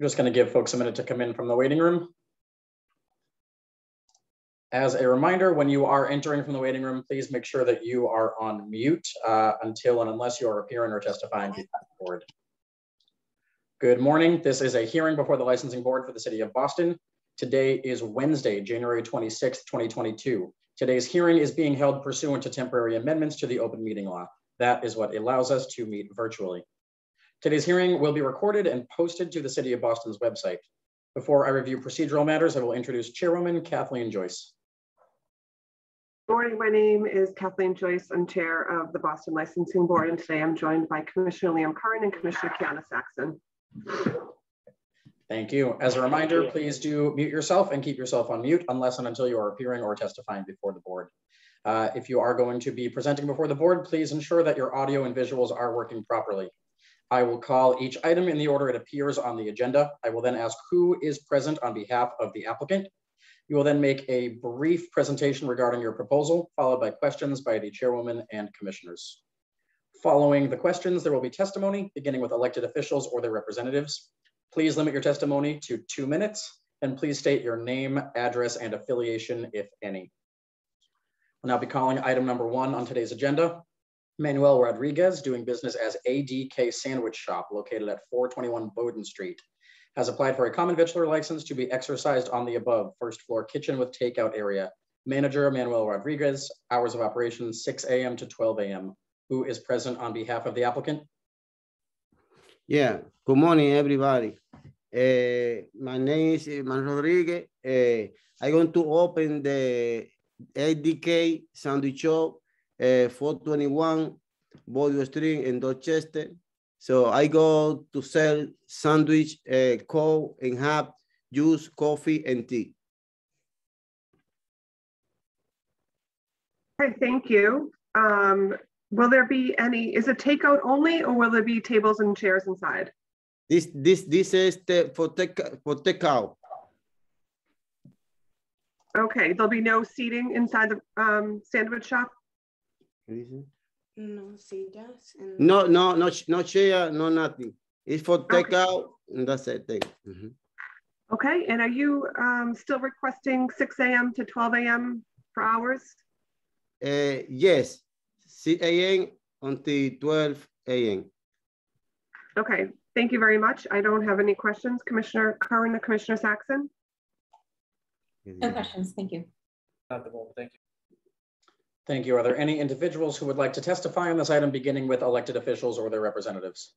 I'm just going to give folks a minute to come in from the waiting room. As a reminder, when you are entering from the waiting room, please make sure that you are on mute uh, until and unless you are appearing or testifying before the board. Good morning. This is a hearing before the licensing board for the city of Boston. Today is Wednesday, January 26th, 2022. Today's hearing is being held pursuant to temporary amendments to the open meeting law. That is what allows us to meet virtually. Today's hearing will be recorded and posted to the City of Boston's website. Before I review procedural matters, I will introduce Chairwoman Kathleen Joyce. Good morning. My name is Kathleen Joyce. I'm chair of the Boston Licensing Board, and today I'm joined by Commissioner Liam Curran and Commissioner Kiana Saxon. Thank you. As a reminder, please do mute yourself and keep yourself on mute unless and until you are appearing or testifying before the board. Uh, if you are going to be presenting before the board, please ensure that your audio and visuals are working properly. I will call each item in the order it appears on the agenda. I will then ask who is present on behalf of the applicant. You will then make a brief presentation regarding your proposal, followed by questions by the chairwoman and commissioners. Following the questions, there will be testimony, beginning with elected officials or their representatives. Please limit your testimony to two minutes, and please state your name, address, and affiliation, if any. We'll now be calling item number one on today's agenda. Manuel Rodriguez, doing business as ADK Sandwich Shop, located at 421 Bowdoin Street, has applied for a common victualler license to be exercised on the above first floor kitchen with takeout area. Manager Manuel Rodriguez, hours of operation 6 a.m. to 12 a.m. Who is present on behalf of the applicant? Yeah, good morning, everybody. Uh, my name is Manuel Rodriguez. Uh, I'm going to open the ADK Sandwich Shop, uh, 421 Bowdoin Street in Dorchester. So I go to sell sandwich, uh, cold and have juice, coffee, and tea. Okay, thank you. Um, will there be any, is it takeout only or will there be tables and chairs inside? This this this is the for take for takeout. Okay, there'll be no seating inside the um, sandwich shop? No sillas. and- No, no, no, no chair, no nothing. It's for takeout, and that's it. Thing. Mhm. Okay, and are you um, still requesting 6 a.m. to 12 a.m. for hours? Uh, yes, 6 a.m. until 12 a.m. Okay, thank you very much. I don't have any questions. Commissioner Curran or Commissioner Saxon? No questions, thank you. Not the moment, thank you. Thank you. Are there any individuals who would like to testify on this item, beginning with elected officials or their representatives?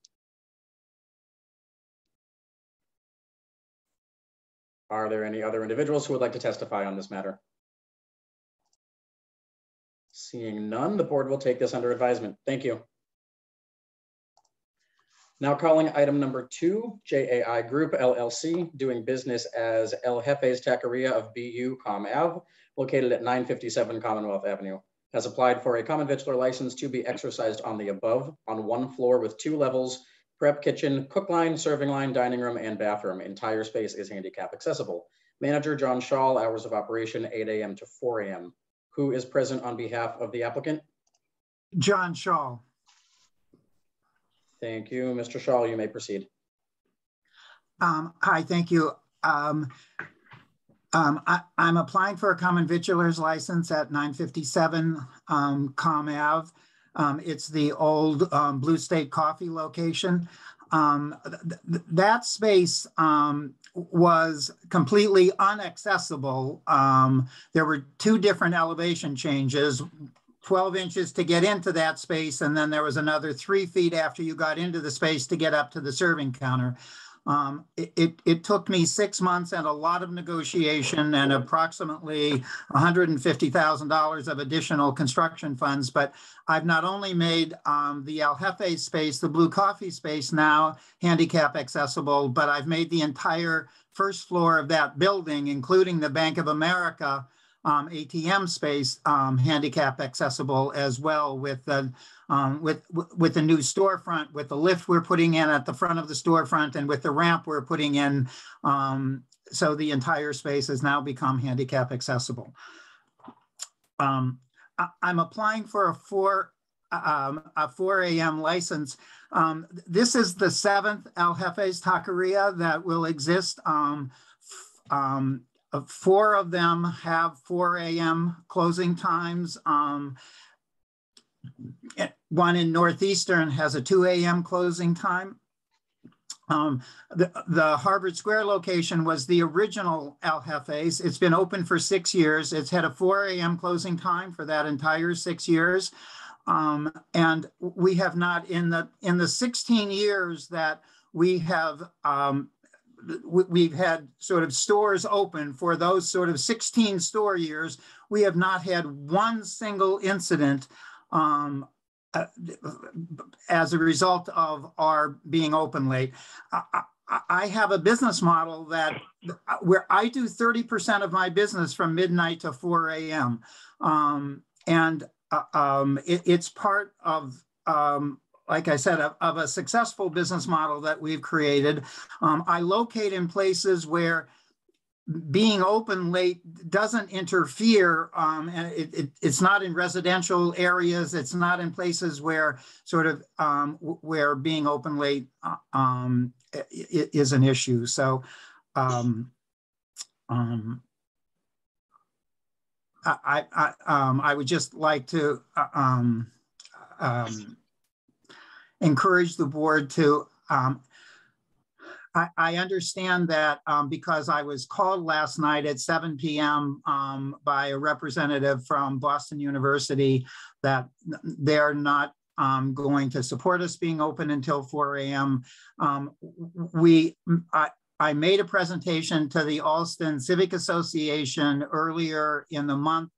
Are there any other individuals who would like to testify on this matter? Seeing none, the board will take this under advisement. Thank you. Now calling item number two, JAI Group LLC, doing business as El Jefe's Taqueria of BU Com Ave, located at 957 Commonwealth Avenue, has applied for a common victualler license to be exercised on the above on one floor with two levels, prep kitchen, cook line, serving line, dining room, and bathroom. Entire space is handicap accessible. Manager John Shaw, hours of operation 8 a.m. to 4 a.m. Who is present on behalf of the applicant? John Shaw. Thank you. Mr. Shaw, you may proceed. Um, hi, thank you. Um, um, I, am applying for a common victuallers license at 957 um, Com Ave. Um, it's the old um, Blue State Coffee location. Um, th th that space um, was completely unaccessible. Um, there were two different elevation changes. 12 inches to get into that space, and then there was another three feet after you got into the space to get up to the serving counter. Um, it, it, it, took me six months and a lot of negotiation and approximately $150,000 of additional construction funds. But I've not only made um, the El Jefe space, the Blue Coffee space now handicap accessible, but I've made the entire first floor of that building, including the Bank of America um, ATM space um, handicap accessible as well with the um, with with the new storefront, with the lift we're putting in at the front of the storefront, and with the ramp we're putting in. Um, so the entire space has now become handicap accessible. Um, I, am applying for a four um, a 4 a.m. license. This is the seventh El Jefe's Taqueria that will exist. Um, four of them have 4 a.m. closing times. Um, one in Northeastern has a 2 a.m. closing time. Um, the, the Harvard Square location was the original El Jefe's. It's been open for six years. It's had a 4 a.m. closing time for that entire six years. Um, and we have not in the in the 16 years that we have um, we've had sort of stores open for those sort of 16 store years. We have not had one single incident um, uh, as a result of our being open late. I, I, have a business model that where I do 30% of my business from midnight to 4 a.m. Um, and uh, um, it, it's part of, um, like I said, of, of, a successful business model that we've created. Um, I locate in places where being open late doesn't interfere um, and it, it, it's not in residential areas it's not in places where sort of um, where being open late uh, um, is an issue so um, um, I, I, I would just like to uh, encourage the board to I, I understand that um, because I was called last night at 7 p.m. Um, by a representative from Boston University that they're not um, going to support us being open until 4 a.m. Um, we, I, I made a presentation to the Allston Civic Association earlier in the month,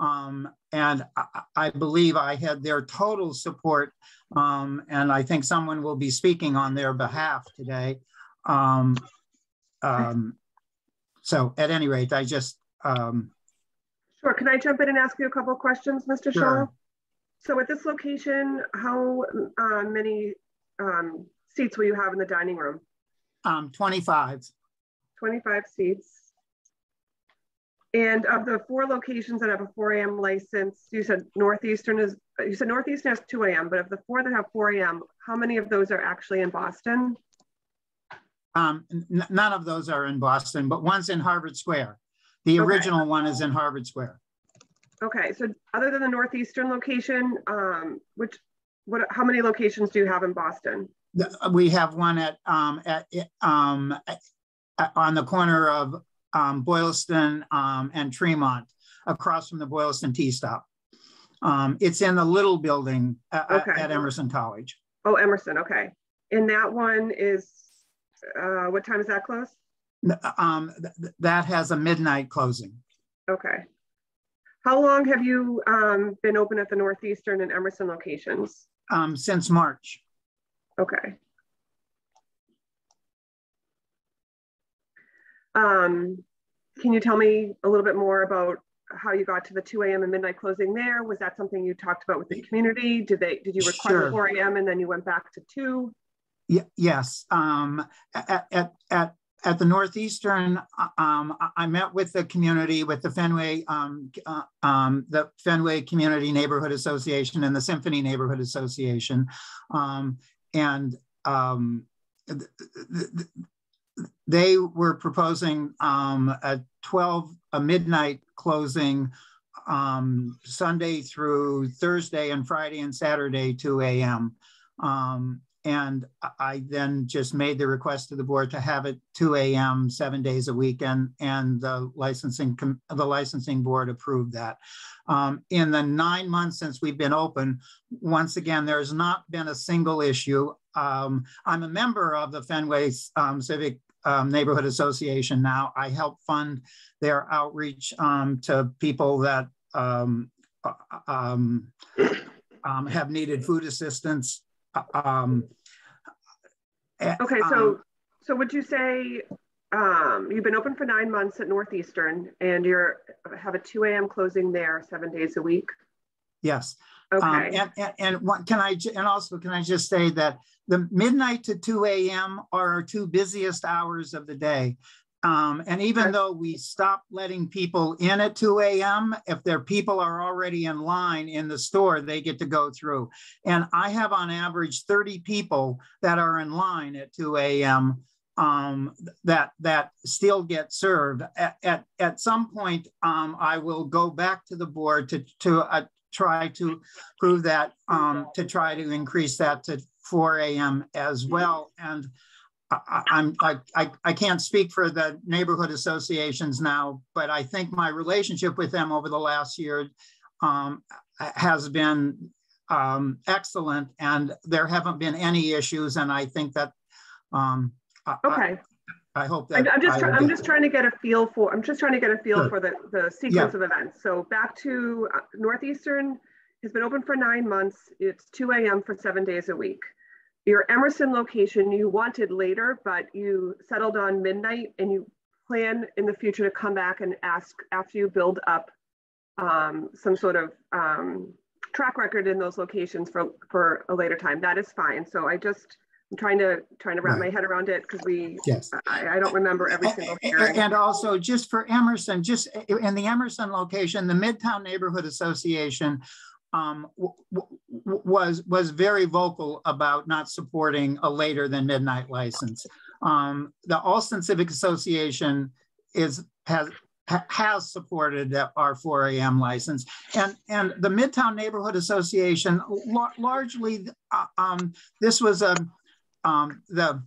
um, and I, I, believe I had their total support, um, and I think someone will be speaking on their behalf today. Um, um, so at any rate, I just. Um, sure. Can I jump in and ask you a couple of questions, Mr. Sure. Shaw? So at this location, how uh, many um, seats will you have in the dining room? Um, 25. 25 seats. And of the four locations that have a 4 a.m. license, you said Northeastern is, you said Northeastern has 2 a.m., but of the four that have 4 a.m., how many of those are actually in Boston? Um, none of those are in Boston, but one's in Harvard Square. The Okay. original one is in Harvard Square. Okay, so other than the northeastern location, um, which, what, how many locations do you have in Boston? We have one at, um, at, um, at- on the corner of, um, Boylston, um, and Tremont, across from the Boylston T Stop. Um, it's in the little building at, Okay. at Emerson College. Oh, Emerson, okay. And that one is, uh, what time is that close? Um, th- that has a midnight closing. Okay. How long have you um, been open at the Northeastern and Emerson locations? Um, since March. Okay. Um, can you tell me a little bit more about how you got to the 2 a.m. and midnight closing there? Was that something you talked about with the community? Did they did you require Sure. 4 a.m. and then you went back to 2? Y- yes. Um, at, at, at, at the Northeastern, uh, um, I- met with the community, with the Fenway, um, uh, um, the Fenway Community Neighborhood Association and the Symphony Neighborhood Association. Um, and um, th- th- they were proposing um, a 12, a midnight closing um, Sunday through Thursday and Friday and Saturday, 2 a.m. Um, and I- then just made the request to the board to have it 2 a.m. seven days a week, and, and the licensing the licensing board approved that. Um, in the nine months since we've been open, once again, there's not been a single issue. Um, I'm a member of the Fenway um, Civic um, Neighborhood Association now. I help fund their outreach um, to people that um, uh, um, um, have needed food assistance. Um, eh, Okay, so so would you say um, you've been open for nine months at Northeastern and you're have a 2 a.m. closing there seven days a week? Yes. Okay. Um, and, and, and what can I, and also can I just say that the midnight to 2 a.m. are our two busiest hours of the day. Um, and even though we stop letting people in at 2 a.m., if their people are already in line in the store, they get to go through. And I have on average 30 people that are in line at 2 a.m. Um, that that still get served. At, at, at some point, um, I will go back to the board to, to uh, try to prove that, um, to try to increase that to 4 a.m. as well. And I, I'm I, I I can't speak for the neighborhood associations now, but I think my relationship with them over the last year um, has been um, excellent, and there haven't been any issues. And I think that um, okay. I, I hope that I'm just I I'm just trying to get a feel for I'm just trying to get a feel Sure. for the the sequence of events. So back to uh, Northeastern has been open for nine months. It's 2 a.m. for seven days a week. Your Emerson location you wanted later, but you settled on midnight and you plan in the future to come back and ask after you build up um, some sort of um, track record in those locations for, for a later time. That is fine. So I just, I'm trying to, trying to wrap Right. my head around it because we, Yes. I, I don't remember every single hearing. And also just for Emerson, just in the Emerson location, the Midtown Neighborhood Association um, was, was very vocal about not supporting a later than midnight license. Um, the Allston Civic Association is, has, has supported that our 4 AM license. And, and the Midtown Neighborhood Association, lar- largely, uh, um, this was a, um, the,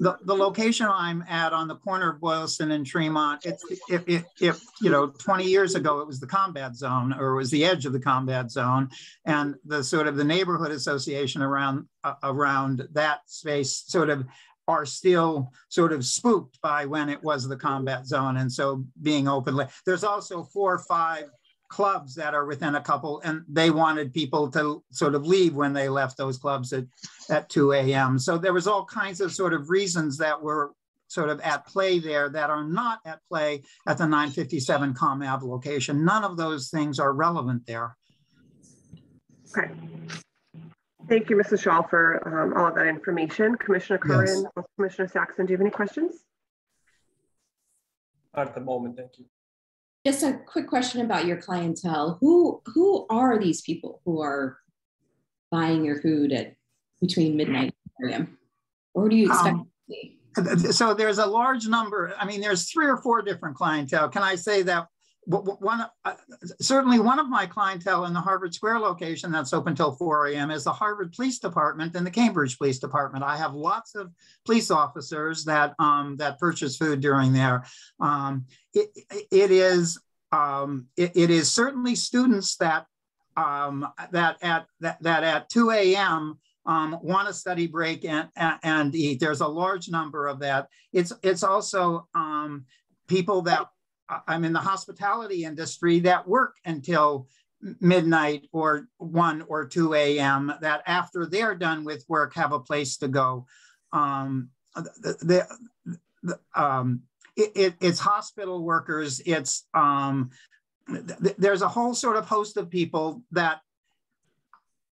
the, the location I'm at on the corner of Boylston and Tremont, it's, if, you know, 20 years ago, it was the combat zone or it was the edge of the combat zone. And the sort of the neighborhood association around, uh, around that space sort of are still sort of spooked by when it was the combat zone. And so being openly, there's also four or five clubs that are within a couple and they wanted people to sort of leave when they left those clubs at, at 2 a.m. So there was all kinds of sort of reasons that were sort of at play there that are not at play at the 957 Com Ave location. None of those things are relevant there. Okay. Thank you, Mrs. Shaw, for um, all of that information. Commissioner Yes. Curran, or Commissioner Saxon, do you have any questions? Not at the moment, thank you. Just a quick question about your clientele. Who who are these people who are buying your food at between midnight and 4 a.m.? Or do you expect Um, to see? So there's a large number. I mean, there's three or four different clientele. Can I say that one, uh, certainly one of my clientele in the Harvard Square location that's open till 4 a.m. is the Harvard Police Department and the Cambridge Police Department. I have lots of police officers that um, that purchase food during there. Um, it, it is um, it, it is certainly students that um, that at that, that at 2 a.m um, want to study break and, and, and eat. There's a large number of that. It's, it's also um, people that I'm in the hospitality industry that work until midnight or 1 or 2 a.m. that after they're done with work have a place to go. Um, the, the, the, um, it, it, it's hospital workers. It's um, th- there's a whole sort of host of people that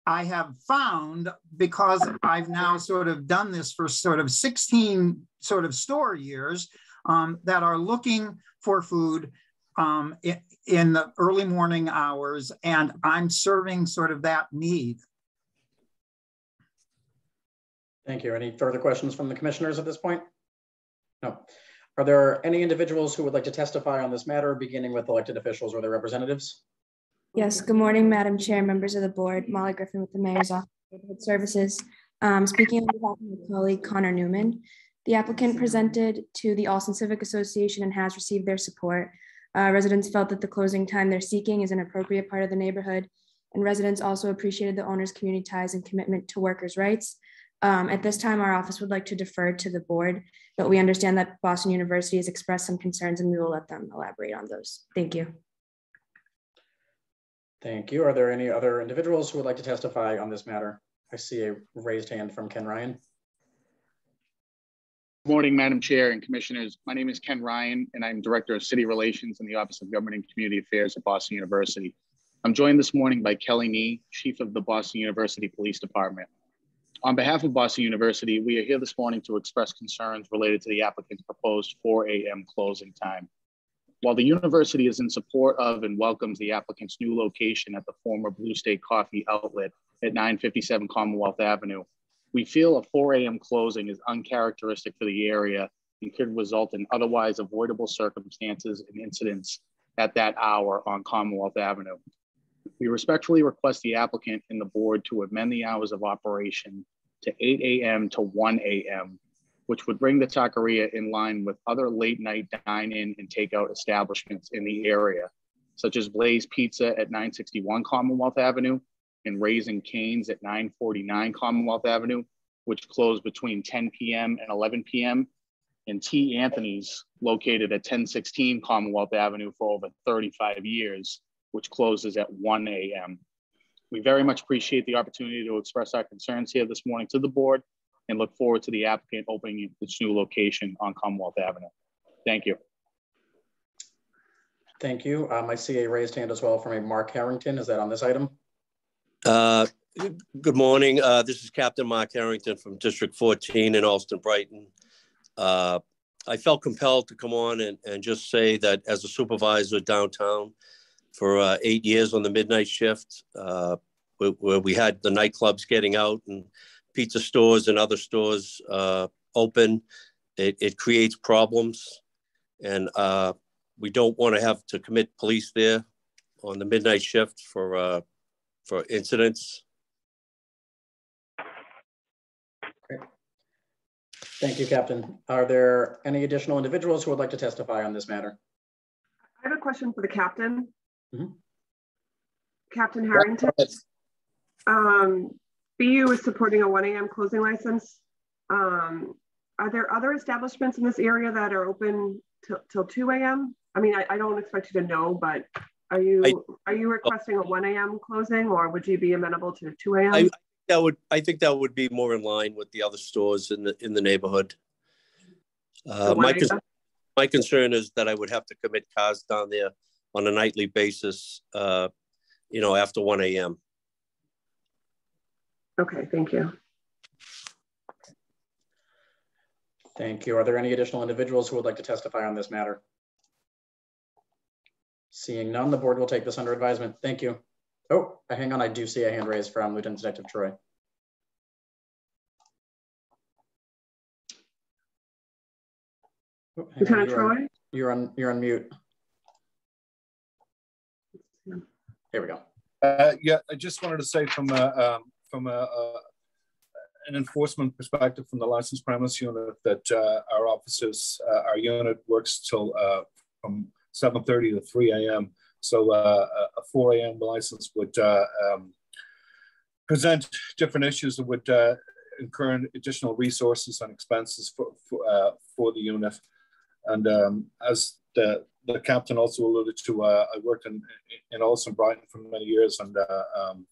I have found because I've now sort of done this for sort of 16 sort of store years um, that are looking for food um, in, in the early morning hours, and I'm serving sort of that need. Thank you. Any further questions from the commissioners at this point? No. Are there any individuals who would like to testify on this matter, beginning with elected officials or their representatives? Yes, good morning, Madam Chair, members of the board. Molly Griffin with the Mayor's Office of Neighborhood Services. Um, Speaking on behalf of my colleague Connor Newman, the applicant presented to the Allston Civic Association and has received their support. Uh, Residents felt that the closing time they're seeking is an appropriate part of the neighborhood, and residents also appreciated the owner's community ties and commitment to workers' rights. Um, At this time, our office would like to defer to the board, but we understand that Boston University has expressed some concerns and we will let them elaborate on those. Thank you. Thank you. Are there any other individuals who would like to testify on this matter? I see a raised hand from Ken Ryan. Good Morning, Madam Chair and Commissioners. My name is Ken Ryan, and I'm Director of City Relations in the Office of Government and Community Affairs at Boston University. I'm joined this morning by Kelly Nee, Chief of the Boston University Police Department. On behalf of Boston University, we are here this morning to express concerns related to the applicant's proposed 4 a.m. closing time. While the university is in support of and welcomes the applicant's new location at the former Blue State Coffee outlet at 957 Commonwealth Avenue, we feel a 4 a.m. closing is uncharacteristic for the area and could result in otherwise avoidable circumstances and incidents at that hour on Commonwealth Avenue. We respectfully request the applicant and the board to amend the hours of operation to 8 a.m. to 1 a.m., which would bring the taqueria in line with other late night dine-in and takeout establishments in the area, such as Blaze Pizza at 961 Commonwealth Avenue and Raising Cane's at 949 Commonwealth Avenue, which closed between 10 p.m. and 11 p.m., and T. Anthony's located at 1016 Commonwealth Avenue for over 35 years, which closes at 1 a.m. We very much appreciate the opportunity to express our concerns here this morning to the board and look forward to the applicant opening its new location on Commonwealth Avenue. Thank you. Thank you. Um, I see a raised hand as well from a Mark Harrington. Is that on this item? Uh, Good morning. Uh, This is Captain Mark Harrington from District 14 in Allston Brighton. Uh, I felt compelled to come on and, and just say that as a supervisor downtown for uh, eight years on the midnight shift, uh, where, where we had the nightclubs getting out and pizza stores and other stores uh, open, it, it creates problems. And uh, we don't want to have to commit police there on the midnight shift for, uh, for incidents. Thank you, Captain. Are there any additional individuals who would like to testify on this matter? I have a question for the captain. Mhm. Captain Harrington, um, BU is supporting a 1 a.m. closing license. Um, are there other establishments in this area that are open till, till 2 a.m.? I mean, I, I don't expect you to know, but are you I- are you requesting a 1 a.m. closing or would you be amenable to 2 a.m.? I, that would, I think that would be more in line with the other stores in the, in the neighborhood. Uh, So 1 my, con- my concern is that I would have to commit cars down there on a nightly basis, uh, you know, after one AM. Okay, thank you. Thank you. Are there any additional individuals who would like to testify on this matter? Seeing none, the board will take this under advisement. Thank you. Oh, hang on. I do see a hand raised from Lieutenant Detective Troy. Oh, Lieutenant you're on- Troy? You're on, you're on mute. Here we go. Uh, yeah, I just wanted to say from a, um, from a, uh, an enforcement perspective from the licensed premise unit that uh, our officers, uh, our unit works till uh, from 7.30 to 3 a.m. So uh, a 4 a.m. license would uh, um, present different issues that would uh, incur additional resources and expenses for, for, uh, for the unit. And um, as the, the captain also alluded to, uh, I worked in, in Allston Brighton for many years and uh, um,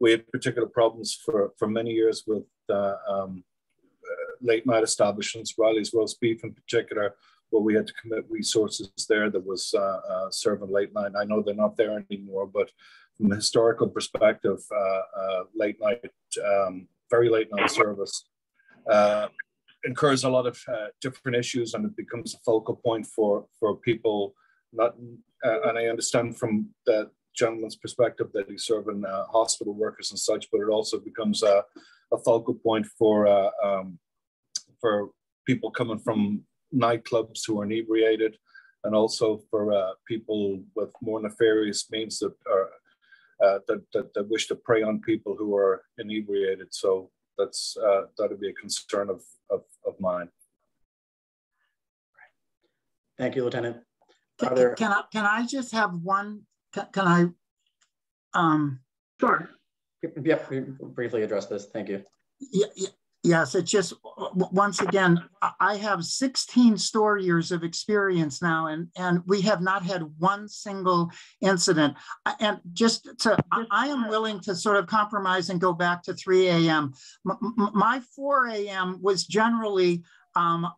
we had particular problems for, for many years with uh, um, uh, late night establishments, Riley's Roast Beef in particular, where we had to commit resources there that was uh, uh, serving late night. I know they're not there anymore, but from a historical perspective, uh, uh, late night, um, very late night service uh, incurs a lot of uh, different issues and it becomes a focal point for, for people not, and I understand from the gentleman's perspective that he's serving hospital workers and such, but it also becomes a, a focal point for um, for people coming from nightclubs who are inebriated, and also for uh, people with more nefarious means that are uh, that, that, that wish to prey on people who are inebriated. So that's uh, that would be a concern of, of, of mine. Thank you, Lieutenant. Can, there, can I, can I just have one, can, can I, um, Sure. yep, briefly address this. Thank you. Yeah, yeah, yes, it's just, once again, I- have 16 store years of experience now and, and we have not had one single incident. And just to, I- am willing to sort of compromise and go back to 3 AM. My 4 AM was generally um,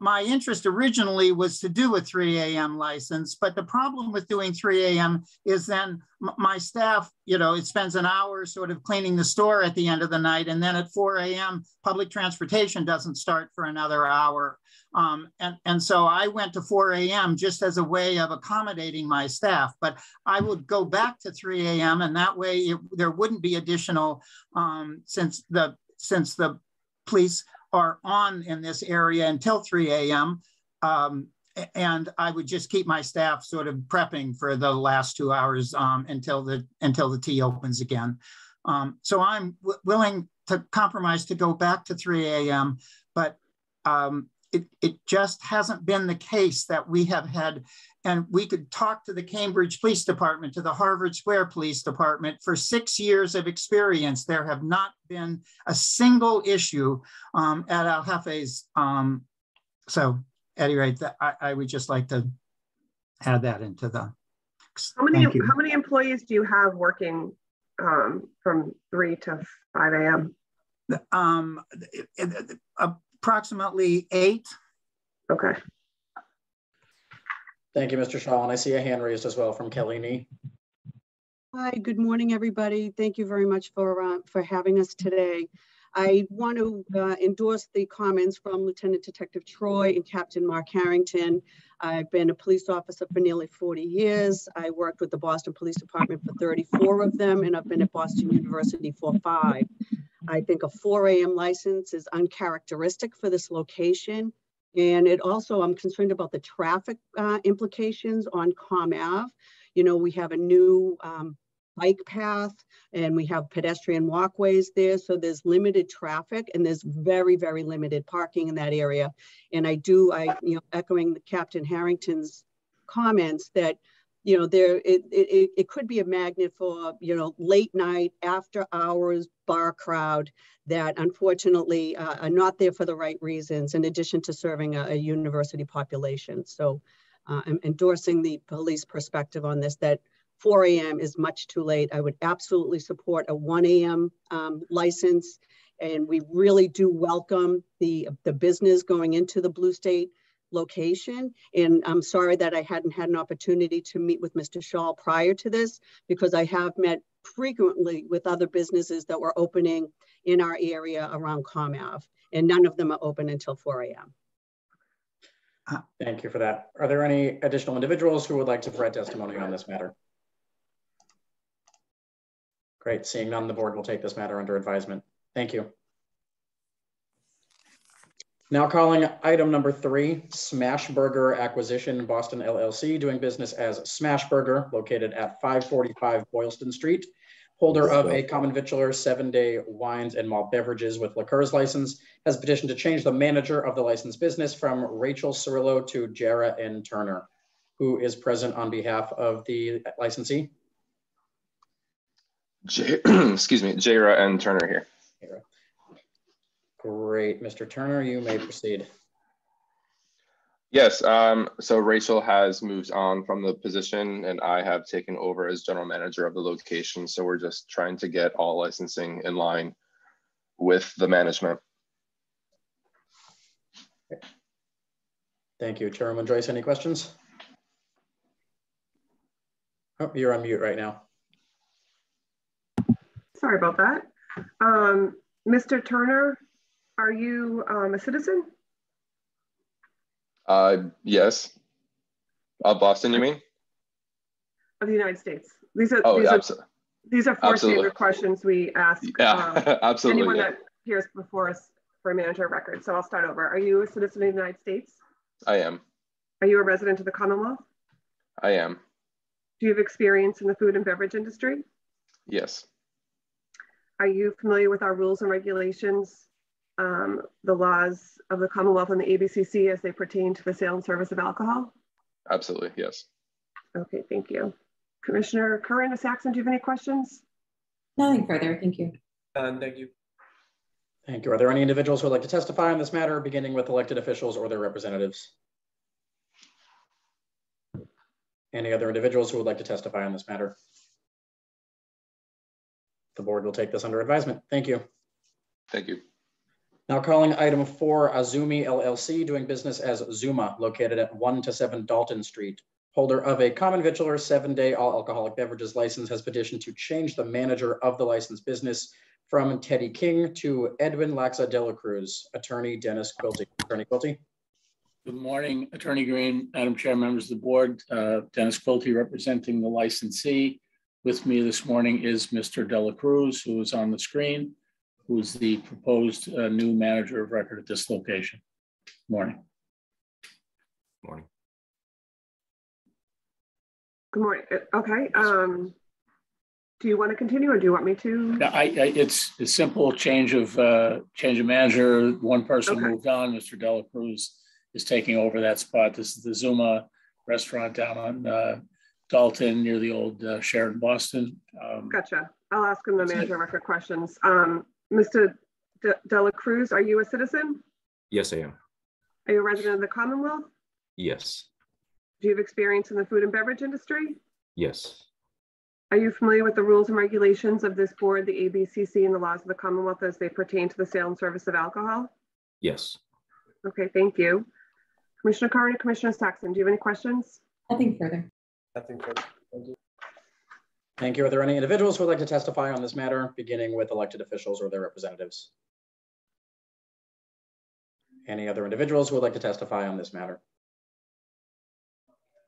my, interest originally was to do a 3 a.m. license, but the problem with doing 3 a.m. is then my staff, you know, it spends an hour sort of cleaning the store at the end of the night. And then at 4 a.m., public transportation doesn't start for another hour. Um, and, and so I went to 4 a.m. just as a way of accommodating my staff, but I would go back to 3 a.m. and that way it, there wouldn't be additional, um, since the since the police are on in this area until 3 a.m. Um, and I would just keep my staff sort of prepping for the last two hours um, until the until the T opens again. Um, so I'm willing to compromise to go back to 3 a.m. But um, it, it just hasn't been the case that we have had and we could talk to the Cambridge Police Department, to the Harvard Square Police Department. For six years of experience, there have not been a single issue um, at El Jefe's. Um, so at any rate, I, I, would just like to add that into the. How many, how many employees do you have working um, from 3 to 5 a.m.? Um, approximately eight. Okay. Thank you, Mr. Shaw. And I see a hand raised as well from Kelly Nee. Hi, good morning, everybody. Thank you very much for, uh, for having us today. I want to uh, endorse the comments from Lieutenant Detective Troy and Captain Mark Harrington. I've been a police officer for nearly 40 years. I worked with the Boston Police Department for 34 of them, and I've been at Boston University for five. I think a 4 a.m. license is uncharacteristic for this location. And it also, I'm concerned about the traffic uh, implications on Com Ave. You know, we have a new um, bike path and we have pedestrian walkways there. So there's limited traffic and there's very, very limited parking in that area. And I do, I, you know, echoing Captain Harrington's comments that you know, there it, it, it could be a magnet for, you know, late night, after hours bar crowd that unfortunately uh, are not there for the right reasons, in addition to serving a, a university population. So uh, I'm endorsing the police perspective on this, that 4 a.m. is much too late. I would absolutely support a 1 a.m. Um, license. And we really do welcome the, the business going into the Blue State location. And I'm sorry that I hadn't had an opportunity to meet with Mr. Shaw prior to this because I have met frequently with other businesses that were opening in our area around Com Ave and none of them are open until 4 a.m. Uh, thank you for that. Are there any additional individuals who would like to provide testimony on this matter? Great, seeing none, the board will take this matter under advisement. Thank you. Now calling item number three, Smash Burger Acquisition Boston LLC, doing business as Smash Burger, located at 545 Boylston Street. Holder of a common victualler seven day wines and malt beverages with liqueurs license has petitioned to change the manager of the licensed business from Rachel Cirillo to Jara N. Turner, who is present on behalf of the licensee. J excuse me, Jara N. Turner here. Great. Mr. Turner, you may proceed. Yes, um, so Rachel has moved on from the position and I have taken over as general manager of the location. So we're just trying to get all licensing in line with the management. Okay. Thank you. Chairman Joyce, any questions? Oh, you're on mute right now. Sorry about that. Um, Mr. Turner, are you um, a citizen? Uh, yes. Uh, Boston, you mean? Of the United States. These are oh, these, absolutely. are, these are four absolutely. standard questions we ask yeah, um, absolutely, anyone yeah. that appears before us for a manager of record. So I'll start over. Are you a citizen of the United States? I am. Are you a resident of the Commonwealth? I am. Do you have experience in the food and beverage industry? Yes. Are you familiar with our rules and regulations um, the laws of the Commonwealth and the ABCC as they pertain to the sale and service of alcohol? Absolutely, yes. Okay, thank you. Commissioner Curran, Saxon, do you have any questions? Nothing further, thank you. Uh, thank you. Thank you. Are there any individuals who would like to testify on this matter, beginning with elected officials or their representatives? Any other individuals who would like to testify on this matter? The board will take this under advisement. Thank you. Thank you. Now calling item four, Azumi LLC, doing business as Zuma, located at one to seven Dalton Street. Holder of a common victualler seven-day all alcoholic beverages license has petitioned to change the manager of the licensed business from Teddy King to Edwin Laxa de la Cruz. Attorney Dennis Quilty. Attorney Quilty. Good morning, Attorney Green, Madam Chair, members of the board. Uh, Dennis Quilty representing the licensee. With me this morning is Mr. Dela Cruz, who is on the screen, who's the proposed uh, new manager of record at this location. Morning. Morning. Good morning. Uh, Okay. Um, do you want to continue or do you want me to? Yeah, I, I, it's a simple change of uh, change of manager. One person Okay. moved on. Mr. Dela Cruz is taking over that spot. This is the Zuma restaurant down on uh, Dalton near the old uh, Sheraton Boston. Um, Gotcha. I'll ask him the That's it. manager record questions. Um, Mr. De, De La Cruz, are you a citizen? Yes, I am. Are you a resident of the Commonwealth? Yes. Do you have experience in the food and beverage industry? Yes. Are you familiar with the rules and regulations of this board, the ABCC, and the laws of the Commonwealth as they pertain to the sale and service of alcohol? Yes. Okay, thank you. Commissioner Carney, Commissioner Saxon, do you have any questions? Nothing further. Nothing further. Thank you. Are there any individuals who would like to testify on this matter, beginning with elected officials or their representatives? Any other individuals who would like to testify on this matter?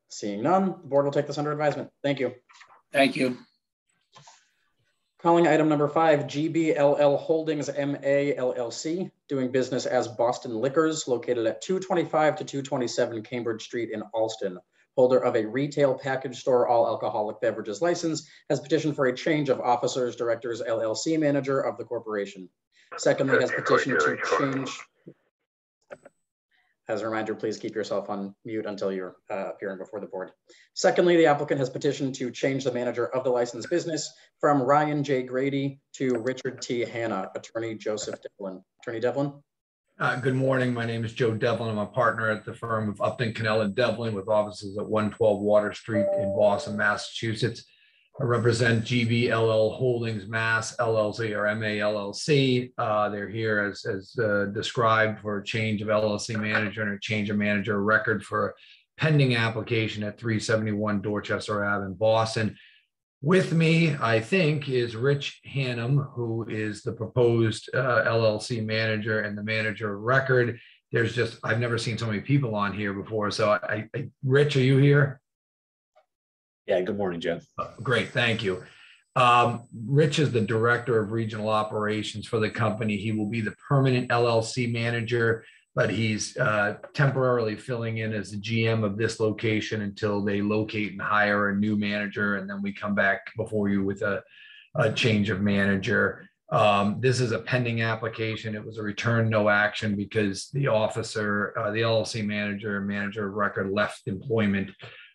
Seeing none, the board will take this under advisement. Thank you. Thank you. Calling item number five, GBLL Holdings MA LLC, doing business as Boston Liquors, located at 225 to 227 Cambridge Street in Allston. Holder of a retail package store all alcoholic beverages license, has petitioned for a change of officers, directors, LLC manager of the corporation. Secondly, has petitioned to change. As a reminder, please keep yourself on mute until you're uh, appearing before the board. Secondly, the applicant has petitioned to change the manager of the licensed business from Ryan J. Grady to Richard T. Hanna, Attorney Joseph Devlin. Attorney Devlin? Uh, good morning. My name is Joe Devlin. I'm a partner at the firm of Upton, Connell and Devlin with offices at 112 Water Street in Boston, Massachusetts. I represent GBLL Holdings Mass LLC or MALLC. Uh, they're here as, as uh, described for a change of LLC manager and a change of manager record for a pending application at 371 Dorchester Ave in Boston. With me, I think, is Rich Hannum, who is the proposed uh, LLC manager and the manager of record. There's just, I've never seen so many people on here before. So I, I Rich, are you here? Yeah, good morning, Jeff. Great, thank you. Um, Rich is the Director of Regional Operations for the company. He will be the permanent LLC manager, but he's uh, temporarily filling in as the GM of this location until they locate and hire a new manager, and then we come back before you with a, a change of manager. Um, this is a pending application. It was a return no action because the officer, uh, the LLC manager, manager of record left employment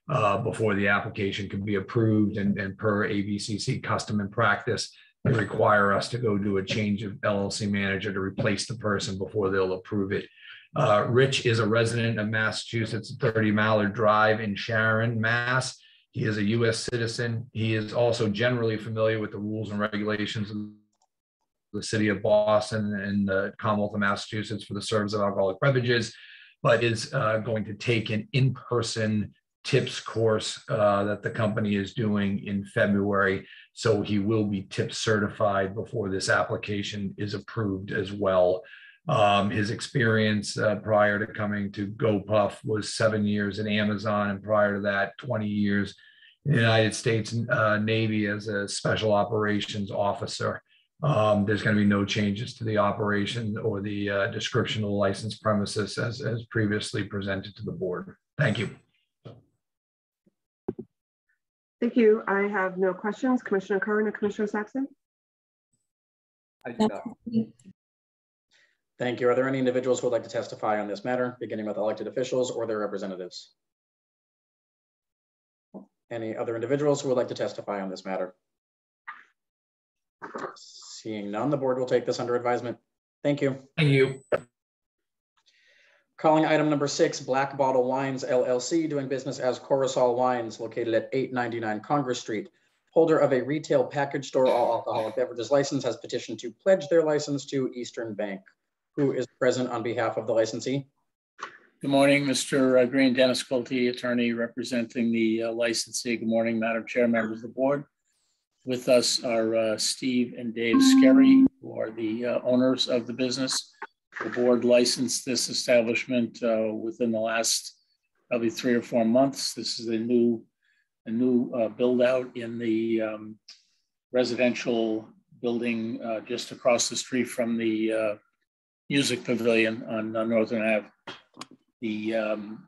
uh, before the application could be approved and, and per ABCC custom and practice, they require us to go do a change of LLC manager to replace the person before they'll approve it. Uh, Rich is a resident of Massachusetts, 30 Mallard Drive in Sharon, Mass. He is a US citizen. He is also generally familiar with the rules and regulations of the city of Boston and the Commonwealth of Massachusetts for the service of alcoholic beverages, but is uh, going to take an in-person tips course uh, that the company is doing in February. So he will be tip certified before this application is approved as well. Um, his experience uh, prior to coming to GoPuff was seven years in Amazon, and prior to that, 20 years in the United States uh, Navy as a special operations officer. Um, there's going to be no changes to the operation or the uh, description of the licensed premises as, as previously presented to the board. Thank you. Thank you. I have no questions. Commissioner Curran or Commissioner Saxon? Thank you. Are there any individuals who would like to testify on this matter, beginning with elected officials or their representatives? Any other individuals who would like to testify on this matter? Seeing none, the board will take this under advisement. Thank you. Thank you. Calling item number six, Black Bottle Wines LLC, doing business as Coruscant Wines, located at 899 Congress Street. Holder of a retail package store all alcoholic beverages license has petitioned to pledge their license to Eastern Bank. Who is present on behalf of the licensee. Good morning, Mr. Green, Dennis Quilty, attorney representing the uh, licensee. Good morning, Madam Chair, members of the board. With us are uh, Steve and Dave Skerry, who are the uh, owners of the business. The board licensed this establishment uh, within the last probably three or four months. This is a new, a new uh, build out in the um, residential building uh, just across the street from the music pavilion on Northern Ave. The um,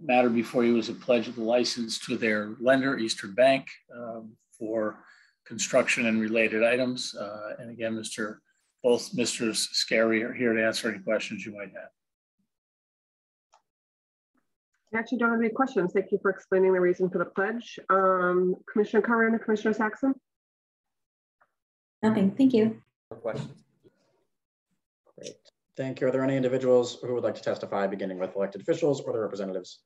matter before you was a pledge of the license to their lender, Eastern Bank, um, for construction and related items. Uh, and again, Mr. Both Mr. Skerry are here to answer any questions you might have. I actually don't have any questions. Thank you for explaining the reason for the pledge. Um, Commissioner Curran and Commissioner Saxon? Nothing. Thank you. No questions. Great. Thank you. Are there any individuals who would like to testify, beginning with elected officials or their representatives?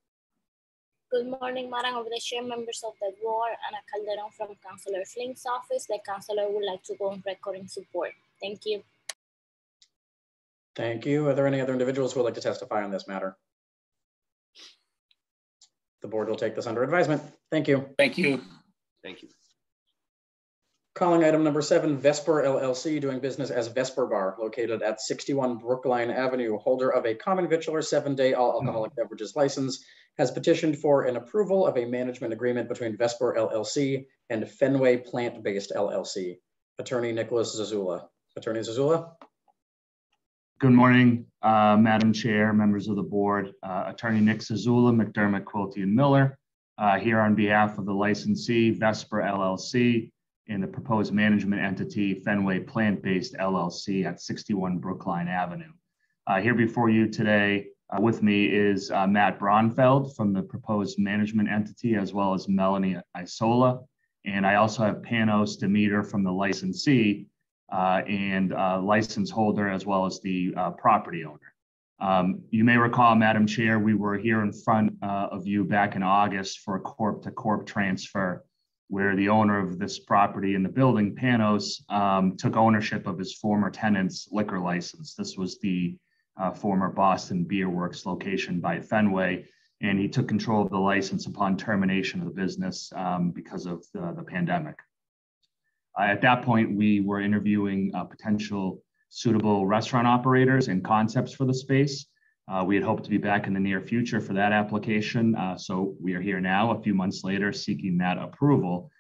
Good morning, Madam of the Chair, members of the board, Ana Calderon from Councillor Flynn's office. The councillor would like to go on record in support. Thank you. Thank you. Are there any other individuals who would like to testify on this matter? The board will take this under advisement. Thank you. Thank you. Thank you. Calling item number seven, Vesper LLC, doing business as Vesper Bar, located at 61 Brookline Avenue, holder of a common victualler seven-day all alcoholic beverages license, has petitioned for an approval of a management agreement between Vesper LLC and Fenway Plant-Based LLC. Attorney Nicholas Zazula. Attorney Zazula. Good morning, uh, Madam Chair, members of the board. Uh, Attorney Nick Zazula, McDermott, Quilty, and Miller, uh, here on behalf of the licensee, Vesper LLC, in the proposed management entity, Fenway Plant Based LLC at 61 Brookline Avenue. Uh, here before you today uh, with me is uh, Matt Bronfeld from the proposed management entity, as well as Melanie Isola. And I also have Panos Demeter from the licensee uh, and uh, license holder, as well as the uh, property owner. Um, you may recall, Madam Chair, we were here in front of you back in August for a corp to corp transfer where the owner of this property in the building, Panos, um, took ownership of his former tenant's liquor license. This was the uh, former Boston Beer Works location by Fenway, and he took control of the license upon termination of the business um, because of the, the pandemic. Uh, at that point, we were interviewing uh, potential suitable restaurant operators and concepts for the space. Uh, we had hoped to be back in the near future for that application. Uh, so we are here now, a few months later, seeking that approval.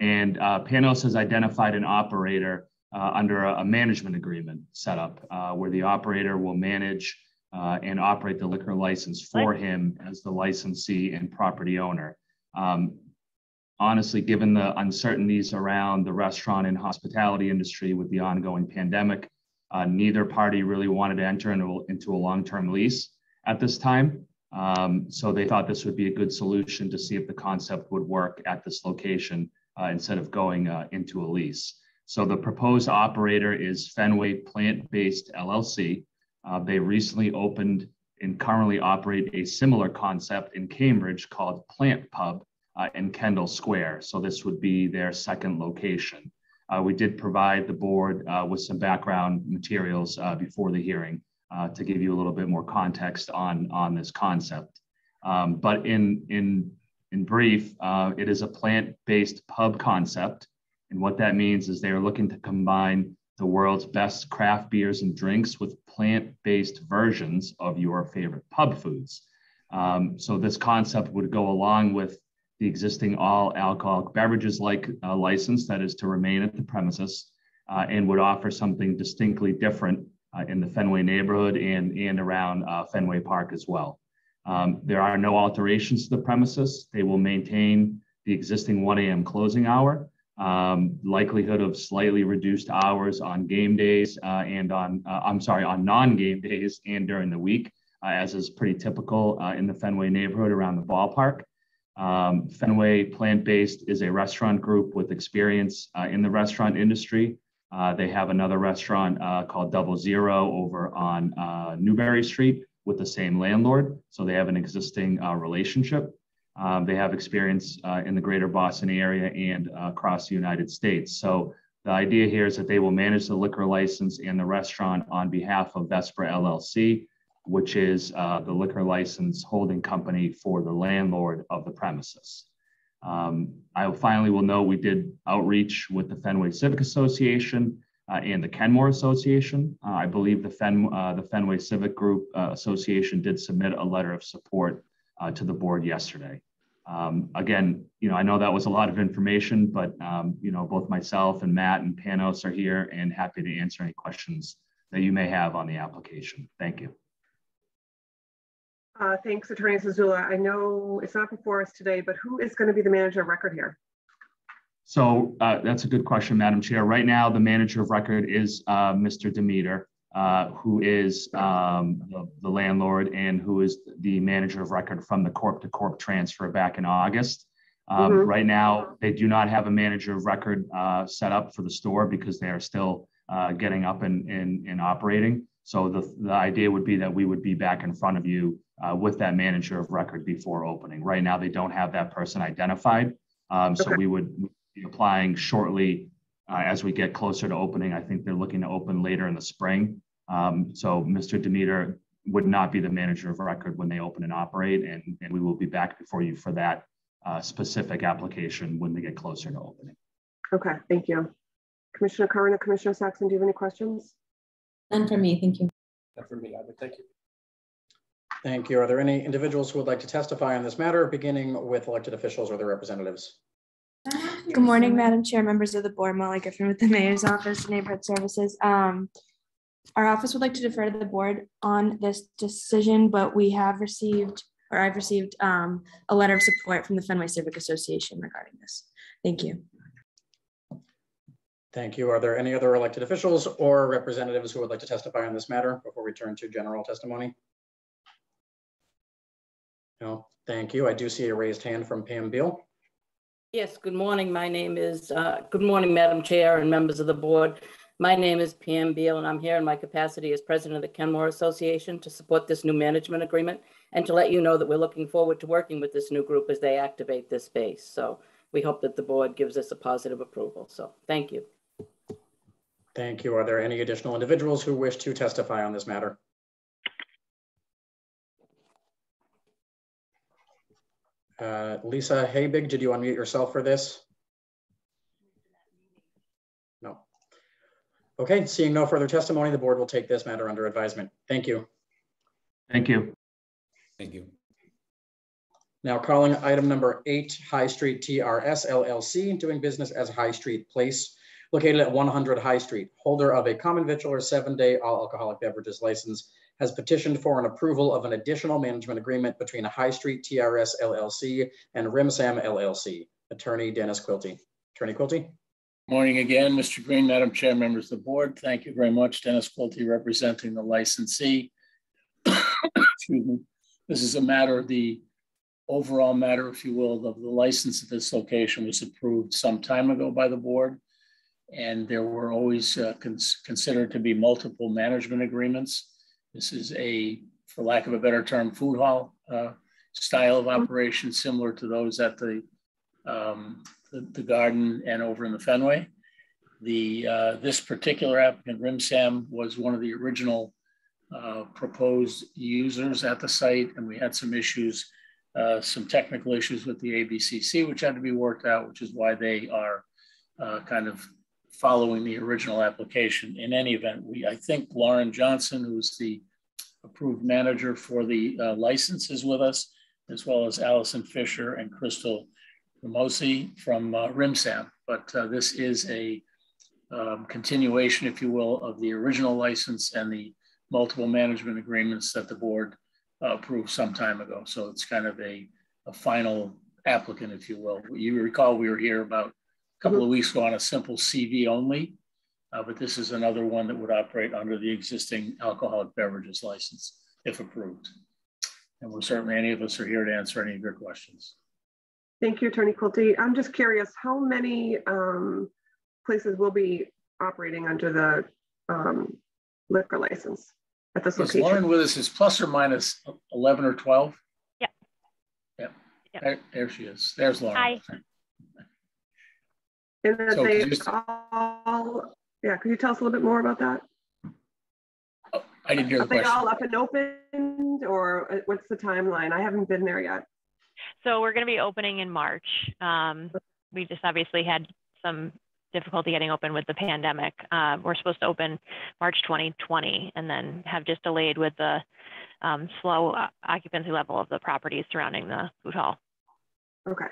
And uh, Panos has identified an operator uh, under a, a, management agreement setup uh, where the operator will manage uh, and operate the liquor license for him as the licensee and property owner. Um, honestly, given the uncertainties around the restaurant and hospitality industry with the ongoing pandemic, uh, neither party really wanted to enter into, into a long-term lease at this time. Um, so they thought this would be a good solution to see if the concept would work at this location uh, instead of going uh, into a lease. So the proposed operator is Fenway Plant-Based LLC. Uh, they recently opened and currently operate a similar concept in Cambridge called Plant Pub uh, in Kendall Square. So this would be their second location. Uh, we did provide the board uh, with some background materials uh, before the hearing to give you a little bit more context on, on this concept. Um, but in, in, in brief, it is a plant-based pub concept. And what that means is they are looking to combine the world's best craft beers and drinks with plant-based versions of your favorite pub foods. Um, so this concept would go along with the existing all alcoholic beverages like uh, license that is to remain at the premises uh, and would offer something distinctly different uh, in the Fenway neighborhood and, and around uh, Fenway Park as well. Um, there are no alterations to the premises. They will maintain the existing 1 a.m. closing hour, um, likelihood of slightly reduced hours on game days uh, and on, uh, I'm sorry, on non-game days and during the week, as is pretty typical in the Fenway neighborhood around the ballpark. Um, Fenway Plant Based is a restaurant group with experience uh, in the restaurant industry. Uh, they have another restaurant uh, called Double Zero over on uh, Newbury Street with the same landlord. So they have an existing uh, relationship. Um, they have experience uh, in the greater Boston area and across the United States. So The idea here is that they will manage the liquor license and the restaurant on behalf of Vesper LLC, which is uh, the liquor license holding company for the landlord of the premises. Um, I finally will know we did outreach with the Fenway Civic Association uh, and the Kenmore Association. Uh, I believe the, Fen, uh, the Fenway Civic Group uh, Association did submit a letter of support uh, to the board yesterday. Um, again, you know, I know that was a lot of information, but um, you know, both myself and Matt and Panos are here and happy to answer any questions that you may have on the application. Thank you. Uh, thanks, Attorney Zazula. I know it's not before us today, but who is going to be the manager of record here? So uh, that's a good question, Madam Chair. Right now, the manager of record is uh, Mr. Demeter, uh, who is um, the, the, landlord and who is the manager of record from the corp to corp transfer back in August. Um, mm-hmm. Right now, they do not have a manager of record uh, set up for the store because they are still uh, getting up and, and, and operating. So the, the idea would be that we would be back in front of you uh, with that manager of record before opening. Right now, they don't have that person identified. Um, so okay. we would be applying shortly uh, as we get closer to opening. I think they're looking to open later in the spring. Um, so Mr. Demeter would not be the manager of record when they open and operate, and, and we will be back before you for that uh, specific application when they get closer to opening. Okay, thank you. Commissioner Curran and Commissioner Saxon, do you have any questions? None for me, thank you. None for me, either. Thank you. Thank you. Are there any individuals who would like to testify on this matter, beginning with elected officials or their representatives? Good morning, Madam Chair, members of the board, Molly Griffin with the Mayor's Office, Neighborhood Services. Um, our office would like to defer to the board on this decision, but we have received, or I've received um, a letter of support from the Fenway Civic Association regarding this. Thank you. Thank you. Are there any other elected officials or representatives who would like to testify on this matter before we turn to general testimony? No, thank you. I do see a raised hand from Pam Beal. Yes, good morning. My name is, uh, good morning, Madam Chair and members of the board. My name is Pam Beal and I'm here in my capacity as president of the Kenmore Association to support this new management agreement and to let you know that we're looking forward to working with this new group as they activate this space. So we hope that the board gives us a positive approval. So thank you. Thank you. Are there any additional individuals who wish to testify on this matter? Uh, Lisa Habig, did you unmute yourself for this? No. Okay, seeing no further testimony, the board will take this matter under advisement. Thank you. Thank you. Thank you. Now calling item number eight, High Street TRS LLC, doing business as High Street Place, located at 100 High Street, holder of a common victualler seven-day all alcoholic beverages license has petitioned for an approval of an additional management agreement between High Street TRS LLC and RimSam LLC. Attorney Dennis Quilty. Attorney Quilty. Morning again, Mr. Green, Madam Chair, members of the board. Thank you very much. Dennis Quilty representing the licensee. Excuse me. This is a matter, the overall matter, if you will, of the license of this location was approved some time ago by the board. And there were always uh, cons considered to be multiple management agreements. This is a, for lack of a better term, food hall uh, style of operation, similar to those at the, um, the, the, garden and over in the Fenway. The, uh, this particular applicant, RimSam, was one of the original uh, proposed users at the site, and we had some issues, uh, some technical issues with the ABCC, which had to be worked out, which is why they are uh, kind of following the original application. In any event, we I think Lauren Johnson, who's the approved manager for the uh, license, is with us, as well as Allison Fisher and Crystal Ramosi from uh. But uh, this is a um, continuation, if you will, of the original license and the multiple management agreements that the board uh, approved some time ago. So it's kind of a, a final applicant, if you will. You recall we were here about a couple of weeks ago on a simple CV only, uh, but this is another one that would operate under the existing alcoholic beverages license if approved. And we're certainly, any of us are here to answer any of your questions. Thank you, Attorney Quilty. I'm just curious, how many um, places will be operating under the um, liquor license at this Is location? Lauren with us is plus or minus 11 or 12? Yeah. Yeah. There, there she is. There's Lauren. Hi. And that So they just- all Yeah, could you tell us a little bit more about that? I didn't hear the Are they question. all up and opened or uh, what's the timeline? I haven't been there yet. So we're going to be opening in March. Um, we just obviously had some difficulty getting open with the pandemic. Uh, we're supposed to open March 2020 and then have just delayed with the um, slow uh, occupancy level of the properties surrounding the food hall. Okay.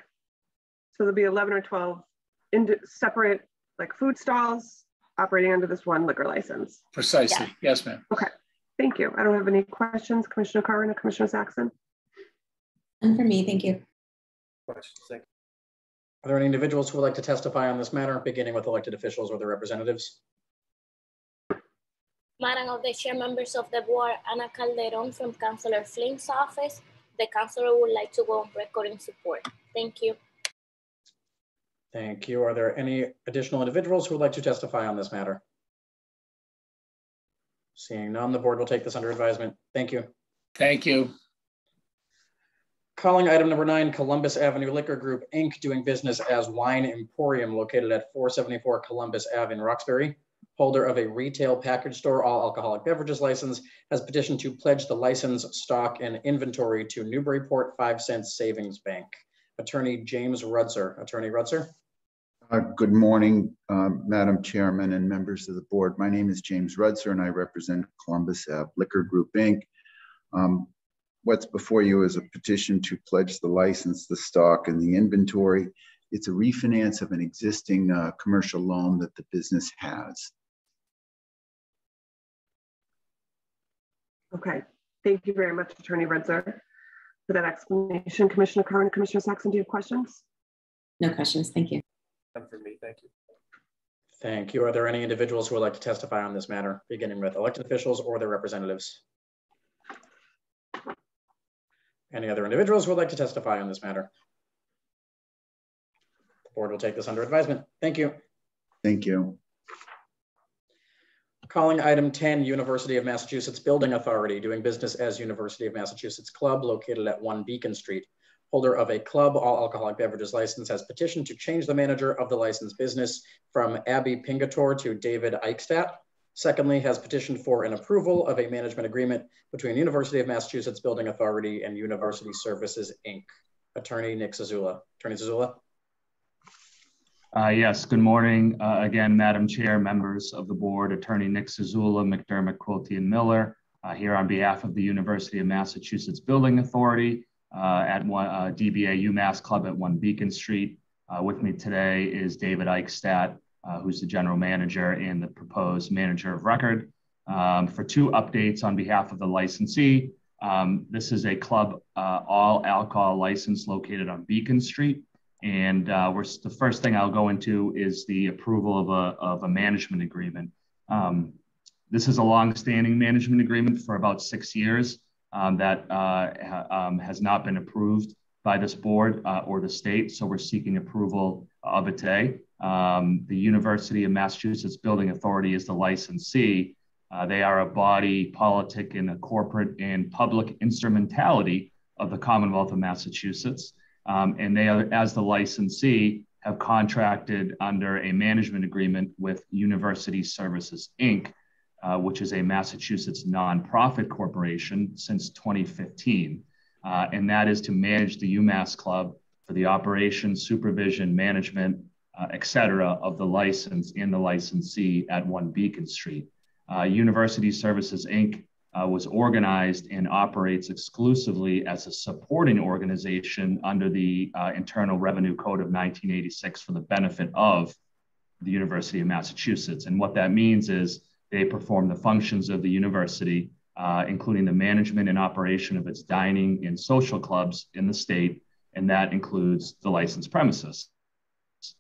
So there'll be 11 or 12 in separate like food stalls operating under this one liquor license. Precisely. Yes, ma'am. Okay. Thank you. I don't have any questions. Commissioner Curran or Commissioner Saxon? And for me, thank you. Questions. Are there any individuals who would like to testify on this matter, beginning with elected officials or their representatives? Madam of the Chair, members of the board, Ana Calderon from Councillor Flynn's office. The councillor would like to go on record in support. Thank you. Thank you. Are there any additional individuals who would like to testify on this matter? Seeing none, the board will take this under advisement. Thank you. Thank you. Calling item number nine, Columbus Avenue Liquor Group, Inc., doing business as Wine Emporium located at 474 Columbus Ave in Roxbury. Holder of a retail package store all alcoholic beverages license has petitioned to pledge the license, stock, and inventory to Newburyport Five Cents Savings Bank. Attorney James Rudzer. Attorney Rudzer. Uh, Good morning, um, Madam Chairman and members of the board. My name is James Rudzer and I represent Columbus Ave Liquor Group, Inc. Um, What's before you is a petition to pledge the license, the stock, and the inventory. It's a refinance of an existing uh, commercial loan that the business has. Okay. Thank you very much, Attorney Rudzer, for that explanation. Commissioner Curran, Commissioner Saxon, do you have questions? No questions. Thank you. None for me, thank you. Thank you. Are there any individuals who would like to testify on this matter, beginning with elected officials or their representatives? Any other individuals who would like to testify on this matter? The board will take this under advisement. Thank you. Thank you. Calling item 10, University of Massachusetts Building Authority, doing business as University of Massachusetts Club located at 1 Beacon Street. Holder of a club all alcoholic beverages license has petitioned to change the manager of the licensed business from Abby Pingator to David Eichstadt. Secondly, has petitioned for an approval of a management agreement between University of Massachusetts Building Authority and University Services, Inc. Attorney Nick Zazula. Attorney Zazula. Uh, yes, good morning. Uh, again, Madam Chair, members of the board, Attorney Nick Zazula, McDermott, Quilty, and Miller, uh, here on behalf of the University of Massachusetts Building Authority at one, uh, DBA UMass Club at 1 Beacon Street. Uh, with me today is David Eichstadt, uh, who's the general manager and the proposed manager of record. Um, for two updates on behalf of the licensee, um, this is a club uh, all alcohol license located on Beacon Street. And uh, the first thing I'll go into is the approval of a, of a management agreement. Um, this is a long-standing management agreement for about six years um, that uh, ha, um, has not been approved by this board uh, or the state. So we're seeking approval of it today. Um, the University of Massachusetts Building Authority is the licensee. Uh, they are a body, politic, and a corporate and public instrumentality of the Commonwealth of Massachusetts. Um, and they are, as the licensee, have contracted under a management agreement with University Services, Inc., uh, which is a Massachusetts nonprofit corporation since 2015. Uh, and that is to manage the UMass Club for the operation, supervision, management, uh, et cetera, of the license and the licensee at One Beacon Street. Uh, University Services, Inc. Uh, was organized and operates exclusively as a supporting organization under the uh, Internal Revenue Code of 1986 for the benefit of the University of Massachusetts. And what that means is they perform the functions of the university, uh, including the management and operation of its dining and social clubs in the state, and that includes the licensed premises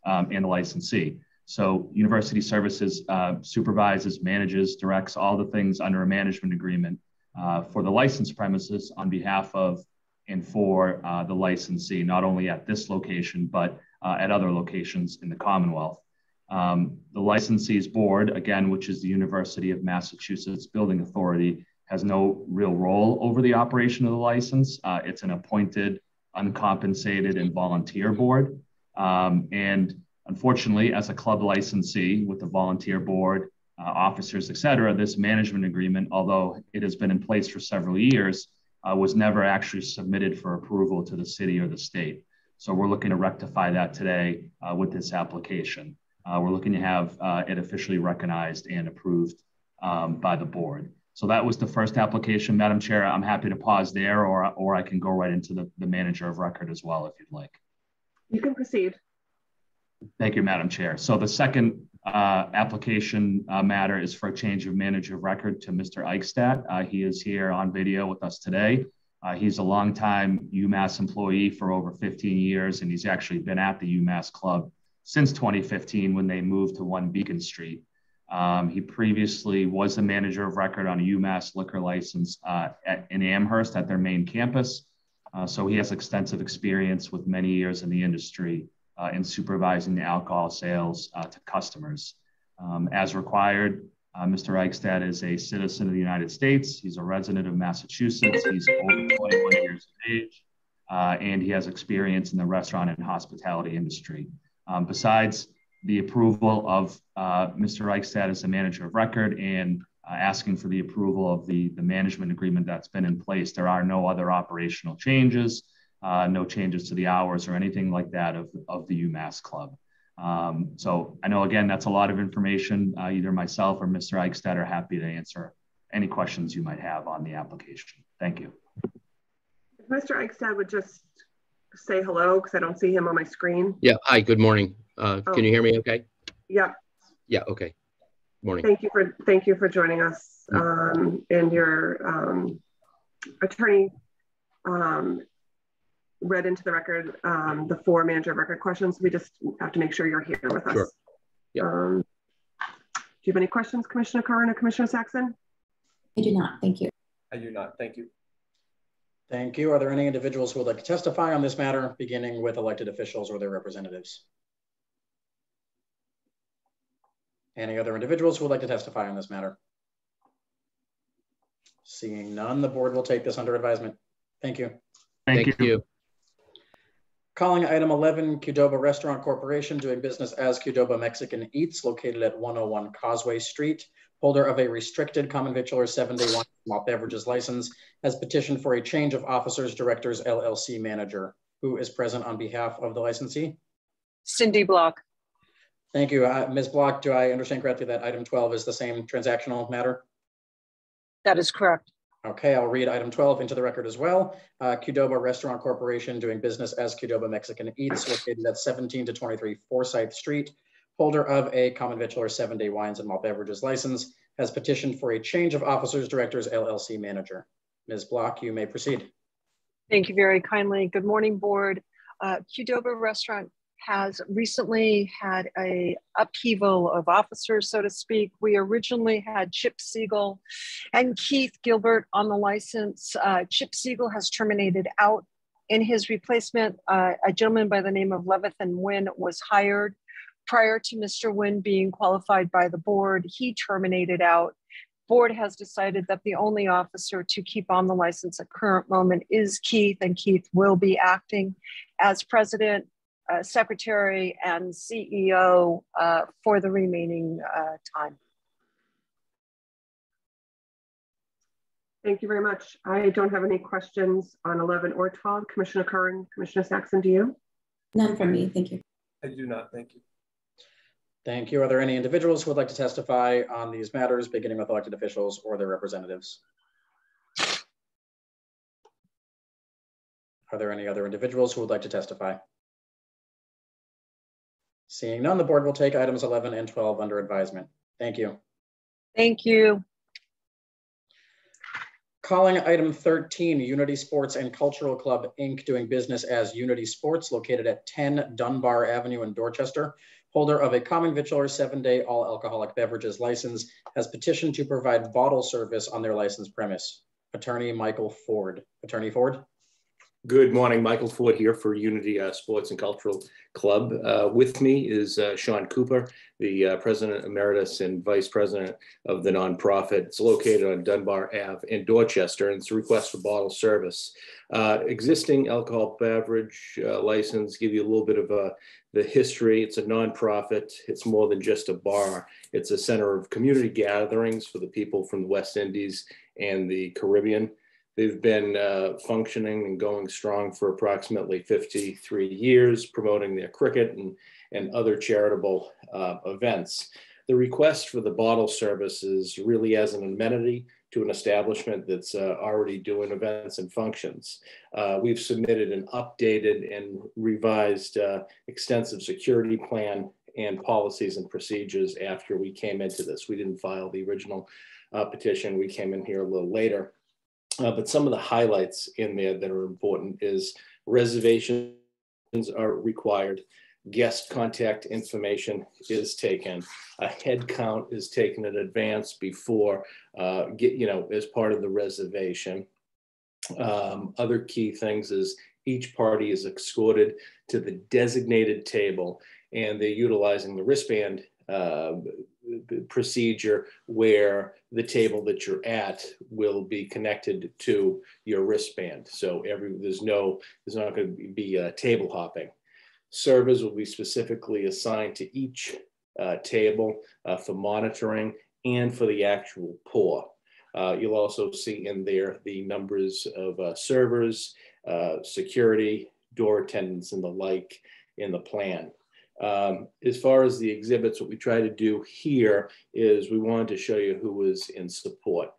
um, and the licensee. So University Services uh, supervises, manages, directs all the things under a management agreement uh, for the licensed premises on behalf of and for uh, the licensee, not only at this location, but uh, at other locations in the Commonwealth. Um, the licensee's board, again, which is the University of Massachusetts Building Authority, has no real role over the operation of the license. Uh, it's an appointed, uncompensated, and volunteer board. Um, and Unfortunately, as a club licensee with the volunteer board, uh, officers, et cetera, this management agreement, although it has been in place for several years, uh, was never actually submitted for approval to the city or the state. So we're looking to rectify that today uh, with this application. Uh, we're looking to have uh, it officially recognized and approved um, by the board. So that was the first application, Madam Chair. I'm happy to pause there or, or I can go right into the, the manager of record as well if you'd like. You can proceed. Thank you, Madam Chair. So the second uh, application uh, matter is for a change of manager of record to Mr. Eichstadt. Uh, he is here on video with us today. Uh, he's a longtime UMass employee for over 15 years, and he's actually been at the UMass Club since 2015 when they moved to 1 Beacon Street. Um, he previously was the manager of record on a UMass liquor license uh, at, in Amherst at their main campus. Uh, so he has extensive experience with many years in the industry uh, in supervising the alcohol sales uh, to customers. Um, as required, uh, Mr. Eichstadt is a citizen of the United States. He's a resident of Massachusetts. He's over 21 years of age, uh, and he has experience in the restaurant and hospitality industry. Um, besides the approval of uh, Mr. Eichstadt as the manager of record and uh, asking for the approval of the, the management agreement that's been in place, there are no other operational changes uh, no changes to the hours or anything like that of, of the UMass club. Um, so I know, again, that's a lot of information. Uh, either myself or Mr. Eichstadt are happy to answer any questions you might have on the application. Thank you. If Mr. Eichstadt would just say hello because I don't see him on my screen. Yeah. Hi, good morning. Uh, Oh. Can you hear me okay? Yeah. Yeah, okay. Morning. Thank you for thank you for joining us um, and your um, attorney um, read into the record um, the four manager of record questions. We just have to make sure you're here with us. Sure. Yeah. Um, do you have any questions, Commissioner Curran or Commissioner Saxon? I do not. Thank you. I do not. Thank you. Thank you. Are there any individuals who would like to testify on this matter, beginning with elected officials or their representatives? Any other individuals who would like to testify on this matter? Seeing none, the board will take this under advisement. Thank you. Thank, Thank you. you. Calling item 11, Qdoba Restaurant Corporation doing business as Qdoba Mexican Eats located at 101 Causeway Street. Holder of a restricted common victualler seven-day wine malt beverages license has petitioned for a change of officers, directors, LLC manager. Who is present on behalf of the licensee? Cindy Block. Thank you. Uh, Ms. Block, do I understand correctly that item 12 is the same transactional matter? That is correct. Okay, I'll read item 12 into the record as well. Uh, Qdoba Restaurant Corporation doing business as Qdoba Mexican Eats located at 17 to 23 Forsyth Street. Holder of a common victualler seven-day wines and malt beverages license has petitioned for a change of officers, directors, LLC manager. Ms. Block, you may proceed. Thank you very kindly. Good morning, board. Uh, Qdoba Restaurant has recently had a upheaval of officers, so to speak. We originally had Chip Siegel and Keith Gilbert on the license. Uh, Chip Siegel has terminated out. In his replacement, uh, a gentleman by the name of Levithan Wynn was hired. Prior to Mr. Wynn being qualified by the board, he terminated out. Board has decided that the only officer to keep on the license at current moment is Keith, and Keith will be acting as president, uh, secretary, and CEO uh, for the remaining uh, time. Thank you very much. I don't have any questions on 11 or 12. Commissioner Curran, Commissioner Saxon, do you? None from me. Thank you. I do not. Thank you. Thank you. Are there any individuals who would like to testify on these matters, beginning with elected officials or their representatives? Are there any other individuals who would like to testify? Seeing none, the board will take items 11 and 12 under advisement. Thank you. Thank you. Calling item 13, Unity Sports and Cultural Club, Inc., doing business as Unity Sports, located at 10 Dunbar Avenue in Dorchester. Holder of a common victualler seven-day all alcoholic beverages license has petitioned to provide bottle service on their licensed premise. Attorney Michael Ford. Attorney Ford? Good morning, Michael Ford here for Unity uh, Sports and Cultural Club. Uh, with me is uh, Sean Cooper, the uh, President Emeritus and Vice President of the nonprofit. It's located on Dunbar Ave in Dorchester, and it's a request for bottle service. Uh, existing alcohol beverage uh, license, give you a little bit of the history. It's a nonprofit. It's more than just a bar. It's a center of community gatherings for the people from the West Indies and the Caribbean. They've been uh, functioning and going strong for approximately 53 years, promoting their cricket and, and other charitable uh, events. The request for the bottle service is really as an amenity to an establishment that's uh, already doing events and functions. Uh, we've submitted an updated and revised uh, extensive security plan and policies and procedures after we came into this. We didn't file the original uh, petition. We came in here a little later. Uh, but some of the highlights in there that are important is reservations are required. Guest contact information is taken. A head count is taken in advance before, uh, get you know, as part of the reservation. Um, other key things is each party is escorted to the designated table and they're utilizing the wristband uh, procedure where the table that you're at will be connected to your wristband. So every there's no there's not going to be uh, table hopping. Servers will be specifically assigned to each uh, table uh, for monitoring and for the actual pour. Uh, you'll also see in there the numbers of uh, servers, uh, security, door attendants, and the like in the plan. Um, as far as the exhibits, what we try to do here is we wanted to show you who was in support.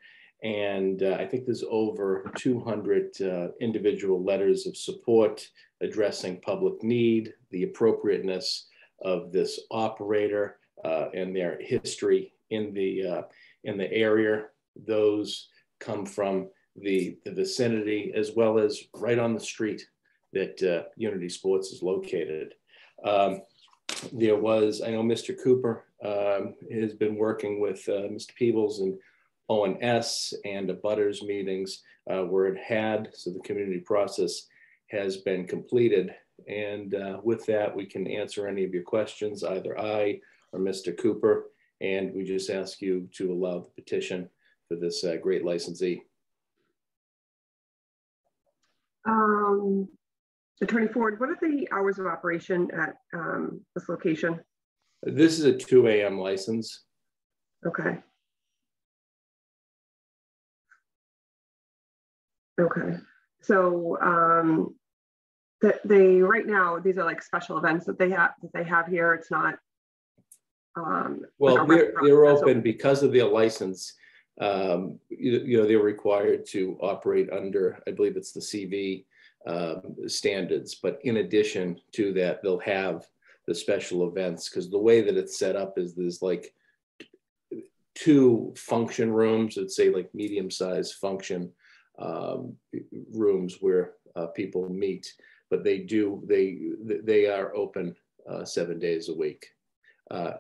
And uh, I think there's over 200 uh, individual letters of support addressing public need, the appropriateness of this operator uh, and their history in the, uh, in the area. Those come from the, the vicinity as well as right on the street that uh, Unity Sports is located. Um, there was, I know Mr. Cooper um, has been working with uh, Mr. Peoples and ONS and the Butters meetings uh, where it had, so the community process has been completed. And uh, with that, we can answer any of your questions, either I or Mr. Cooper. And we just ask you to allow the petition for this uh, great licensee. Um, Attorney Ford, what are the hours of operation at um, this location? This is a 2 a.m. license. Okay. Okay. So um, that they right now these are like special events that they have that they have here. It's not. Um, well, like they're, they're open because of their license. Um, you, you know, they're required to operate under, I believe it's the CV um, standards. But in addition to that, they'll have the special events because the way that it's set up is there's like two function rooms, let's say like medium sized function um, rooms where uh, people meet, but they do, they, they are open uh, seven days a week. Uh,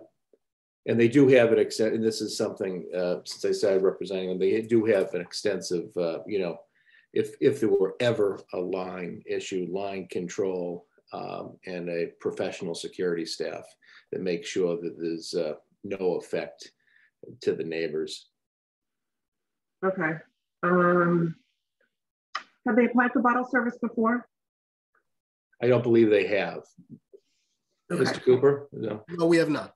and they do have an extent, and this is something, uh, since I started representing them, they do have an extensive, uh, you know, if, if there were ever a line issue, line control, um, and a professional security staff that makes sure that there's uh, no effect to the neighbors. Okay. Um, have they applied for bottle service before? I don't believe they have. Okay. Mr. Cooper? No. No, we have not.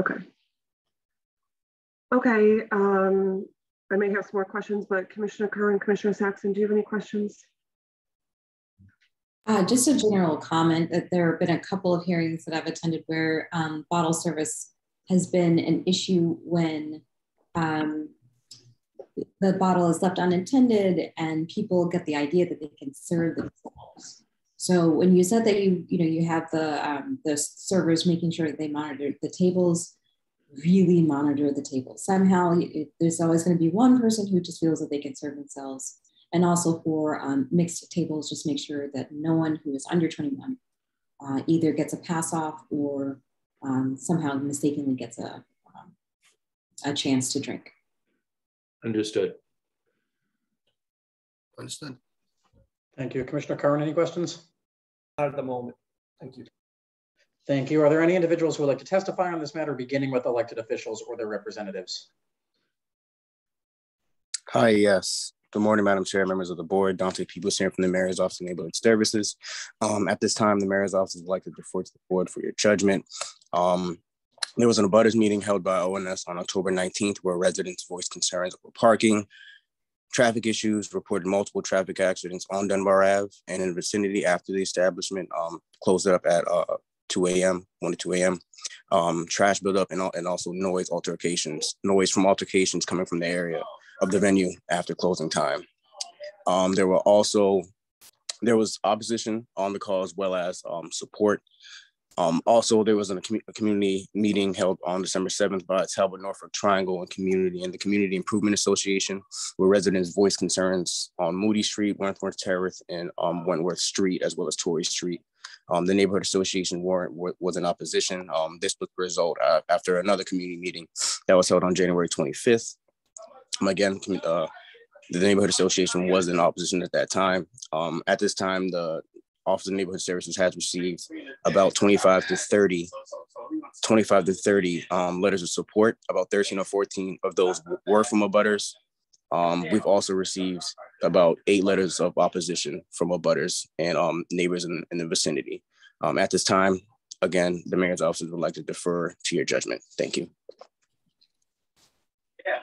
Okay. Okay. Um, I may have some more questions, but Commissioner Curran and Commissioner Saxon, do you have any questions? Uh, just a general comment that there have been a couple of hearings that I've attended where um, bottle service has been an issue when um, the bottle is left unintended and people get the idea that they can serve themselves. So when you said that you you know you have the um, the servers making sure that they monitor the tables, really monitor the table. Somehow it, there's always going to be one person who just feels that they can serve themselves. And also for um, mixed tables, just make sure that no one who is under 21 uh, either gets a pass off or um, somehow mistakenly gets a, um, a chance to drink. Understood. Understood. Thank you. Commissioner Curran, any questions? Not at the moment. Thank you. Thank you. Are there any individuals who would like to testify on this matter, beginning with elected officials or their representatives? Hi, yes. Good morning, Madam Chair, members of the board. Dante Peoples here from the Mayor's Office of Neighborhood Services. Um, at this time, the Mayor's Office would like to to the board for your judgment. Um, there was an abutters meeting held by ONS on October 19th where residents voiced concerns over parking, traffic issues, reported multiple traffic accidents on Dunbar Ave and in the vicinity after the establishment um, closed up at uh, 2 a.m., 1 to 2 a.m. Um, trash buildup and, and also noise altercations, noise from altercations coming from the area of the venue after closing time. Um, there were also, there was opposition on the call as well as um, support. Um, also, there was an, a community meeting held on December 7th by Talbot Norfolk Triangle and Community and the Community Improvement Association, where residents voiced concerns on Moody Street, Wentworth Terrace, and um, Wentworth Street, as well as Torrey Street. Um, the neighborhood association warrant was in opposition. Um, this was the result uh, after another community meeting that was held on January 25th. Um, again, uh, the neighborhood association was in opposition at that time. Um, at this time, the Office of Neighborhood Services has received about 25 to 30, 25 to 30 um, letters of support. About 13 or 14 of those were from abutters. Um, we've also received about eight letters of opposition from abutters and um, neighbors in, in, the vicinity. Um, at this time, again, the mayor's office would like to defer to your judgment. Thank you. Yeah.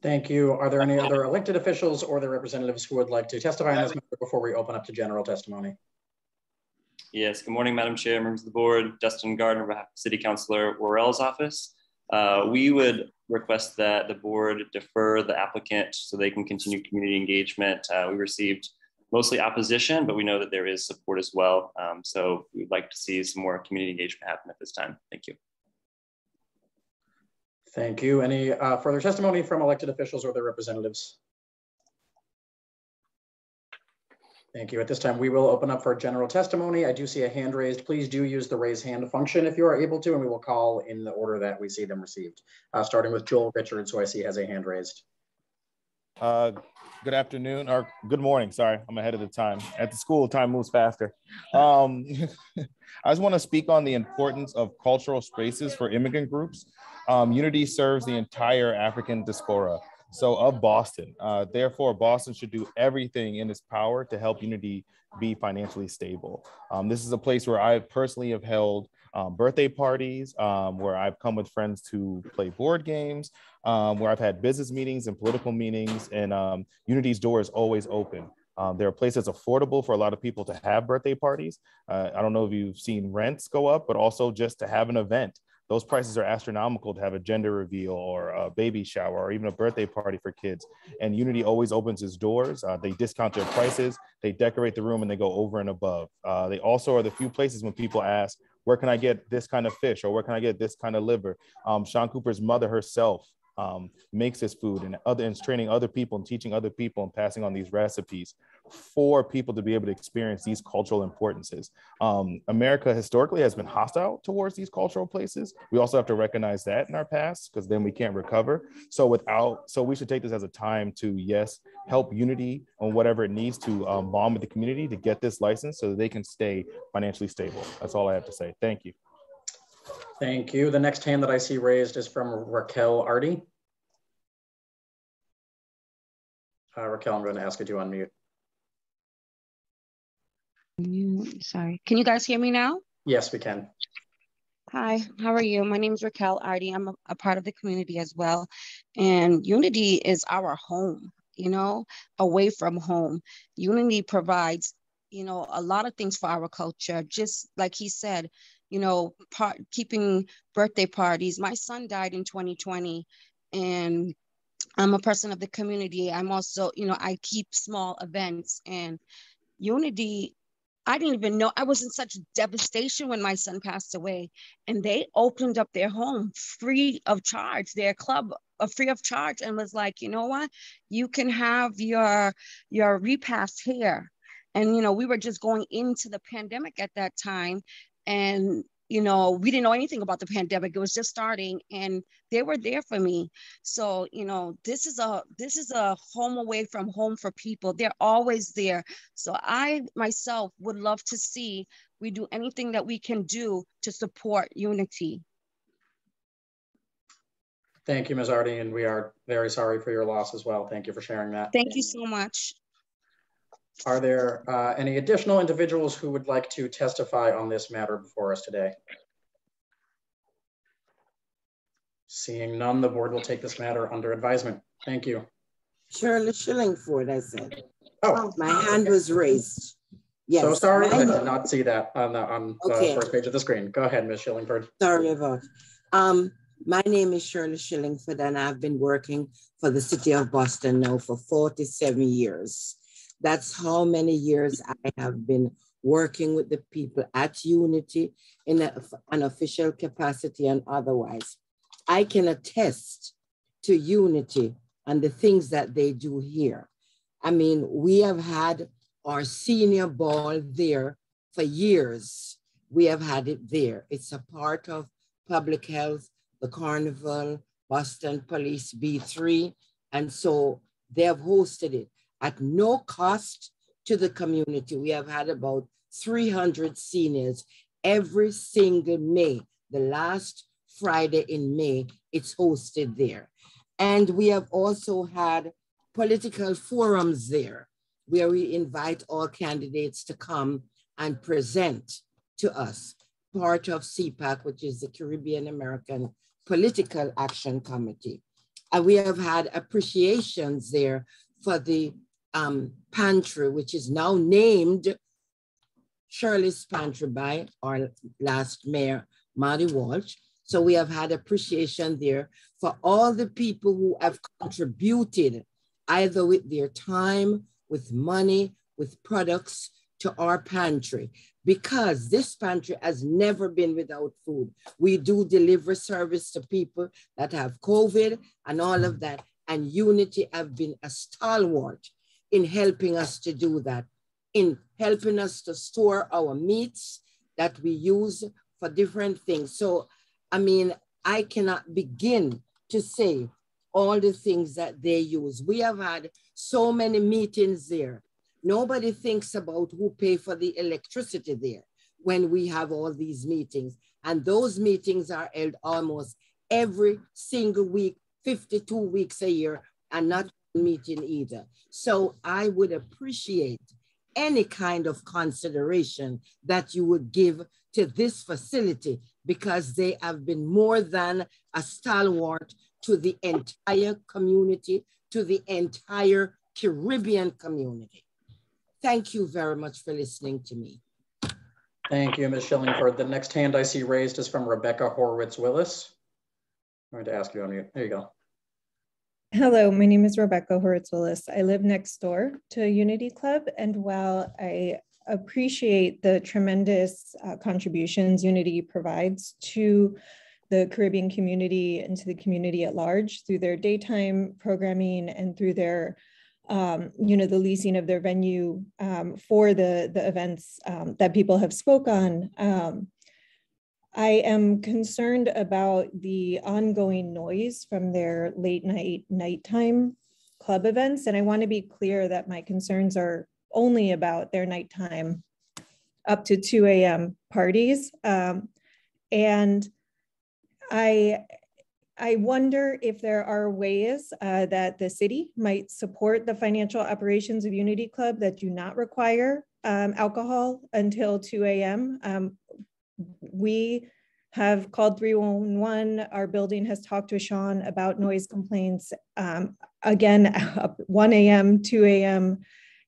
Thank you. Are there any other elected officials or their representatives who would like to testify on this matter before we open up to general testimony? Yes, good morning, Madam Chair, members of the board. Dustin Gardner, on behalf of City Councilor Worrell's office. Uh, we would request that the board defer the applicant so they can continue community engagement. Uh, we received mostly opposition, but we know that there is support as well. Um, so we'd like to see some more community engagement happen at this time. Thank you. Thank you. Any uh, further testimony from elected officials or their representatives? Thank you. At this time, we will open up for general testimony. I do see a hand raised. Please do use the raise hand function if you are able to, and we will call in the order that we see them received. Uh, starting with Joel Richards, who I see has a hand raised. Uh, good afternoon, or good morning. Sorry, I'm ahead of the time. At the school, time moves faster. Um, I just want to speak on the importance of cultural spaces for immigrant groups. Um, Unity serves the entire African diaspora so of Boston. Uh, therefore, Boston should do everything in its power to help Unity be financially stable. Um, this is a place where I personally have held um, birthday parties, um, where I've come with friends to play board games, um, where I've had business meetings and political meetings, and um, Unity's door is always open. Um, there are places affordable for a lot of people to have birthday parties. Uh, I don't know if you've seen rents go up, but also just to have an event those prices are astronomical to have a gender reveal or a baby shower or even a birthday party for kids. And Unity always opens its doors. Uh, they discount their prices, they decorate the room, and they go over and above. Uh, they also are the few places when people ask, where can I get this kind of fish or where can I get this kind of liver? Um, Sean Cooper's mother herself um, makes this food and other and training other people and teaching other people and passing on these recipes for people to be able to experience these cultural importances. Um, America historically has been hostile towards these cultural places. We also have to recognize that in our past because then we can't recover. So without, so we should take this as a time to yes, help unity on whatever it needs to um, bond with the community to get this license so that they can stay financially stable. That's all I have to say. Thank you. Thank you. The next hand that I see raised is from Raquel Artie. Uh, Raquel, I'm going to ask you to unmute. sorry. Can you guys hear me now? Yes, we can. Hi, how are you? My name is Raquel Artie. I'm a, a, part of the community as well. And Unity is our home, you know, away from home. Unity provides, you know, a lot of things for our culture. Just like he said, you know, part, keeping birthday parties. My son died in 2020 and I'm a person of the community. I'm also, you know, I keep small events and Unity I didn't even know I was in such devastation when my son passed away. And they opened up their home free of charge, their club uh, free of charge, and was like, you know what? You can have your your repast here. And you know, we were just going into the pandemic at that time. And you know, we didn't know anything about the pandemic. It was just starting and they were there for me. So, you know, this is a this is a home away from home for people. They're always there. So I myself would love to see we do anything that we can do to support unity. Thank you, Ms. Artie, and we are very sorry for your loss as well. Thank you for sharing that. Thank you so much. Are there uh, any additional individuals who would like to testify on this matter before us today? Seeing none, the board will take this matter under advisement. Thank you. Shirley Shillingford, I said. Oh, my hand was raised. Yes. So sorry, I did not see that on the on Okay. the first page of the screen. Go ahead, Ms. Shillingford. Sorry about. Um, my name is Shirley Shillingford, and I've been working for the city of Boston now for 47 years. That's how many years I have been working with the people at Unity in a- an official capacity and otherwise. I can attest to Unity and the things that they do here. I mean, we have had our senior ball there for years. We have had it there. It's a part of public health, the carnival, Boston Police B3. And so they have hosted it at no cost to the community. We have had about 300 seniors every single May. The last Friday in May, it's hosted there. And we have also had political forums there where we invite all candidates to come and present to us, part of CPAC, which is the Caribbean American Political Action Committee. And we have had appreciations there for the um, pantry, which is now named Shirley's Pantry by our last mayor, Marty Walsh. So we have had appreciation there for all the people who have contributed either with their time, with money, with products to our pantry because this pantry has never been without food. We do deliver service to people that have COVID and all of that. And Unity have been a stalwart in helping us to do that, in helping us to store our meats that we use for different things. So, I mean, I cannot begin to say all the things that they use. We have had so many meetings there. Nobody thinks about who pay for the electricity there when we have all these meetings. And those meetings are held almost every single week, 52 weeks a year, and not meeting either. So I would appreciate any kind of consideration that you would give to this facility because they have been more than a stalwart to the entire community, to the entire Caribbean community. Thank you very much for listening to me. Thank you, Ms. Shillingford. The next hand I see raised is from Rebecca Horowitz Willis. I'm going to ask you on mute. There you go. Hello, my name is Rebecca Horowitz Willis. I live next door to Unity Club, and while I appreciate the tremendous uh, contributions Unity provides to the Caribbean community and to the community at large through their daytime programming and through their um, you know, the leasing of their venue um, for the, the events um, that people have spoke on. I am concerned about the ongoing noise from their late night, nighttime club events. And I want to be clear that my concerns are only about their nighttime up to 2 a.m. parties. Um, and I I wonder if there are ways uh, that the city might support the financial operations of Unity Club that do not require um, alcohol until 2 a.m. Um, we have called 311. Our building has talked to Sean about noise complaints. Um, again, 1 a.m., 2 a.m.,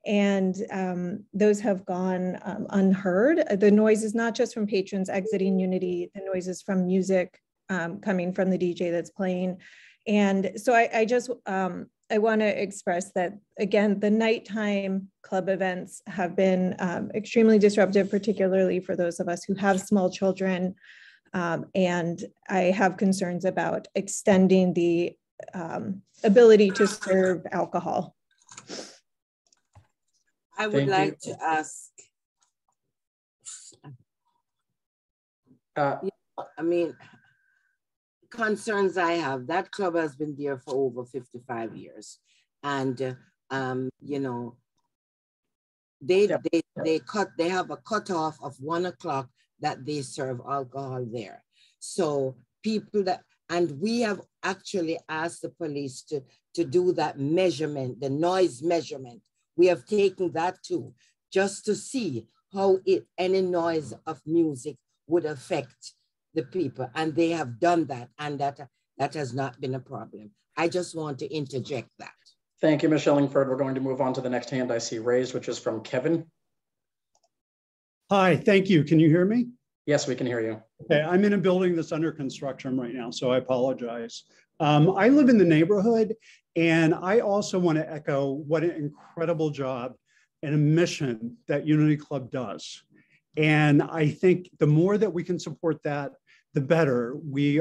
and um, those have gone um, unheard. The noise is not just from patrons exiting Unity, the noise is from music um, coming from the DJ that's playing. And so I, I just, um, I want to express that again, the nighttime club events have been um, extremely disruptive, particularly for those of us who have small children. Um, and I have concerns about extending the um, ability to serve alcohol. I would Thank like you. to ask, Uh, I mean, concerns I have, that club has been there for over 55 years. And, um, you know, they, yep. they, they cut, they have a cutoff of one o'clock that they serve alcohol there. So people that, and we have actually asked the police to, to do that measurement, the noise measurement. We have taken that too, just to see how it, any noise of music would affect the people. And they have done that and that, that has not been a problem. I just want to interject that. Thank you, Ms. Shillingford. We're going to move on to the next hand I see raised, which is from Kevin. Hi, thank you. Can you hear me? Yes, we can hear you. Okay, I'm in a building that's under construction right now, so I apologize. Um, I live in the neighborhood, and I also want to echo what an incredible job and a mission that Unity Club does. And I think the more that we can support that, the better. We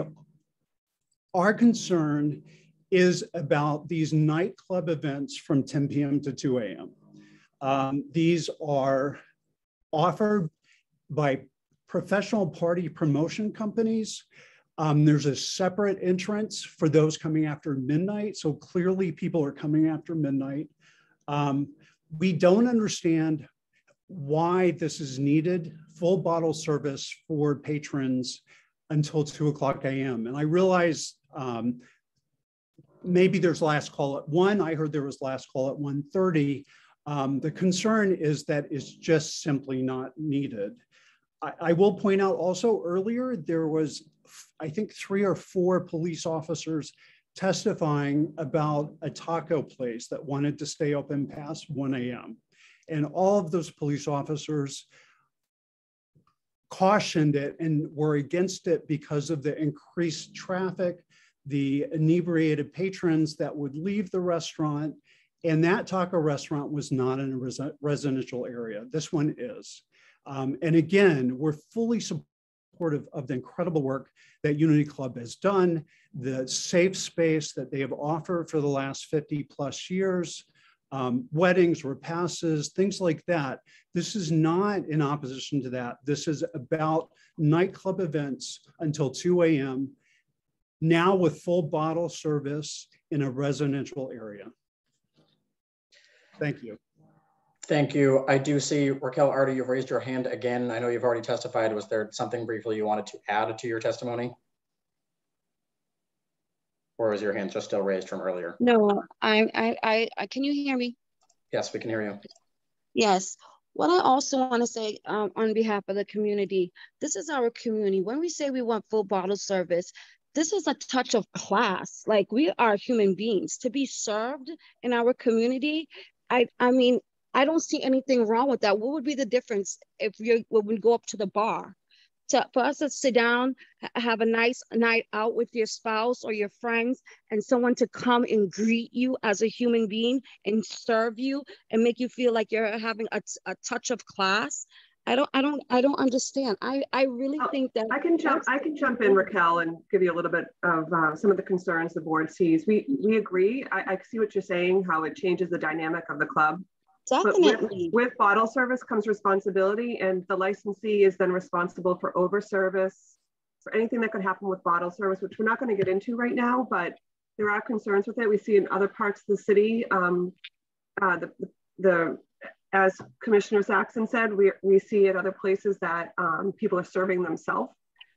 are concerned is about these nightclub events from 10 p.m. to 2 a.m. Um, these are offered by professional party promotion companies. Um, there's a separate entrance for those coming after midnight. So clearly people are coming after midnight. Um, we don't understand why this is needed, full bottle service for patrons until two o'clock a.m. And I realize um, maybe there's last call at one. I heard there was last call at 1.30. Um, the concern is that it's just simply not needed. I, I will point out also earlier, there was, I think, three or four police officers testifying about a taco place that wanted to stay open past 1 a.m. And all of those police officers cautioned it and were against it because of the increased traffic, the inebriated patrons that would leave the restaurant. And that taco restaurant was not in a res residential area. This one is. Um, and again, we're fully supportive of the incredible work that Unity Club has done, the safe space that they have offered for the last 50 plus years, um, weddings, repasses, things like that. This is not in opposition to that. This is about nightclub events until 2 a.m., now with full bottle service in a residential area. Thank you. Thank you. I do see Raquel Artie, you've raised your hand again. I know you've already testified. Was there something briefly you wanted to add to your testimony? Or is your hand just still raised from earlier? No, I, I, I, can you hear me? Yes, we can hear you. Yes. What I also want to say um, on behalf of the community, this is our community. When we say we want full bottle service, this is a touch of class. Like we are human beings to be served in our community. I, I mean, I don't see anything wrong with that. What would be the difference if you would go up to the bar? To, for us to sit down, have a nice night out with your spouse or your friends, and someone to come and greet you as a human being and serve you and make you feel like you're having a, a touch of class. I don't, I don't, I don't understand. I, I really oh, think that I can jump, I can jump in, Raquel, and give you a little bit of uh, some of the concerns the board sees. We, we agree. I, I see what you're saying, how it changes the dynamic of the club. Definitely. With, with, bottle service comes responsibility, and the licensee is then responsible for over service, for anything that could happen with bottle service, which we're not going to get into right now, but there are concerns with it. We see in other parts of the city, um, uh, the, the, as Commissioner Saxon said, we, we see at other places that um, people are serving themselves.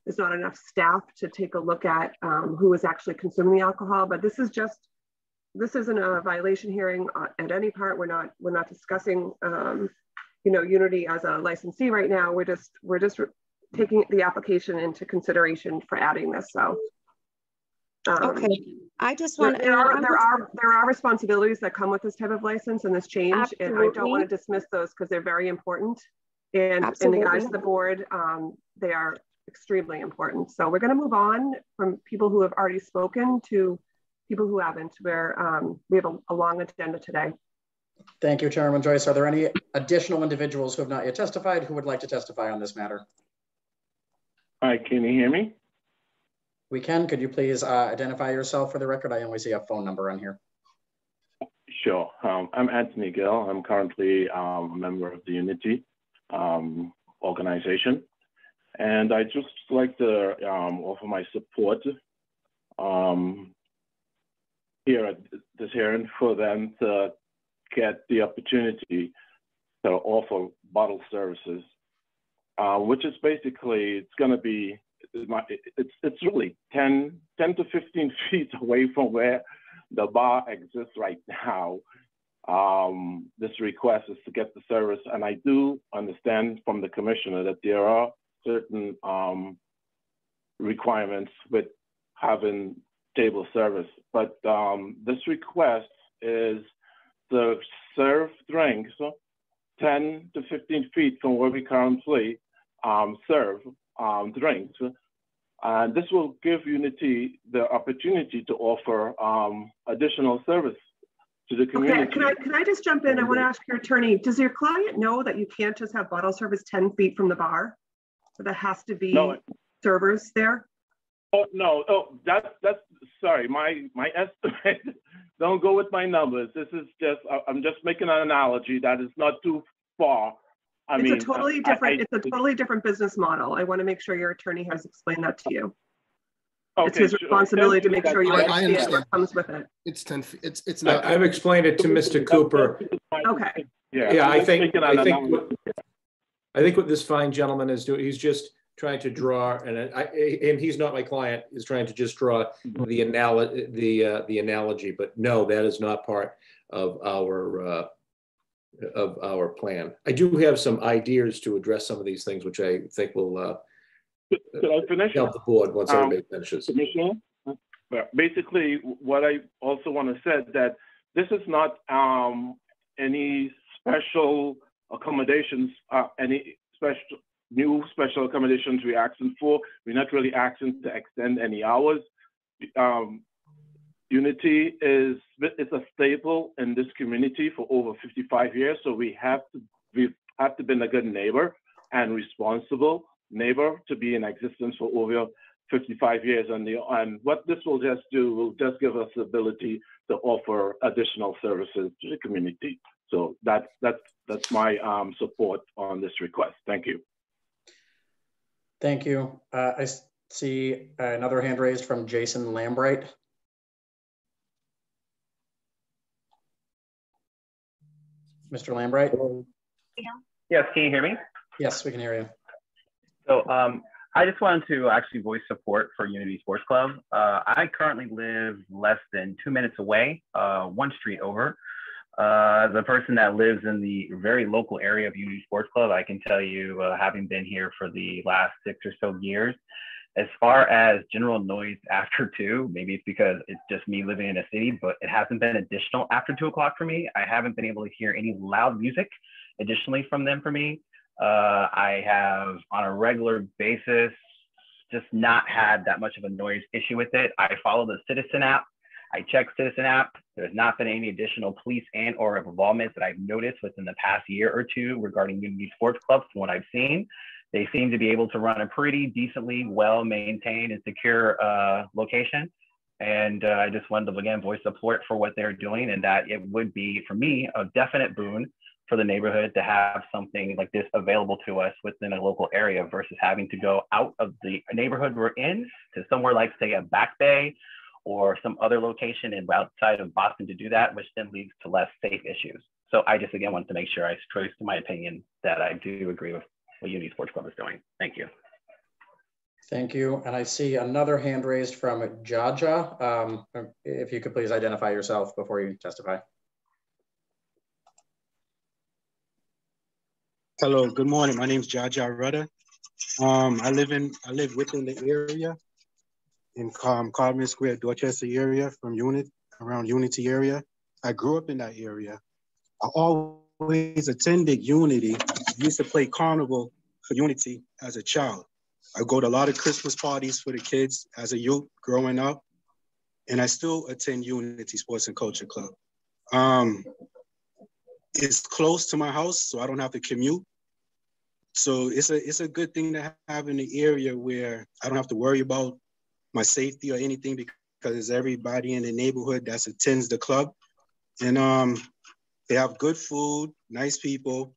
There's not enough staff to take a look at um, who is actually consuming the alcohol, but this is just this isn't a violation hearing uh, at any part. We're not we're not discussing um, you know Unity as a licensee right now. We're just we're just taking the application into consideration for adding this. So. Um, okay, I just want there, there are there are there are responsibilities that come with this type of license and this change, Absolutely. and I don't want to dismiss those because they're very important. And Absolutely. in the eyes of the board, um, they are extremely important. So we're going to move on from people who have already spoken to people who haven't. Where um, we have a, a long agenda today. Thank you, Chairman Joyce. Are there any additional individuals who have not yet testified who would like to testify on this matter? Hi, can you hear me? We can. Could you please uh, identify yourself for the record? I only see a phone number on here. Sure. Um, I'm Anthony Gill. I'm currently um, a member of the Unity um, organization. And I just like to um, offer my support um, here at this hearing for them to get the opportunity to offer bottle services, uh, which is basically, it's going to be, it's, it's really 10, 10 to 15 feet away from where the bar exists right now. Um, this request is to get the service, and I do understand from the commissioner that there are certain um, requirements with having table service, but um, this request is to serve drinks 10 to 15 feet from where we currently um, serve um, drinks. And this will give Unity the opportunity to offer um, additional service to the community. Okay, can I, can I just jump in? I want to ask your attorney, does your client know that you can't just have bottle service 10 feet from the bar? So there has to be No. servers there? Oh, no, oh, that's, that's, sorry, my, my estimate, don't go with my numbers. This is just, I- I'm just making an analogy that is not too far. I mean. It's a totally I- different, I- it's a totally different business model. I want to make sure your attorney has explained that to you. It's Okay, his sure. responsibility to make sure you I- I understand what comes with it. It's ten, feet. it's, it's not. I've explained it to Mr. Cooper. Okay. Yeah, I think, I think, what- I think what this fine gentleman is doing, he's just trying to draw, and I, and he's not my client, is trying to just draw the analogy, the, uh, the analogy, but no, that is not part of our, uh, of our plan. I do have some ideas to address some of these things, which I think will, uh, Could I finish? help the board once Um, everybody finishes. Commissioner? Well, Basically, what I also want to say that this is not um, any special accommodations, uh, any special, new special accommodations we're asking for. We're not really asking to extend any hours. Um, Unity is, it's a staple in this community for over 55 years, so we have to, we have to be a good neighbor and responsible neighbor to be in existence for over 55 years. And, the, and what this will just do will just give us the ability to offer additional services to the community. So that's that's that's my um, support on this request. Thank you. Thank you. Uh, I see another hand raised from Jason Lambright. Mr. Lambright? Yes, can you hear me? Yes, we can hear you. So um, I just wanted to actually voice support for Unity Sports Club. Uh, I currently live less than two minutes away, uh, one street over. Uh, the person that lives in the very local area of Unity Sports Club, I can tell you, uh, having been here for the last six or so years, as far as general noise after two, maybe it's because it's just me living in a city, but it hasn't been additional after two o'clock for me. I haven't been able to hear any loud music additionally from them for me. Uh, I have on a regular basis just not had that much of a noise issue with it. I follow the Citizen app. I checked Citizen app. There's not been any additional police and or involvement that I've noticed within the past year or two regarding Unity Sports Club from what I've seen. They seem to be able to run a pretty decently well maintained and secure uh, location. And uh, I just wanted to again voice support for what they're doing and that it would be for me a definite boon for the neighborhood to have something like this available to us within a local area versus having to go out of the neighborhood we're in to somewhere like say a back bay or some other location in outside of Boston to do that, which then leads to less safe issues. So I just again want to make sure I stress my opinion that I do agree with what Unity Sports Club is doing. Thank you. Thank you. And I see another hand raised from Jaja. Um, if you could please identify yourself before you testify. Hello, good morning. My name is Jaja Rudder. Um, I live in I live within the area in um, Square, Dorchester area, from Unit around Unity area. I grew up in that area. I always attended Unity. I used to play carnival for Unity as a child. I go to a lot of Christmas parties for the kids as a youth growing up, and I still attend Unity Sports and Culture Club. Um, it's close to my house, so I don't have to commute. So it's a it's a good thing to have in the area where I don't have to worry about my safety or anything because there's everybody in the neighborhood that attends the club, and um, they have good food, nice people,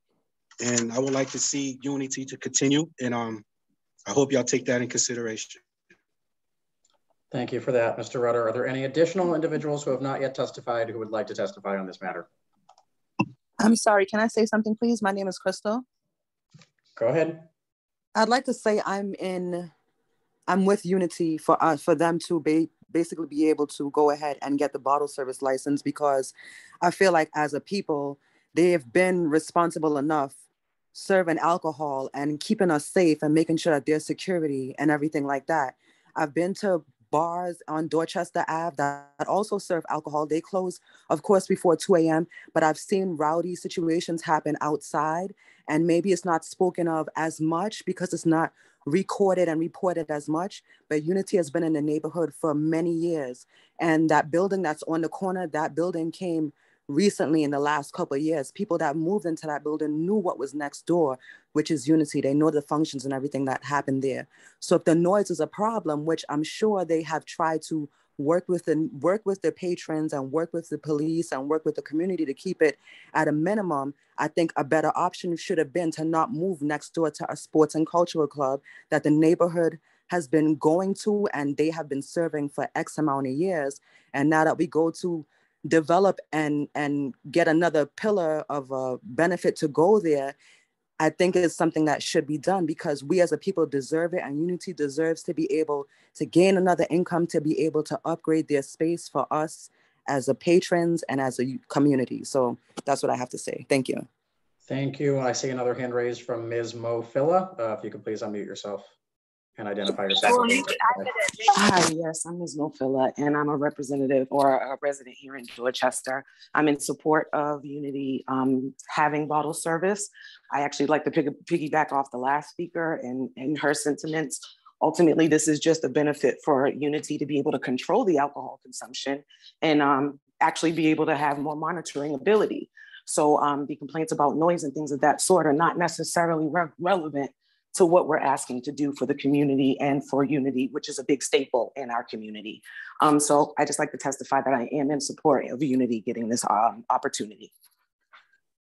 and I would like to see Unity to continue. And um, I hope y'all take that in consideration. Thank you for that, Mr. Rudder. Are there any additional individuals who have not yet testified who would like to testify on this matter? I'm sorry, can I say something, please? My name is Crystal. Go ahead. I'd like to say I'm in, I'm with Unity for uh, for them to be basically be able to go ahead and get the bottle service license because I feel like as a people, they've been responsible enough serving alcohol and keeping us safe and making sure that there's security and everything like that. I've been to bars on Dorchester Ave that also serve alcohol. They close, of course, before 2 a.m., but I've seen rowdy situations happen outside. And maybe it's not spoken of as much because it's not recorded and reported as much. But Unity has been in the neighborhood for many years. And that building that's on the corner, that building came recently in the last couple of years, people that moved into that building knew what was next door, which is Unity. They know the functions and everything that happened there. So if the noise is a problem, which I'm sure they have tried to work with the work with the patrons and work with the police and work with the community to keep it at a minimum i think a better option should have been to not move next door to a sports and cultural club that the neighborhood has been going to and they have been serving for x amount of years. And now that we go to develop and and get another pillar of a benefit to go there i think it's something that should be done because we as a people deserve it and unity deserves to be able to gain another income to be able to upgrade their space for us as a patrons and as a community. So that's what i have to say. Thank you. Thank you. I see another hand raised from ms. Mo Filla. Uh, if you could please unmute yourself and identify yourself. Hi, yes, I'm Ms. Mofilla, and I'm a representative or a resident here in Dorchester. I'm in support of Unity um, having bottle service. I actually like to pick, piggyback off the last speaker and, and her sentiments. Ultimately, this is just a benefit for Unity to be able to control the alcohol consumption and um, actually be able to have more monitoring ability. So um, the complaints about noise and things of that sort are not necessarily re relevant to what we're asking to do for the community and for unity, which is a big staple in our community. Um, so I just like to testify that I am in support of unity getting this um, opportunity.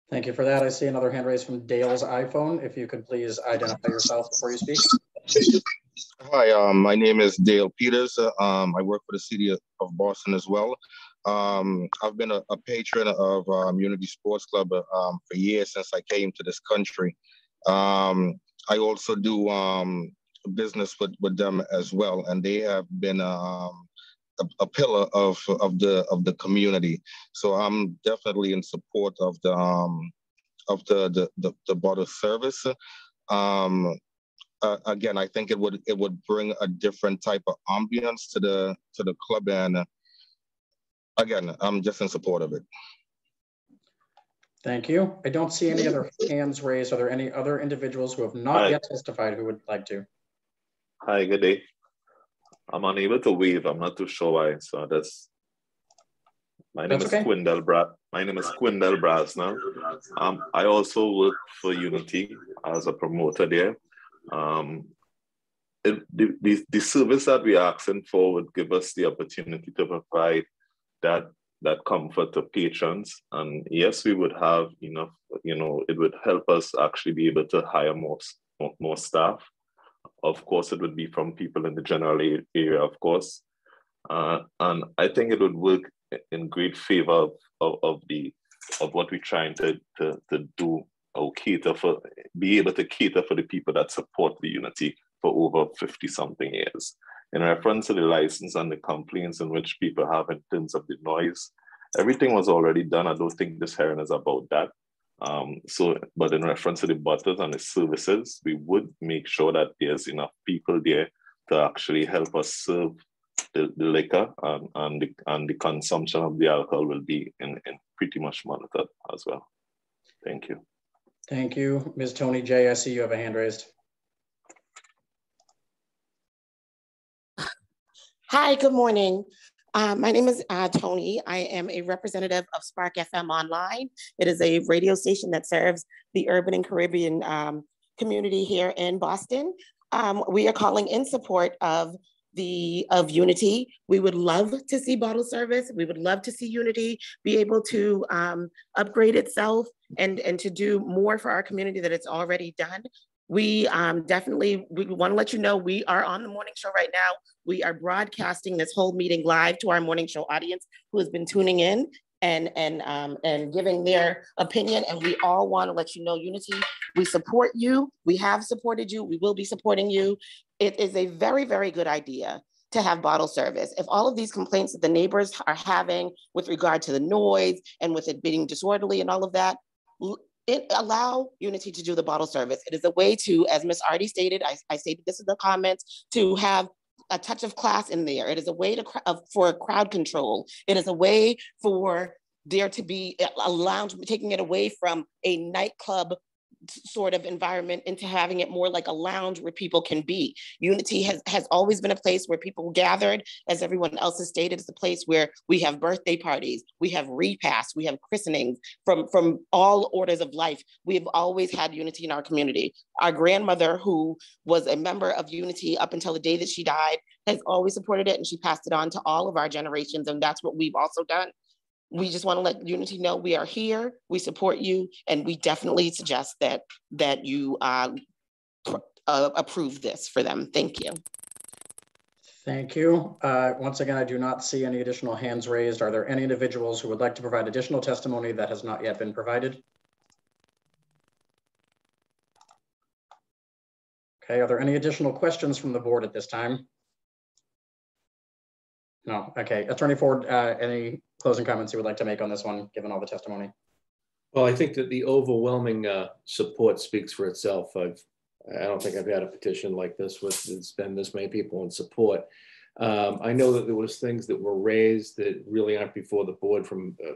Thank you for that. I see another hand raised from Dale's iPhone. If you could please identify yourself before you speak. Hi, um, my name is Dale Peters. Um, I work for the city of, Boston as well. Um, I've been a, a patron of um, Unity Sports Club um, for years since I came to this country. Um, I also do um, business with, with them as well, and they have been um, a, a, pillar of of the of the community. So I'm definitely in support of the um, of the the the, the border service. Um, uh, again, I think it would it would bring a different type of ambience to the to the club, and again, I'm just in support of it. Thank you. I don't see any other hands raised. Are there any other individuals who have not Hi. yet testified who would like to? Hi, good day. I'm unable to wave. I'm not too sure why. So that's my name That's is okay. Quindel Bra. My name is Quindel Brasner. Um, I also work for Unity as a promoter there. Um, it, the, the, the service that we're asking for would give us the opportunity to provide that that comfort to patrons. And yes, we would have enough, you know, it would help us actually be able to hire more, more, staff. Of course, it would be from people in the general area, of course. Uh, and I think it would work in great favor of, of, of the of what we're trying to, to, to do or cater for, be able to cater for the people that support the unity for over 50 something years in reference to the license and the complaints in which people have in terms of the noise, everything was already done. I don't think this hearing is about that. Um, so, but in reference to the bottles and the services, we would make sure that there's enough people there to actually help us serve the, the liquor and, and, the, and the consumption of the alcohol will be in, in pretty much monitored as well. Thank you. Thank you. Ms. Tony J, I see you have a hand raised. Hi, good morning. Uh, my name is uh, Tony. I am a representative of Spark FM Online. It is a radio station that serves the urban and Caribbean um, community here in Boston. Um, we are calling in support of the of Unity. We would love to see bottle service. We would love to see Unity be able to um, upgrade itself and, and to do more for our community that it's already done. We um, definitely we want to let you know we are on the morning show right now. We are broadcasting this whole meeting live to our morning show audience who has been tuning in and and um, and giving their opinion. And we all want to let you know, Unity, we support you. We have supported you. We will be supporting you. It is a very very good idea to have bottle service. If all of these complaints that the neighbors are having with regard to the noise and with it being disorderly and all of that, it allow Unity to do the bottle service. It is a way to, as Ms. Artie stated, I, I stated this in the comments, to have a touch of class in there. It is a way to for crowd control. It is a way for there to be a lounge, taking it away from a nightclub sort of environment into having it more like a lounge where people can be. Unity has, has always been a place where people gathered, as everyone else has stated, it's a place where we have birthday parties, we have repasts, we have christenings from, from all orders of life. We have always had unity in our community. Our grandmother, who was a member of Unity up until the day that she died, has always supported it and she passed it on to all of our generations. And that's what we've also done we just want to let Unity know we are here, we support you, and we definitely suggest that that you uh, uh, approve this for them. Thank you. Thank you. Uh, once again, I do not see any additional hands raised. Are there any individuals who would like to provide additional testimony that has not yet been provided? Okay, are there any additional questions from the board at this time? No, okay. Attorney Ford, uh, any closing comments you would like to make on this one, given all the testimony? Well, I think that the overwhelming uh, support speaks for itself. I've, I don't think I've had a petition like this with it's been this many people in support. Um, I know that there was things that were raised that really aren't before the board from, uh,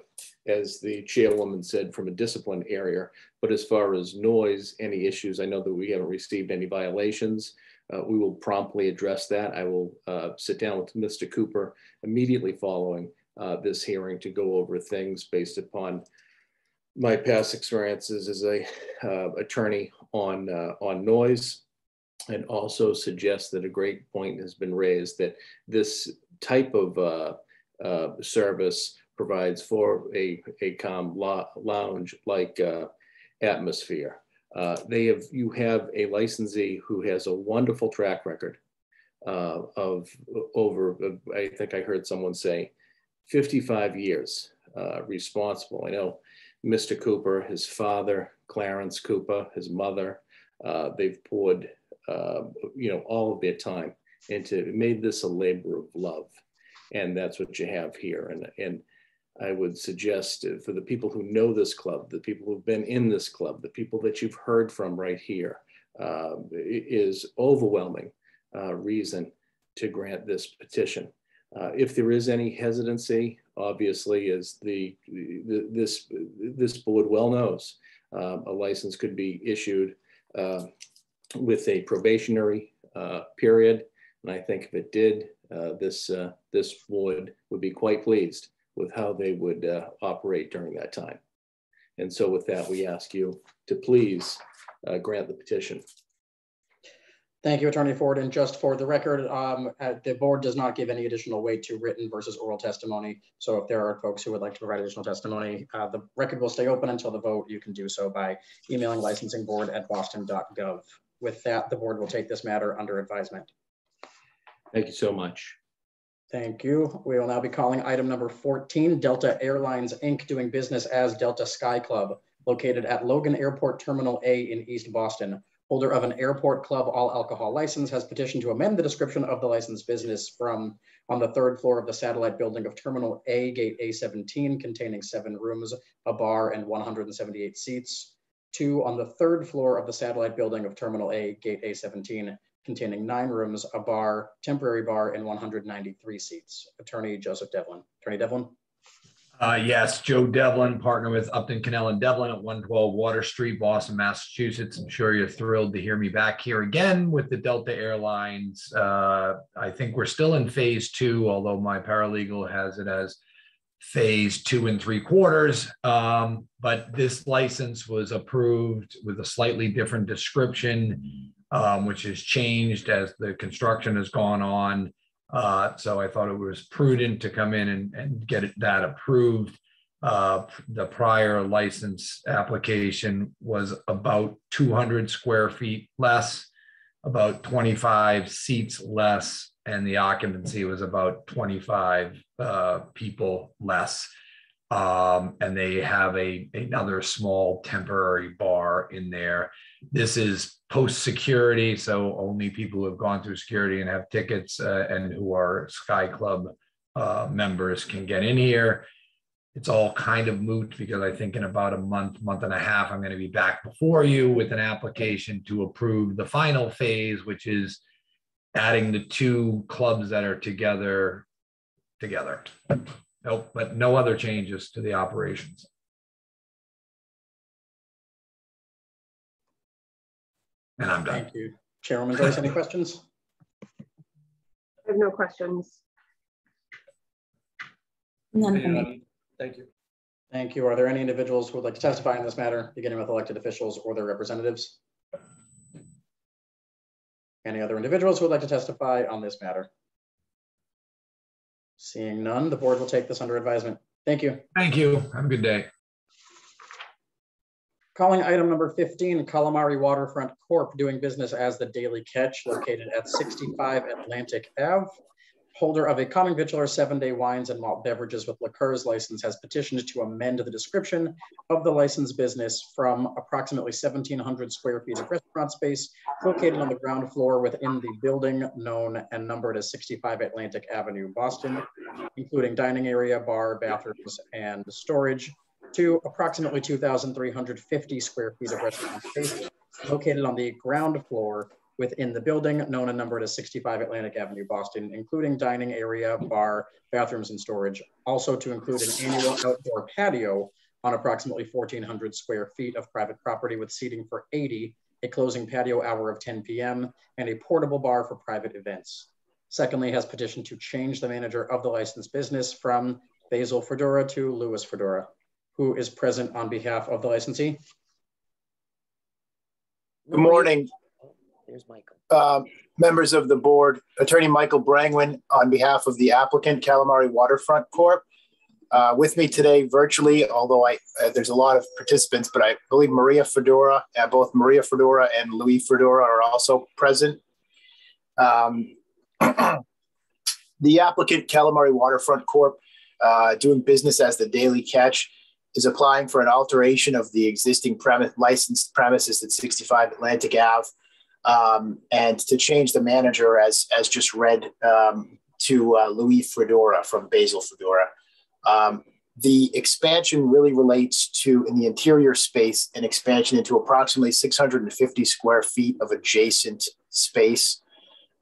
as the chairwoman said, from a discipline area. But as far as noise, any issues, I know that we haven't received any violations. Uh, we will promptly address that. I will uh, sit down with Mr. Cooper immediately following uh, this hearing to go over things based upon my past experiences as a uh, attorney on uh, on noise, and also suggest that a great point has been raised that this type of uh, service provides for a, a calm lounge like atmosphere. Uh, they have you have a licensee who has a wonderful track record uh, of over I think I heard someone say 55 years uh, responsible. I know Mr. Cooper, his father Clarence Cooper, his mother, uh, they've poured uh, you know all of their time into made this a labor of love, and that's what you have here. And and I would suggest for the people who know this club, the people who've been in this club, the people that you've heard from right here, uh, is overwhelming uh, reason to grant this petition. Uh, if there is any hesitancy, obviously, as the, the this this board well knows, um, a license could be issued uh, with a probationary uh, period, and I think if it did, uh, this this board would be quite pleased with how they would uh, operate during that time. And so with that, we ask you to please uh, grant the petition. Thank you, Attorney Ford. And just for the record, um, uh, the board does not give any additional weight to written versus oral testimony. So if there are folks who would like to provide additional testimony, uh, the record will stay open until the vote. You can do so by emailing licensingboard at boston.gov. With that, the board will take this matter under advisement. Thank you so much. Thank you. We will now be calling item number 14, Delta Airlines, Inc. doing business as Delta Sky Club, located at Logan Airport Terminal A in East Boston. Holder of an airport club all alcohol license has petitioned to amend the description of the licensed business from on the third floor of the satellite building of Terminal A, Gate A17, containing seven rooms, a bar, and 178 seats, to on the third floor of the satellite building of Terminal A, Gate A17, containing nine rooms, a bar, temporary bar, and 193 seats. Attorney Joseph Devlin. Attorney Devlin. Uh, yes, Joe Devlin, partner with Upton, Connell, and Devlin at 112 Water Street, Boston, Massachusetts. I'm sure you're thrilled to hear me back here again with the Delta Airlines. Uh, I think we're still in phase two, although my paralegal has it as phase two and three quarters. Um, but this license was approved with a slightly different description um, which has changed as the construction has gone on. Uh, so I thought it was prudent to come in and, and get that approved. Uh, the prior license application was about 200 square feet less, about 25 seats less, and the occupancy was about 25 uh, people less. Um, and they have a another small temporary bar in there. This is post security, so only people who have gone through security and have tickets uh, and who are Sky Club uh, members can get in here. It's all kind of moot because I think in about a month, month and a half, I'm going to be back before you with an application to approve the final phase, which is adding the two clubs that are together together. Nope, but no other changes to the operations. And I'm done. Thank you. Chairwoman Joyce, any questions? I have no questions. None for me. Uh, thank you. Thank you. Are there any individuals who would like to testify in this matter, beginning with elected officials or their representatives? Any other individuals who would like to testify on this matter? Seeing none, the board will take this under advisement. Thank you. Thank you. Have a good day. Calling item number 15, Calamari Waterfront Corp. doing business as the Daily Catch located at 65 Atlantic Ave. Holder of a common victualler seven-day wines and malt beverages with liqueurs license has petitioned to amend the description of the licensed business from approximately 1,700 square feet of restaurant space located on the ground floor within the building known and numbered as 65 Atlantic Avenue, Boston, including dining area, bar, bathrooms, and storage, to approximately 2,350 square feet of restaurant space located on the ground floor within the building known and numbered as 65 Atlantic Avenue, Boston, including dining area, bar, bathrooms, and storage. Also to include an annual outdoor patio on approximately 1,400 square feet of private property with seating for 80, a closing patio hour of 10 p.m., and a portable bar for private events. Secondly, has petitioned to change the manager of the licensed business from Basil Fedora to Louis Fedora who is present on behalf of the licensee. Good morning. There's Michael. Uh, members of the board, Attorney Michael Brangwin on behalf of the applicant Calamari Waterfront Corp. Uh, with me today virtually, although I uh, there's a lot of participants, but I believe Maria Fedora, uh, both Maria Fedora and Louis Fedora are also present. Um, the applicant Calamari Waterfront Corp, uh, doing business as the Daily Catch, is applying for an alteration of the existing premise, licensed premises at 65 Atlantic Ave um, and to change the manager as, as just read um, to uh, Louis Fedora from Basil Fedora. Um, the expansion really relates to, in the interior space, an expansion into approximately 650 square feet of adjacent space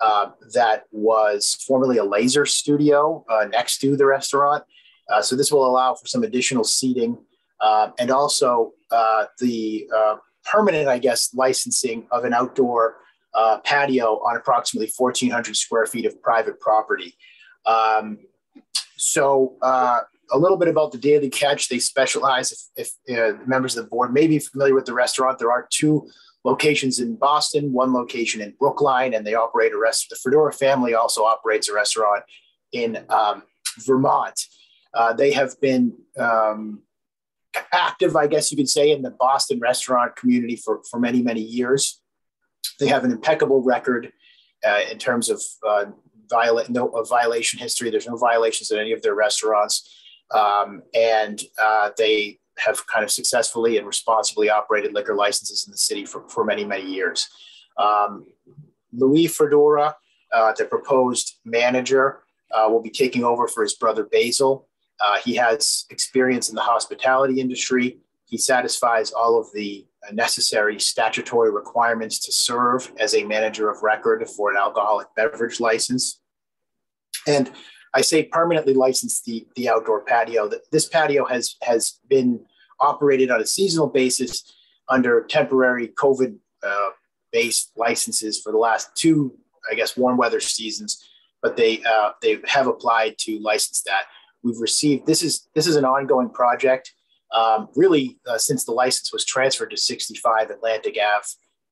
uh, that was formerly a laser studio uh, next to the restaurant. Uh, so this will allow for some additional seating uh, and also uh, the uh, permanent, I guess, licensing of an outdoor uh, patio on approximately 1,400 square feet of private property. Um, so a little bit about the Daily Catch. They specialize, if, if members of the board may be familiar with the restaurant, there are two locations in Boston, one location in Brookline, and they operate a restaurant. The Fedora family also operates a restaurant in um, Vermont. Uh, they have been um, active, I guess you could say, in the Boston restaurant community for, for many, many years. They have an impeccable record uh, in terms of uh, viola- no of violation history. There's no violations at any of their restaurants. Um, and uh, they have kind of successfully and responsibly operated liquor licenses in the city for, for many, many years. Um, Louis Fedora, uh, the proposed manager, uh, will be taking over for his brother Basil. Uh, he has experience in the hospitality industry. He satisfies all of the necessary statutory requirements to serve as a manager of record for an alcoholic beverage license. And I say permanently licensed the, the outdoor patio. This patio has, has been operated on a seasonal basis under temporary COVID uh, based licenses for the last two, I guess, warm weather seasons, but they, uh, they have applied to license that. We've received this is this is an ongoing project. Um, really, uh, since the license was transferred to 65 Atlantic Ave,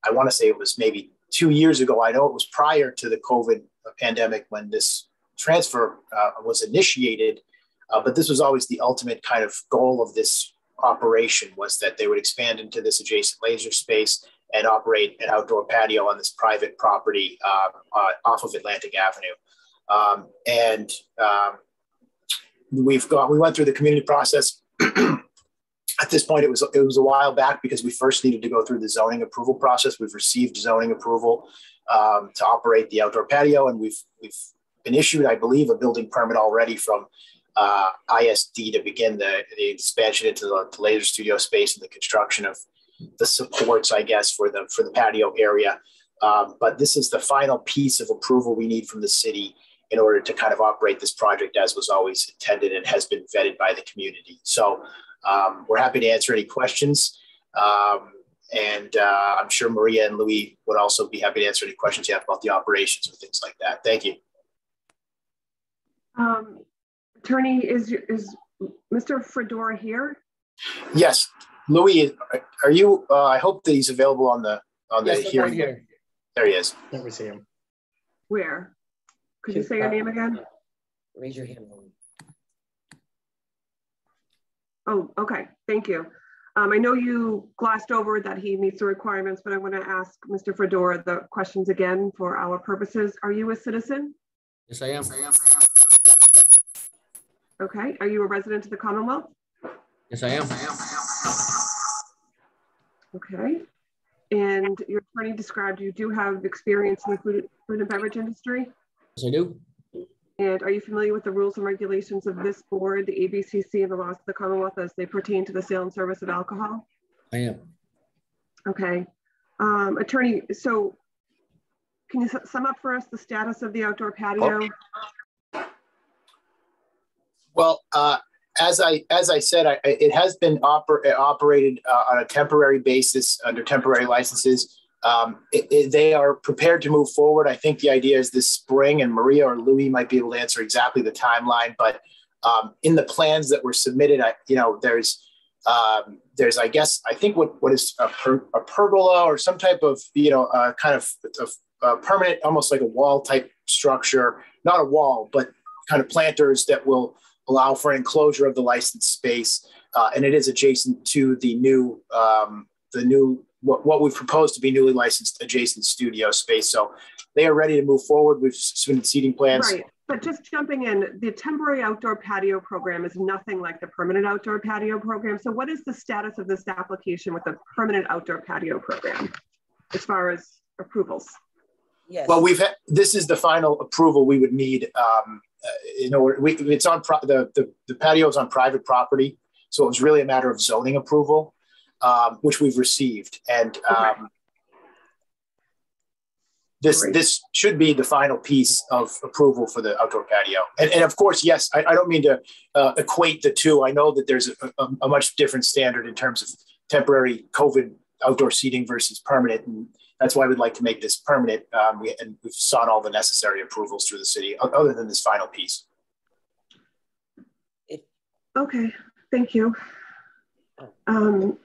I want to say it was maybe two years ago. I know it was prior to the COVID pandemic when this transfer uh, was initiated. Uh, but this was always the ultimate kind of goal of this operation was that they would expand into this adjacent laser space and operate an outdoor patio on this private property uh, uh, off of Atlantic Avenue. Um, and um, we've got we went through the community process. At this point, it was it was a while back because we first needed to go through the zoning approval process. We've received zoning approval um, to operate the outdoor patio, and we've we've been issued, I believe, a building permit already from uh, ISD to begin the, the expansion into the, laser studio space and the construction of the supports, I guess, for the for the patio area. Um, but this is the final piece of approval we need from the city in order to kind of operate this project as was always intended and has been vetted by the community. So um, we're happy to answer any questions. Um, and uh, I'm sure Maria and Louis would also be happy to answer any questions you have about the operations or things like that. Thank you. Um, attorney, is, is Mr. Fedora here? Yes. Louis, are you, uh, I hope that he's available on the, on the yes, hearing. Here. There he is. Let me see him. Where? Could you say your name again? Raise your hand. Oh, okay. Thank you. Um, I know you glossed over that he meets the requirements, but I want to ask Mr. Fedora the questions again for our purposes. Are you a citizen? Yes, I am. I am. Okay. Are you a resident of the Commonwealth? Yes, I am. Okay. And your attorney described you do have experience in the food, food and beverage industry? Yes, I do. And are you familiar with the rules and regulations of this board, the ABCC, and the laws of the Commonwealth as they pertain to the sale and service of alcohol? I am. Okay. Um, attorney, so can you sum up for us the status of the outdoor patio? Okay. Well, uh, as I as I said, I, it has been oper operated uh, on a temporary basis under temporary licenses. Um, it, it, they are prepared to move forward. I think the idea is this spring, and Maria or Louis might be able to answer exactly the timeline. But um, in the plans that were submitted, I, you know, there's um, there's I guess I think what what is a, per, a pergola or some type of you know uh, kind of a permanent, almost like a wall type structure, not a wall, but kind of planters that will allow for enclosure of the licensed space, uh, and it is adjacent to the new um, the new what, what we've proposed to be newly licensed adjacent studio space. So they are ready to move forward. We've submitted seating plans. Right. But just jumping in, the temporary outdoor patio program is nothing like the permanent outdoor patio program. So what is the status of this application with the permanent outdoor patio program as far as approvals? Yes. Well, we've had, this is the final approval we would need. Um, uh, you know, we, it's on the, the the patio is on private property, so it was really a matter of zoning approval um, which we've received. And um, this Great. this should be the final piece of approval for the outdoor patio. And, and of course, yes, I, I don't mean to uh, equate the two. I know that there's a, a, a, much different standard in terms of temporary COVID outdoor seating versus permanent. And that's why we'd like to make this permanent. Um, we, and we've sought all the necessary approvals through the city, other than this final piece. Okay, thank you. Um,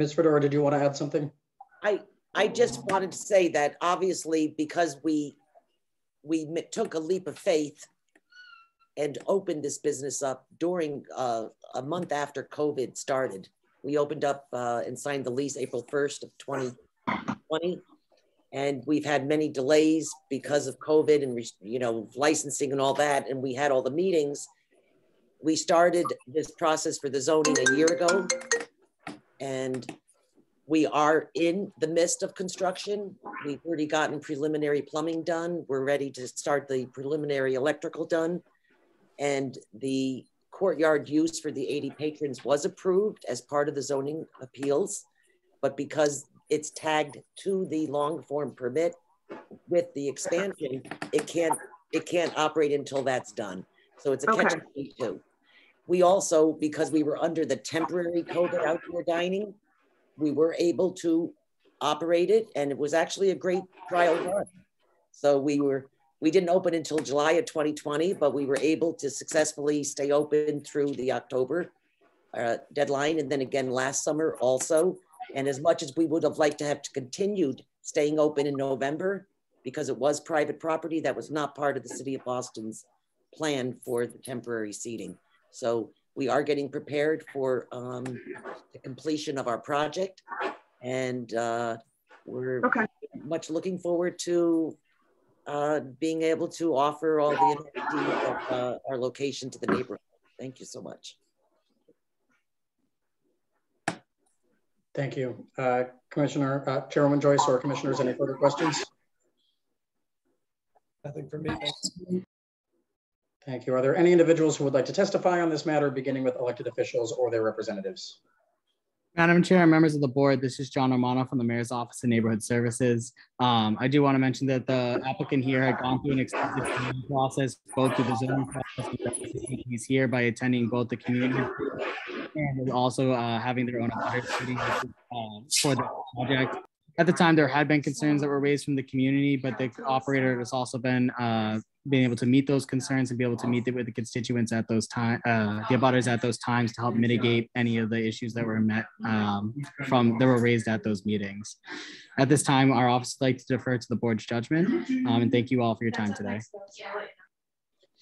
Ms. Fedora, did you want to add something? I I just wanted to say that obviously because we we took a leap of faith and opened this business up during uh, a month after COVID started. We opened up uh, and signed the lease April 1st of 2020. And we've had many delays because of COVID and, you know, licensing and all that. And we had all the meetings. We started this process for the zoning a year ago and we are in the midst of construction. We've already gotten preliminary plumbing done. We're ready to start the preliminary electrical done. And the courtyard use for the 80 patrons was approved as part of the zoning appeals. But because it's tagged to the long form permit with the expansion, it can't it can't operate until that's done. So it's a okay. catch 22. We also, because we were under the temporary COVID outdoor dining, we were able to operate it and it was actually a great trial run. So we were, we didn't open until July of 2020, but we were able to successfully stay open through the October uh, deadline. And then again, last summer also. And as much as we would have liked to have continued staying open in November, because it was private property, that was not part of the city of Boston's plan for the temporary seating. So we are getting prepared for um, the completion of our project. And uh, we're okay. much looking forward to uh, being able to offer all the of uh, our location to the neighborhood. Thank you so much. Thank you. Uh, Commissioner, uh, Chairwoman Joyce or commissioners, any further questions? Nothing for me. Thank you. Are there any individuals who would like to testify on this matter, beginning with elected officials or their representatives? Madam Chair, members of the board, this is John Romano from the Mayor's Office of Neighborhood Services. Um, I do want to mention that the applicant here had gone through an extensive process, both through the zoning process he's here by attending both the community and also uh, having their own meeting uh, for the project. At the time, there had been concerns that were raised from the community, but the operator has also been uh, being able to meet those concerns and be able to meet with the constituents at those time, uh, the abutters at those times to help mitigate any of the issues that were met um, from that were raised at those meetings. At this time, our office would like to defer to the board's judgment, um, and thank you all for your time today.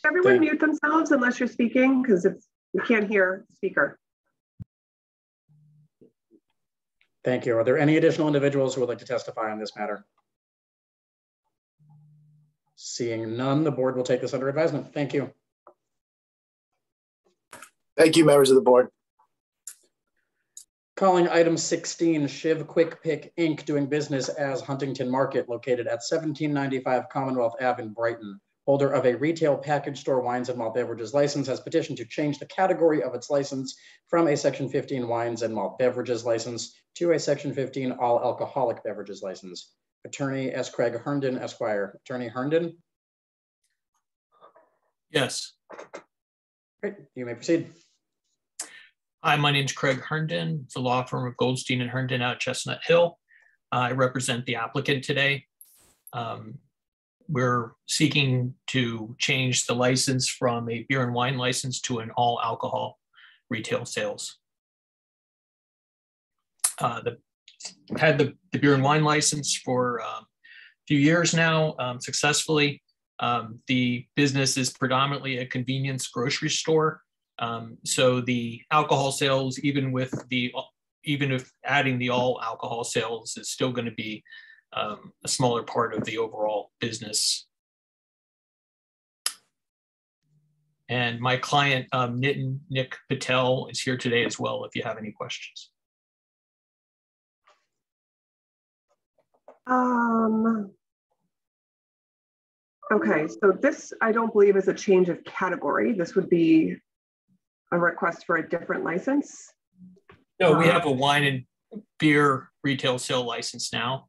Everyone mute themselves unless you're speaking because it's we can't hear the speaker. Thank you. Are there any additional individuals who would like to testify on this matter? Seeing none, the board will take this under advisement. Thank you. Thank you, members of the board. Calling item 16, Shiv Quick Pick Inc., doing business as Huntington Market, located at 1795 Commonwealth Ave in Brighton. Holder of a retail package store wines and malt beverages license has petitioned to change the category of its license from a Section 15 wines and malt beverages license to a Section 15 all alcoholic beverages license. Attorney S. Craig Herndon, Esquire. Attorney Herndon? Yes. Great, you may proceed. Hi, my name is Craig Herndon. It's a law firm of Goldstein and Herndon out Chestnut Hill. I represent the applicant today. Um, we're seeking to change the license from a beer and wine license to an all alcohol retail sales. Uh, the had the, the beer and wine license for um, a few years now um, successfully. Um, the business is predominantly a convenience grocery store. Um, so the alcohol sales, even with the, even if adding the all alcohol sales is still going to be um, a smaller part of the overall business. And my client, um, Nitin Nick Patel, is here today as well if you have any questions. Um, okay, so this I don't believe is a change of category. This would be a request for a different license. No, we have a wine and beer retail sale license now.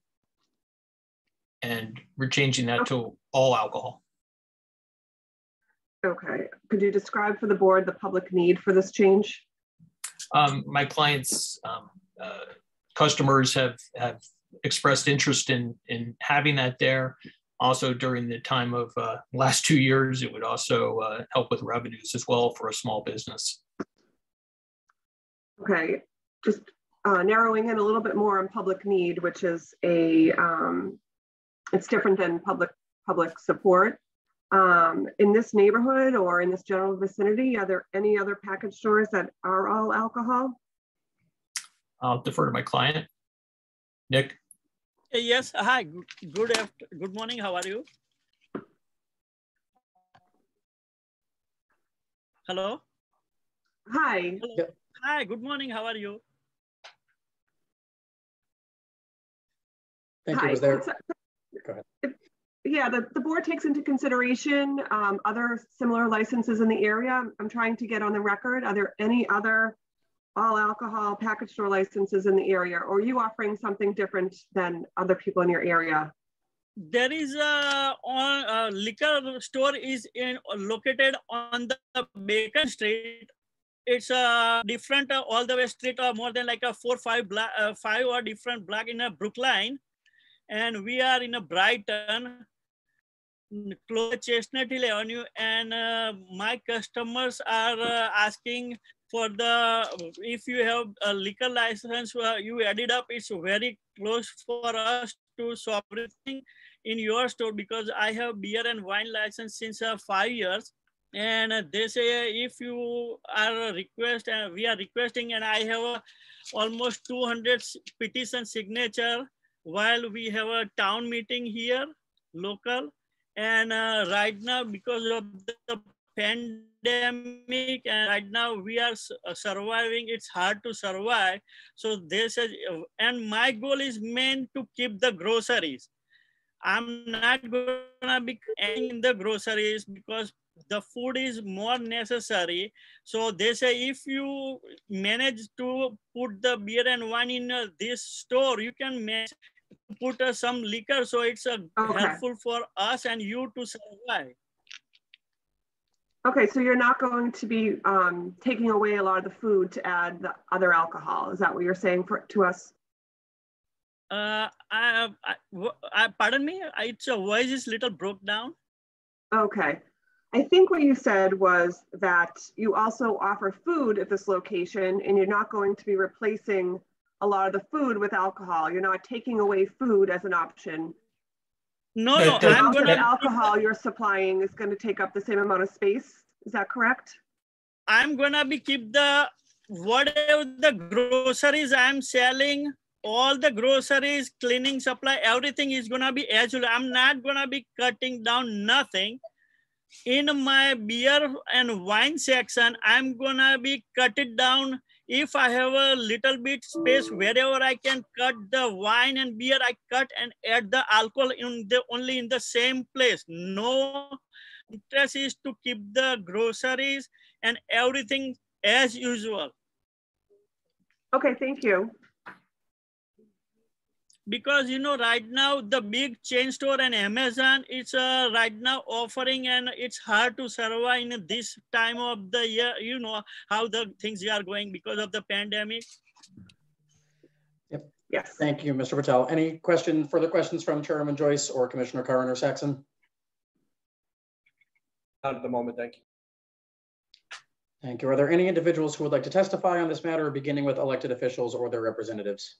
And we're changing that to all alcohol. Okay, could you describe for the board the public need for this change? Um, my clients, um, uh, customers have, have expressed interest in in having that there. Also, during the time of uh, last two years, it would also uh, help with revenues as well for a small business. Okay, just uh, narrowing in a little bit more on public need, which is a um, it's different than public public support. Um, in this neighborhood or in this general vicinity, are there any other package stores that are all alcohol? I'll defer to my client. Nick? Yes, hi, good, after, good morning, how are you? Hello? Hi. Hello. Hi, good morning, how are you? Thank you, was there? Go ahead. Yeah, the, the board takes into consideration um, other similar licenses in the area. I'm trying to get on the record. Are there any other all alcohol package store licenses in the area, or are you offering something different than other people in your area? There is a, on, a liquor store is in located on the Bacon Street. It's a different uh, all the way street or more than like a four five black uh, five or different black in a Brookline, and we are in a Brighton close Chestnut Hill Avenue, and uh, my customers are uh, asking for the if you have a liquor license uh, you added up it's very close for us to everything in your store because i have beer and wine license since uh, five years. And they say if you are request and we are requesting and i have a, almost 200 petition signature while we have a town meeting here local. And uh, right now because of the pandemic and right now we are uh, surviving it's hard to survive so this is and my goal is meant to keep the groceries i'm not gonna be in the groceries because the food is more necessary. So they say if you manage to put the beer and wine in uh, this store, you can manage put uh, some liquor. So it's uh, okay. helpful for us and you to survive. Okay, so you're not going to be um, taking away a lot of the food to add the other alcohol. Is that what you're saying for, to us? Uh, I, I, I, pardon me, it's a voice is little broke down. Okay. I think what you said was that you also offer food at this location and you're not going to be replacing a lot of the food with alcohol. You're not taking away food as an option. No, no, I'm gonna... The alcohol you're supplying is going to take up the same amount of space. Is that correct? I'm gonna be keep the whatever the groceries I'm selling, all the groceries, cleaning supply, everything is gonna be as usual. I'm not gonna be cutting down nothing in my beer and wine section, I'm gonna be cut it down. If I have a little bit space wherever I can cut the wine and beer, I cut and add the alcohol in the only in the same place. No interest is to keep the groceries and everything as usual. Okay, thank you because you know right now the big chain store and amazon it's uh, right now offering and it's hard to survive in this time of the year you know how the things are going because of the pandemic. Yep. Yes. Thank you mr patel. Any question further questions from chairman joyce or commissioner curran or saxon? Not at the moment thank you. Thank you. Are there any individuals who would like to testify on this matter, beginning with elected officials or their representatives?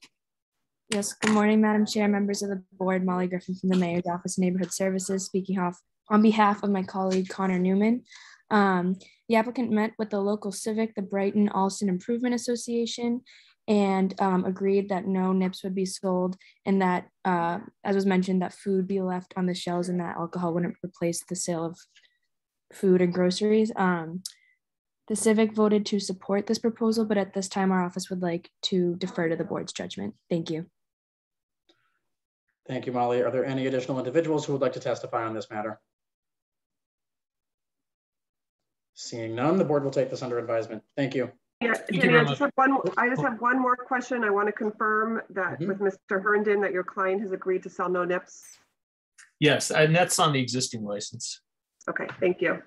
Yes, good morning, Madam Chair, members of the board, Molly Griffin from the Mayor's Office of Neighborhood Services, speaking off on behalf of my colleague Connor Newman. Um, the applicant met with the local civic, the Brighton Allston Improvement Association, and um, agreed that no nips would be sold and that, uh, as was mentioned, that food be left on the shelves and that alcohol wouldn't replace the sale of food and groceries. Um, the civic voted to support this proposal, but at this time our office would like to defer to the board's judgment. Thank you. Thank you, Molly. Are there any additional individuals who would like to testify on this matter? Seeing none, the board will take this under advisement. Thank you. Yeah, Jenny, I just have one. I just have one more question. I want to confirm that mm -hmm. with Mr. Herndon that your client has agreed to sell no nips. Yes, and that's on the existing license. Okay, thank you.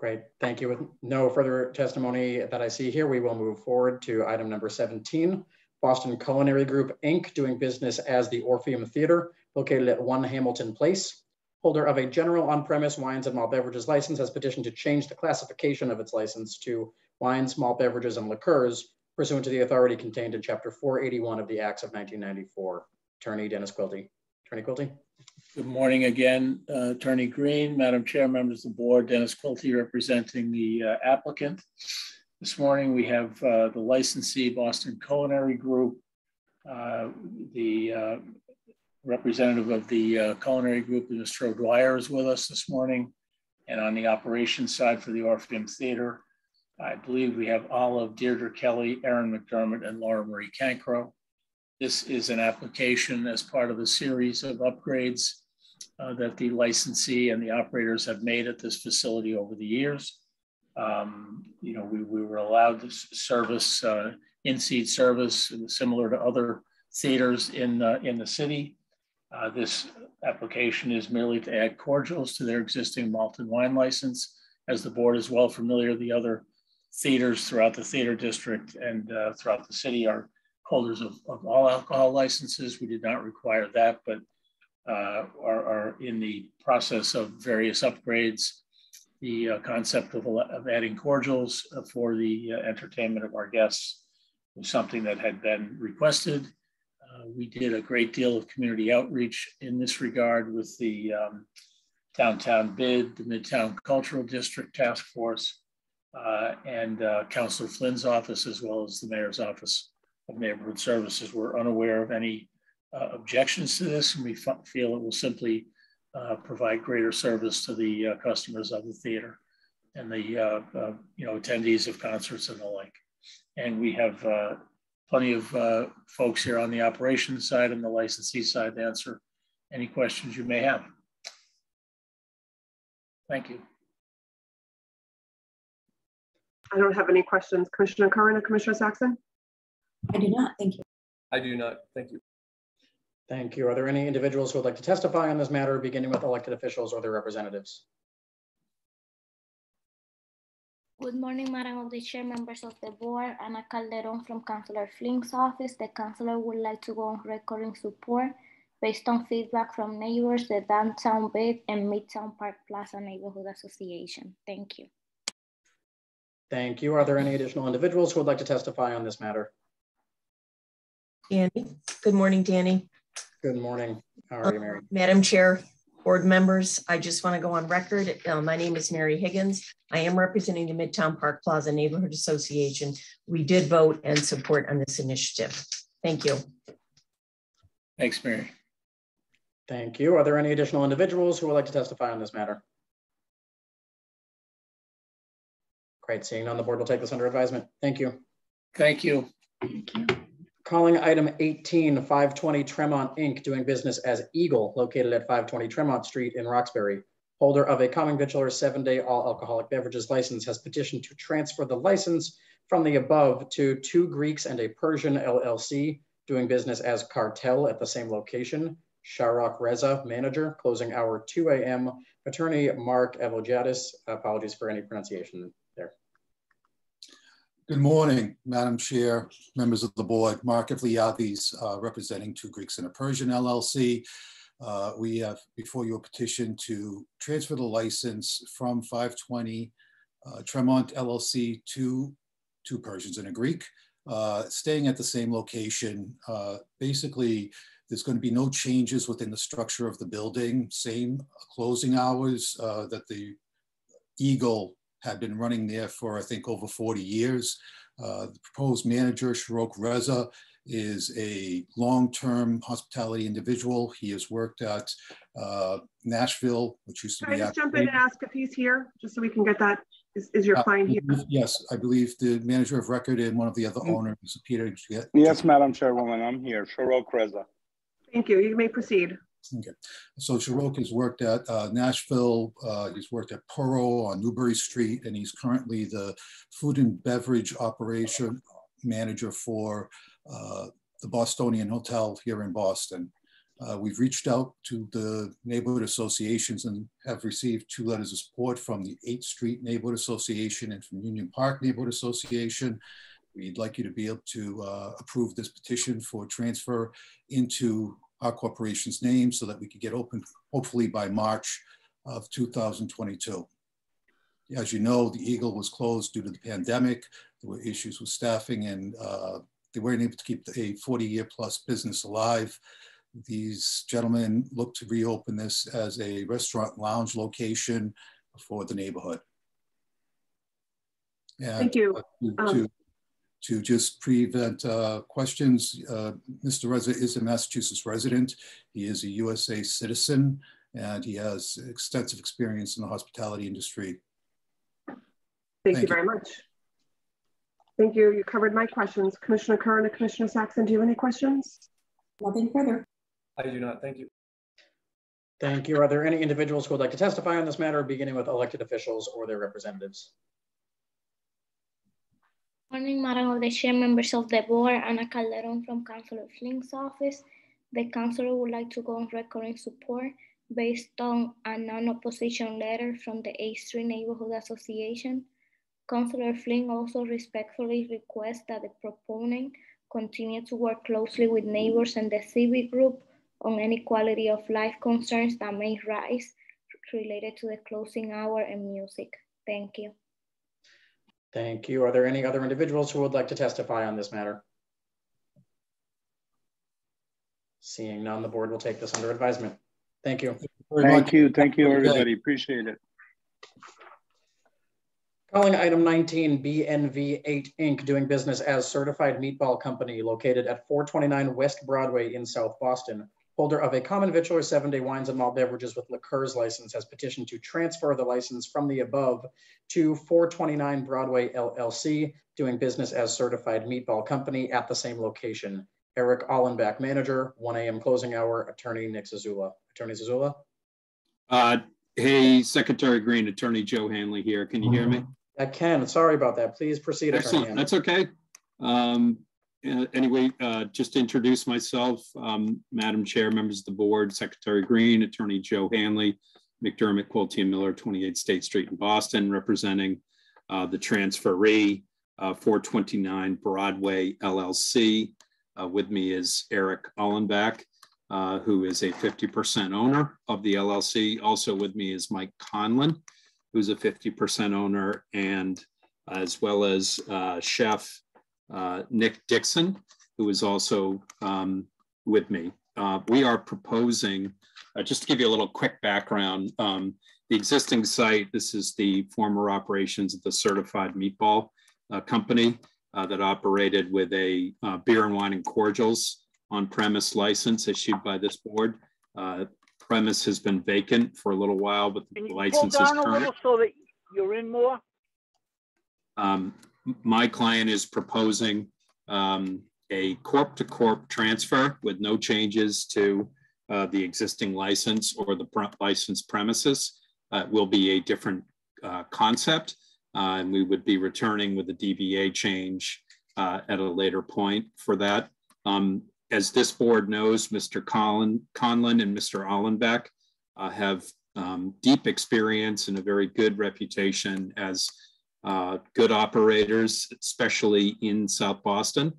Great, thank you. With no further testimony that I see here, we will move forward to item number 17, Boston Culinary Group, Inc., doing business as the Orpheum Theater, located at 1 Hamilton Place. Holder of a general on-premise wines and malt beverages license has petitioned to change the classification of its license to wines, malt beverages, and liqueurs pursuant to the authority contained in Chapter 481 of the Acts of 1994. Attorney Dennis Quilty. Attorney Quilty. Good morning again, uh, Attorney Green, Madam Chair, members of the board, Dennis Quilty representing the uh, applicant. This morning we have uh, the licensee Boston Culinary Group, uh, the uh, representative of the uh, culinary group, Mr. O'Dwyer, is with us this morning. And on the operations side for the Orpheum Theater, I believe we have Olive, Deirdre Kelly, Aaron McDermott, and Laura Marie Cancro. This is an application as part of a series of upgrades uh, that the licensee and the operators have made at this facility over the years. Um, you know, we, we were allowed to service uh, in-seat service similar to other theaters in, uh, in the city. Uh, this application is merely to add cordials to their existing malt and wine license. As the board is well familiar, the other theaters throughout the theater district and uh, throughout the city are holders of, of, all alcohol licenses. We did not require that, but uh, are, are in the process of various upgrades the uh, concept of, of adding cordials uh, for the uh, entertainment of our guests was something that had been requested. Uh, we did a great deal of community outreach in this regard with the um, downtown bid, the Midtown Cultural District Task Force, uh, and uh, Councilor Flynn's office, as well as the mayor's office of neighborhood services. We're unaware of any uh, objections to this, and we feel it will simply uh, provide greater service to the uh, customers of the theater and the uh, you know attendees of concerts and the like. And we have plenty of folks here on the operations side and the licensee side to answer any questions you may have. Thank you. I don't have any questions. Commissioner Curran or Commissioner Saxon? I do not, thank you. I do not, thank you. Thank you. Are there any individuals who would like to testify on this matter, beginning with elected officials or their representatives? Good morning, Madam of the Chair, members of the board. Ana Calderon from Councillor Flynn's office. The councillor would like to go on record in support based on feedback from neighbors, the Downtown Bid and Midtown Park Plaza Neighborhood Association. Thank you. Thank you. Are there any additional individuals who would like to testify on this matter? Danny. Good morning, Danny. Good morning. How are you, Mary? Madam Chair, board members, I just want to go on record. Uh, my name is Mary Higgins. I am representing the Midtown Park Plaza Neighborhood Association. We did vote and support on this initiative. Thank you. Thanks, Mary. Thank you. Are there any additional individuals who would like to testify on this matter? Great. Seeing none, the board will take this under advisement. Thank you. Thank you. Thank you. Calling item 18, 520 Tremont Inc., doing business as Eagle, located at 520 Tremont Street in Roxbury. Holder of a common victualler seven-day all alcoholic beverages license has petitioned to transfer the license from the above to Two Greeks and a Persian LLC, doing business as Cartel at the same location. Sharok Reza, manager, closing hour 2 a.m. Attorney Mark Evojadis, apologies for any pronunciation. Good morning, Madam Chair, members of the board. Mark Evliadis, uh, representing Two Greeks and a Persian LLC. Uh, we have before you a petition to transfer the license from 520 uh, Tremont LLC to Two Persians and a Greek, uh, staying at the same location. Uh, basically, there's going to be no changes within the structure of the building, same closing hours uh, that the Eagle had been running there for, I think, over 40 years. Uh, the proposed manager, Sharok Reza, is a long-term hospitality individual. He has worked at uh, Nashville, which used to Can be- I just jump in and ask if he's here, just so we can get that? Is, is your uh, client here? Yes, I believe the manager of record and one of the other Mm. owners, Peter. Yes, Madam Chairwoman, I'm here. Sharok Reza. Thank you. You may proceed. Okay, so Sharok has worked at uh, Nashville, uh, he's worked at Puro on Newbury Street, and he's currently the food and beverage operation manager for uh, the Bostonian Hotel here in Boston. Uh, we've reached out to the neighborhood associations and have received two letters of support from the 8th Street Neighborhood Association and from Union Park Neighborhood Association. We'd like you to be able to uh, approve this petition for transfer into our corporation's name so that we could get open hopefully by March of 2022. As you know, the Eagle was closed due to the pandemic. There were issues with staffing and uh, they weren't able to keep a 40 year plus business alive. These gentlemen look to reopen this as a restaurant lounge location for the neighborhood. And Thank you. To, Um, to to just prevent uh, questions. Uh, Mr. Reza is a Massachusetts resident. He is a USA citizen and he has extensive experience in the hospitality industry. Thank, Thank you you. very much. Thank you. You covered my questions. Commissioner Curran and Commissioner Saxon, do you have any questions? Nothing further. I do not, thank you. Thank you. Are there any individuals who would like to testify on this matter, beginning with elected officials or their representatives? Morning, Madam of the Chair, members of the board, Ana Calderon from Councilor Flynn's office. The councilor would like to go on record in support based on a non-opposition letter from the A Street Neighborhood Association. Councilor Flynn also respectfully requests that the proponent continue to work closely with neighbors and the civic group on any quality of life concerns that may rise related to the closing hour and music. Thank you. Thank you. Are there any other individuals who would like to testify on this matter? Seeing none, the board will take this under advisement. Thank you. Thank you. Thank you, everybody. Appreciate it. Calling item 19, BNV8 Inc., doing business as Certified Meatball Company located at 429 West Broadway in South Boston. Holder of a common victualler seven-day wines and malt beverages with liqueurs license has petitioned to transfer the license from the above to 429 Broadway LLC, doing business as Certified Meatball Company at the same location. Eric Allenback, manager, 1 a.m. closing hour, attorney Nick Zazula. Attorney Zazula? Uh, hey, Secretary Green, Attorney Joe Hanley here. Can you hear me? I can. Sorry about that. Please proceed. Excellent. That's okay. Um, uh, anyway, uh, just to introduce myself, um, Madam Chair, members of the board, Secretary Green, Attorney Joe Hanley, McDermott, Quilty and Miller, 28 State Street in Boston, representing uh, the transferee, uh, 429 Broadway LLC. Uh, with me is Eric Allenback, uh, who is a 50% owner of the LLC. Also with me is Mike Conlon, who's a 50% owner, and as well as chef uh, Nick Dixon, who is also um, with me. Uh, we are proposing, uh, just to give you a little quick background, um, the existing site, this is the former operations of the Certified Meatball uh, Company uh, that operated with a beer and wine and cordials on-premise license issued by this board premise has been vacant for a little while, but the license is current. so that you're in more? Um, my client is proposing um, a corp to corp transfer with no changes to uh, the existing license or the license premises. Uh, will be a different uh, concept, uh, and we would be returning with a DBA change uh, at a later point for that. Um, as this board knows, Mr. Colin, Conlon and Mr. Allenbeck uh, have um, deep experience and a very good reputation as uh, good operators, especially in South Boston,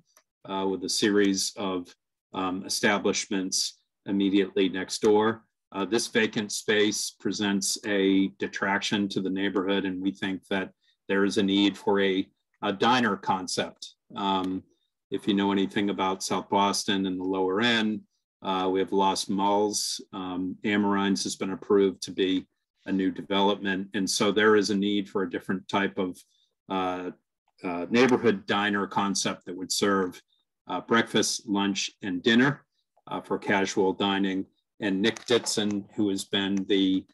uh, with a series of um, establishments immediately next door. Uh, this vacant space presents a detraction to the neighborhood, and we think that there is a need for a, a diner concept. Um, if you know anything about South Boston and the lower end, uh, we have Lost Malls. Um, Amrhein's has been approved to be a new development. And so there is a need for a different type of uh, uh, neighborhood diner concept that would serve uh, breakfast, lunch, and dinner uh, for casual dining. And Nick Ditson, who has been the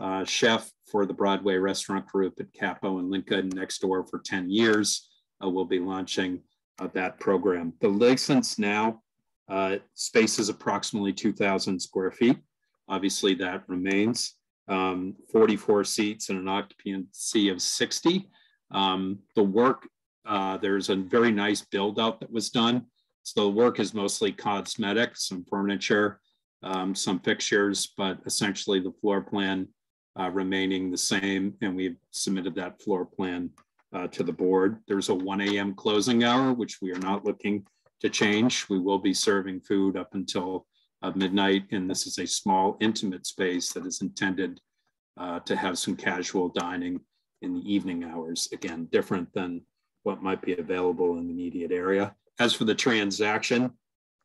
uh, chef for the Broadway Restaurant Group at Capo and Lincoln next door for 10 years, will be launching uh, that program. The license now uh, space is approximately 2,000 square feet. Obviously, that remains. Um, 44 seats and an occupancy of 60. Um, the work, uh, there's a very nice build out that was done. So the work is mostly cosmetic, some furniture, um, some fixtures, but essentially the floor plan uh, remaining the same. And we've submitted that floor plan uh, to the board. There's a 1 a.m. closing hour, which we are not looking to change. We will be serving food up until uh, midnight, and this is a small, intimate space that is intended uh, to have some casual dining in the evening hours. Again, different than what might be available in the immediate area. As for the transaction,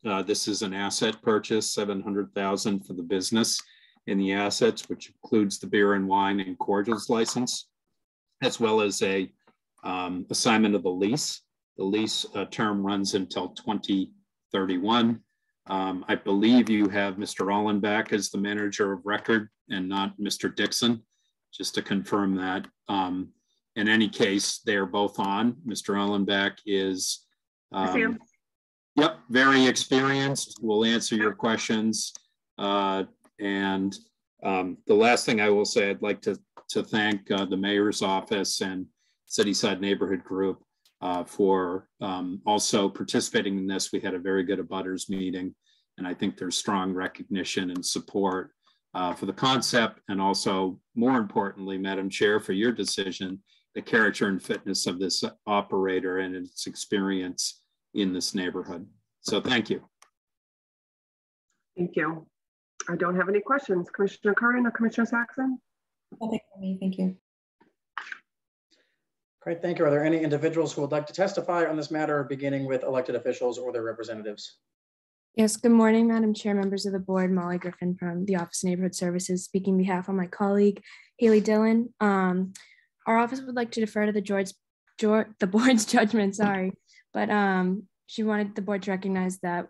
uh, this is an asset purchase, 700,000 for the business in the assets, which includes the beer and wine and cordials license, as well as a um, assignment of the lease. The lease uh, term runs until 2031. Um, I believe you have Mr. Allenback as the manager of record and not Mr. Dixon, just to confirm that. Um, in any case, they're both on. Mr. Allenback is, um, yep, very experienced, will answer your questions. Uh, and um, the last thing I will say, I'd like to, to thank uh, the mayor's office and Cityside Neighborhood Group uh, for um, also participating in this. We had a very good abutters meeting, and I think there's strong recognition and support uh, for the concept, and also, more importantly, Madam Chair, for your decision, the character and fitness of this operator and its experience in this neighborhood. So thank you. Thank you. I don't have any questions. Commissioner Curran or Commissioner Saxon? Nothing for me, thank you. Great, thank you. Are there any individuals who would like to testify on this matter, beginning with elected officials or their representatives? Yes, good morning, Madam Chair, members of the board, Molly Griffin from the Office of Neighborhood Services, speaking behalf of my colleague, Haley Dillon. Um, our office would like to defer to the George, George the board's judgment, sorry, but um, she wanted the board to recognize that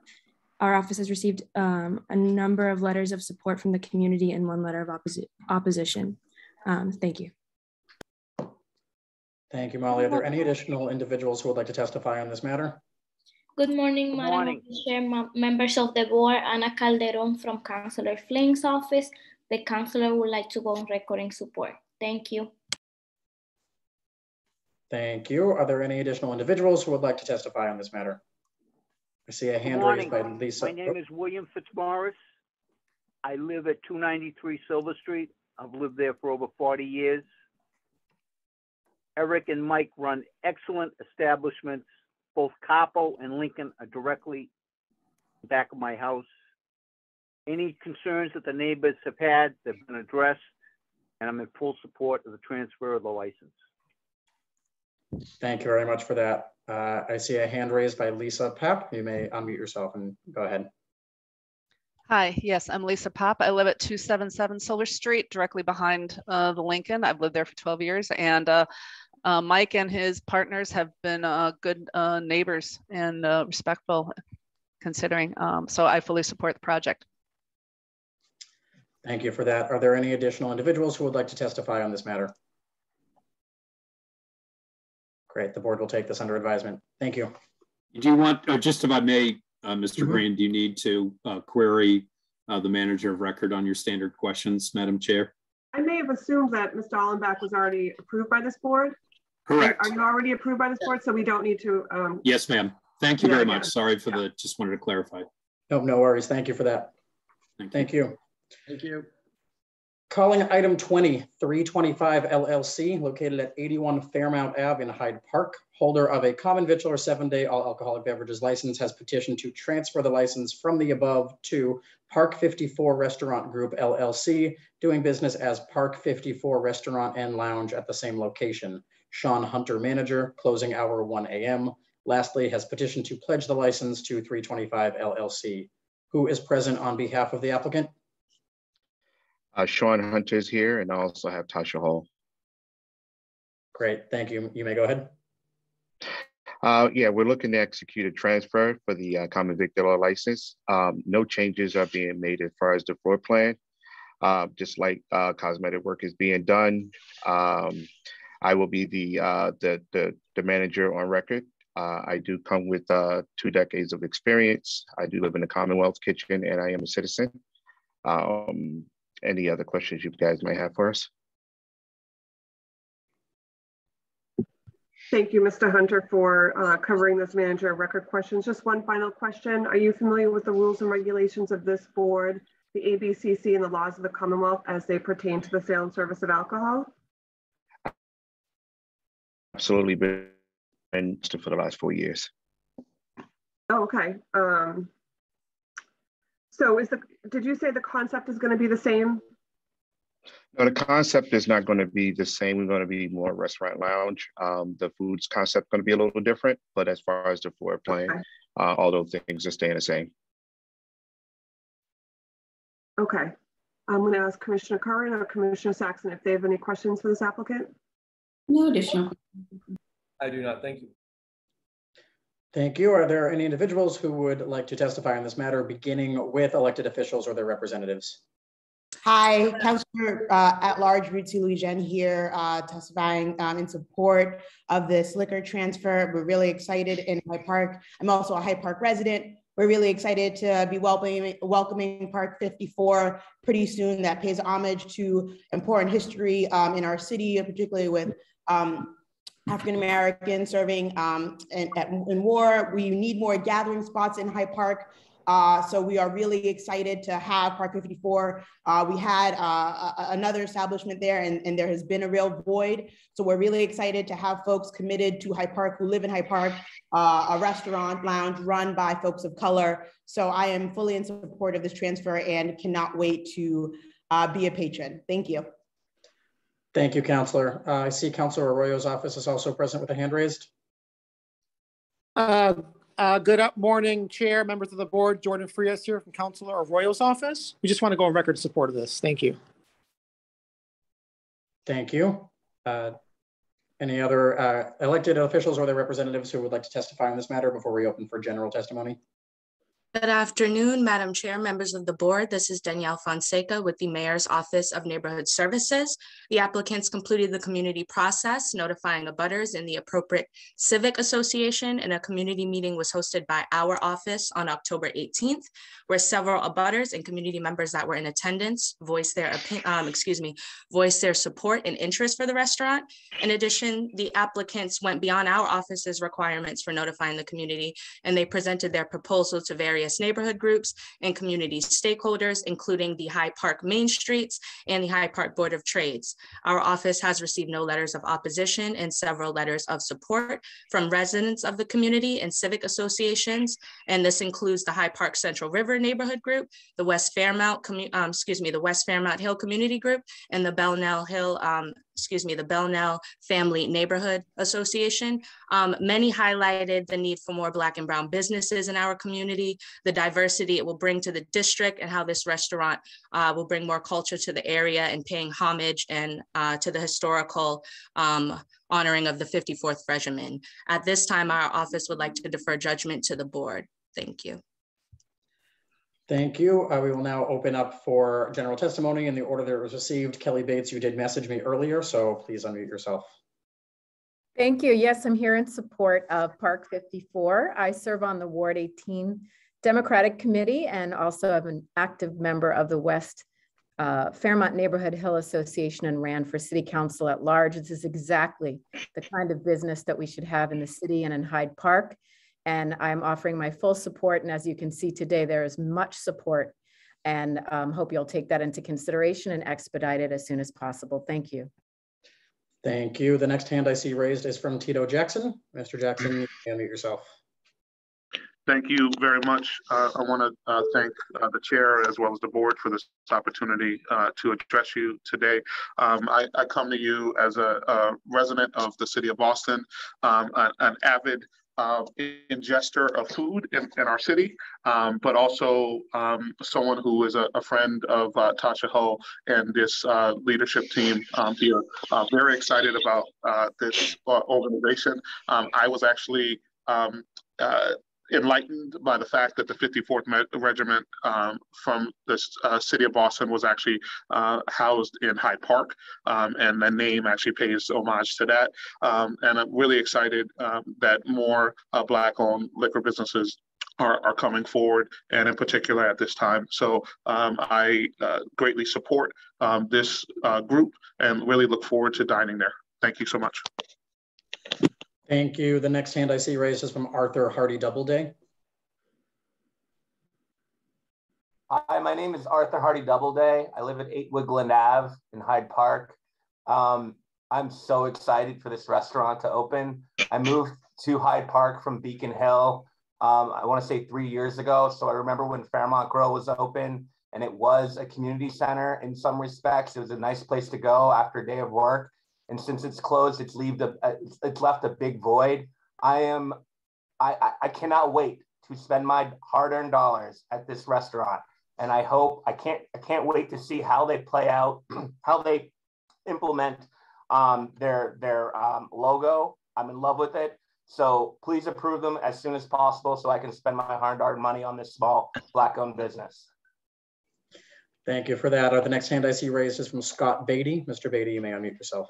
our office has received um, a number of letters of support from the community and one letter of opposi opposition. Um, thank you. Thank you, Molly. Are there any additional individuals who would like to testify on this matter? Good morning, Madam morning. Chair, members of the board, Ana Calderon from Councillor Flynn's office. The councillor would like to go on record in support. Thank you. Thank you. Are there any additional individuals who would like to testify on this matter? I see a hand raised by Lisa. My name is William Fitzmaurice. I live at 293 Silver Street. I've lived there for over 40 years. Eric and Mike run excellent establishments. Both Capo and Lincoln are directly back of my house. Any concerns that the neighbors have had, they've been addressed, and I'm in full support of the transfer of the license. Thank you very much for that. Uh, I see a hand raised by Lisa Pep. You may unmute yourself and go ahead. Hi, yes, I'm Lisa Pop. I live at 277 Silver Street, directly behind uh, the Lincoln. I've lived there for 12 years, and uh, uh, Mike and his partners have been uh, good uh, neighbors and uh, respectful, considering. Um, so I fully support the project. Thank you for that. Are there any additional individuals who would like to testify on this matter? Great, the board will take this under advisement. Thank you. Do you want, uh, just if I may, uh, mister Mhm. Green, do you need to uh, query uh, the manager of record on your standard questions, Madam Chair? I may have assumed that Mr. Allenbach was already approved by this board. Correct. Are you already approved by this board? So we don't need to, um, Yes, ma'am. Thank you Yeah, very yeah. much. Sorry for the, just wanted to clarify. Nope, no worries. Thank you for that. Thank you. Thank you. Calling item 20, 325 LLC, located at 81 Fairmount Ave in Hyde Park. Holder of a common victualler seven-day all alcoholic beverages license has petitioned to transfer the license from the above to Park 54 Restaurant Group LLC, doing business as Park 54 Restaurant and Lounge at the same location. Sean Hunter, manager, closing hour 1 a.m. Lastly, has petitioned to pledge the license to 325 LLC. Who is present on behalf of the applicant? Uh, Sean Hunter is here, and I also have Tasha Hall. Great, thank you. You may go ahead. Uh, yeah, we're looking to execute a transfer for the uh, common victualler license. Um, no changes are being made as far as the floor plan. Uh, just like uh, cosmetic work is being done. Um, I will be the, uh, the, the, the manager on record. Uh, I do come with uh, two decades of experience. I do live in the Commonwealth kitchen and I am a citizen. Um, any other questions you guys may have for us? thank you, Mr. Hunter, for uh, covering this manager record questions. Just one final question. Are you familiar with the rules and regulations of this board, the ABCC and the laws of the Commonwealth as they pertain to the sale and service of alcohol? Absolutely been for the last four years. Oh, okay. Um, so is the, did you say the concept is going to be the same? No, the concept is not going to be the same. We're going to be more restaurant lounge. Um, the foods concept going to be a little different, but as far as the floor plan, uh, all those things are staying the same. Okay. I'm going to ask Commissioner Curran or Commissioner Saxon if they have any questions for this applicant. No additional. I do not. Thank you. Thank you. Are there any individuals who would like to testify on this matter, beginning with elected officials or their representatives? Hi, Councilor uh, at Large Ruthzee Louijeune here, uh, testifying um, in support of this liquor transfer. We're really excited in Hyde Park. I'm also a Hyde Park resident. We're really excited to be welcoming, welcoming Park 54 pretty soon. That pays homage to important history um, in our city, particularly with um, African Americans serving um, in, at, in war. We need more gathering spots in Hyde Park. Uh, so we are really excited to have Park 54. Uh, we had uh, another establishment there and, and there has been a real void. So we're really excited to have folks committed to Hyde Park who live in Hyde Park, uh, a restaurant lounge run by folks of color. So I am fully in support of this transfer and cannot wait to uh, be a patron. Thank you. Thank you, Counselor. Uh, I see Counselor Arroyo's office is also present with a hand raised. Uh, Uh, good up morning, Chair, members of the board. Jordan Frias here from Councilor Arroyo's office. We just want to go on record in support of this. Thank you. Thank you. Uh, any other uh, elected officials or their representatives who would like to testify on this matter before we open for general testimony? Good afternoon, Madam Chair, members of the board. This is Danielle Fonseca with the Mayor's Office of Neighborhood Services. The applicants completed the community process, notifying abutters in the appropriate civic association, and a community meeting was hosted by our office on October 18th, where several abutters and community members that were in attendance voiced their um, excuse me, voiced their support and interest for the restaurant. In addition, the applicants went beyond our office's requirements for notifying the community, and they presented their proposal to various various neighborhood groups and community stakeholders, including the Hyde Park Main Streets and the Hyde Park Board of Trades. Our office has received no letters of opposition and several letters of support from residents of the community and civic associations. And this includes the Hyde Park Central River Neighborhood Group, the West Fairmount, um, excuse me, the West Fairmount Hill Community Group, and the Belknap Hill um, excuse me, the Belknap Family Neighborhood Association. Um, many highlighted the need for more Black and Brown businesses in our community, the diversity it will bring to the district, and how this restaurant uh, will bring more culture to the area and paying homage and uh, to the historical um, honoring of the 54th Regiment. At this time, our office would like to defer judgment to the board. Thank you. Thank you. Uh, we will now open up for general testimony in the order that it was received. Kelly Bates, you did message me earlier, so please unmute yourself. Thank you. Yes, I'm here in support of Park 54. I serve on the Ward 18 Democratic Committee and also am an active member of the West uh, Fairmount Neighborhood Hill Association and ran for city council at large. This is exactly the kind of business that we should have in the city and in Hyde Park and I'm offering my full support. And as you can see today, there is much support and um, hope you'll take that into consideration and expedite it as soon as possible. Thank you. Thank you. The next hand I see raised is from Tito Jackson. Mr. Jackson, you can unmute yourself. Thank you very much. Uh, I want to uh, thank uh, the chair as well as the board for this opportunity uh, to address you today. Um, I, I, come to you as a, a, resident of the city of Boston, um, an, an avid uh, ingester of food in, in our city, um, but also um, someone who is a, a friend of uh, Tasha Ho and this uh, leadership team um, here. Uh, very excited about uh, this uh, organization. Um, I was actually um, enlightened by the fact that the 54th Regiment um, from the uh, city of Boston was actually uh, housed in Hyde Park, um, and the name actually pays homage to that. Um, and I'm really excited um, that more uh, Black-owned liquor businesses are, are, coming forward, and in particular at this time. So um, I uh, greatly support um, this uh, group and really look forward to dining there. Thank you so much. Thank you. The next hand I see raised is from Arthur Hardy Doubleday. Hi, my name is Arthur Hardy Doubleday. I live at 8 Woodland Ave in Hyde Park. Um, I'm so excited for this restaurant to open. I moved to Hyde Park from Beacon Hill, um, I want to say three years ago. So I remember when Fairmount Grill was open and it was a community center in some respects. It was a nice place to go after a day of work. And since it's closed, it's, leaved a, it's left a big void. I am, I, I cannot wait to spend my hard-earned dollars at this restaurant. And I hope, I can't, I can't wait to see how they play out, how they implement um, their, their um, logo. I'm in love with it. So please approve them as soon as possible so I can spend my hard-earned money on this small black-owned business. Thank you for that. Uh, the next hand I see raised is from Scott Beatty. Mr. Beatty, you may unmute yourself.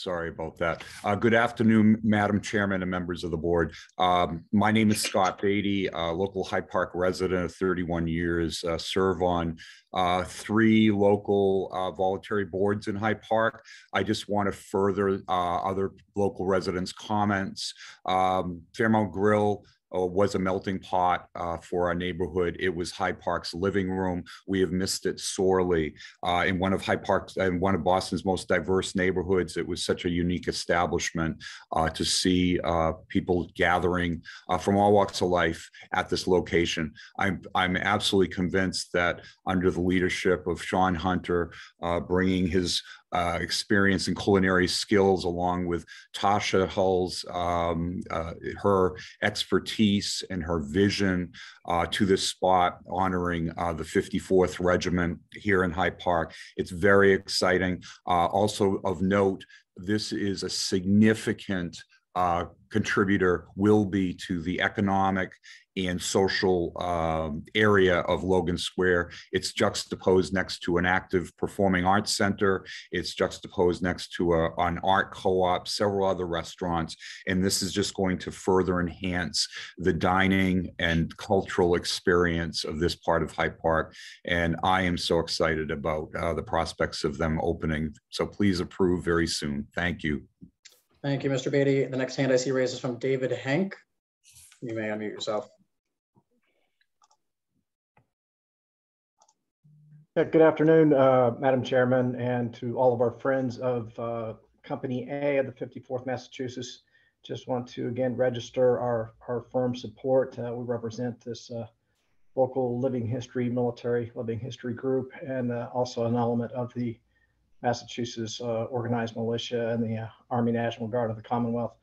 Sorry about that. Uh, good afternoon, Madam Chairman and members of the board. Um, my name is Scott Beatty, local Hyde Park resident of 31 years, uh, serve on uh, three local uh, voluntary boards in Hyde Park. I just want to further uh, other local residents' comments. Um, Fairmount Grill uh, was a melting pot uh, for our neighborhood. It was Hyde Park's living room. We have missed it sorely. Uh, in one of Hyde Park's, in one of Boston's most diverse neighborhoods, it was such a unique establishment uh, to see uh, people gathering from all walks of life at this location. I'm, I'm absolutely convinced that under the leadership of Sean Hunter, bringing his uh, experience and culinary skills, along with Tasha Hull's um, uh, her expertise and her vision uh, to this spot, honoring uh, the 54th Regiment here in Hyde Park. It's very exciting. Uh, also of note, this is a significant uh, contributor will be to the economic and social um, area of Logan Square. It's juxtaposed next to an active performing arts center. It's juxtaposed next to a, an art co-op, several other restaurants. And this is just going to further enhance the dining and cultural experience of this part of Hyde Park. And I am so excited about uh, the prospects of them opening. So please approve very soon. Thank you. Thank you, Mr. Beatty. The next hand I see raised is from David Hank. You may unmute yourself. Yeah, good afternoon, uh, Madam Chairman, and to all of our friends of uh, Company A of the 54th Massachusetts. Just want to again register our, our firm support. Uh, we represent this uh, local living history, military living history group, and uh, also an element of the Massachusetts uh, organized militia and the Army National Guard of the Commonwealth.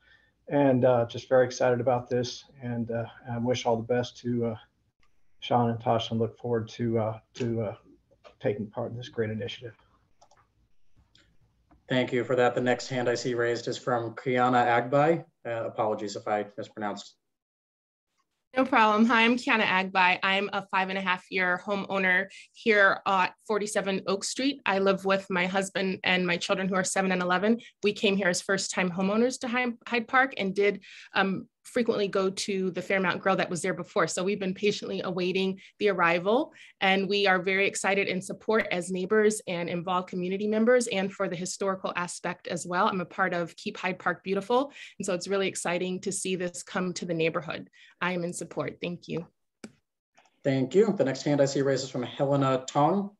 And just very excited about this and I wish all the best to Sean and Tasha and look forward to, to taking part in this great initiative. Thank you for that. The next hand I see raised is from Kiana Agbai. Uh, apologies if I mispronounced no problem. Hi, I'm Kiana Agbai. I'm a five and a half year homeowner here at 47 Oak Street. I live with my husband and my children who are seven and 11. We came here as first time homeowners to Hyde Park and did um, frequently go to the Fairmount Grill that was there before. So we've been patiently awaiting the arrival and we are very excited in support as neighbors and involved community members and for the historical aspect as well. I'm a part of Keep Hyde Park Beautiful. And so it's really exciting to see this come to the neighborhood. I am in support. Thank you. Thank you. The next hand I see raises from Helena Tong.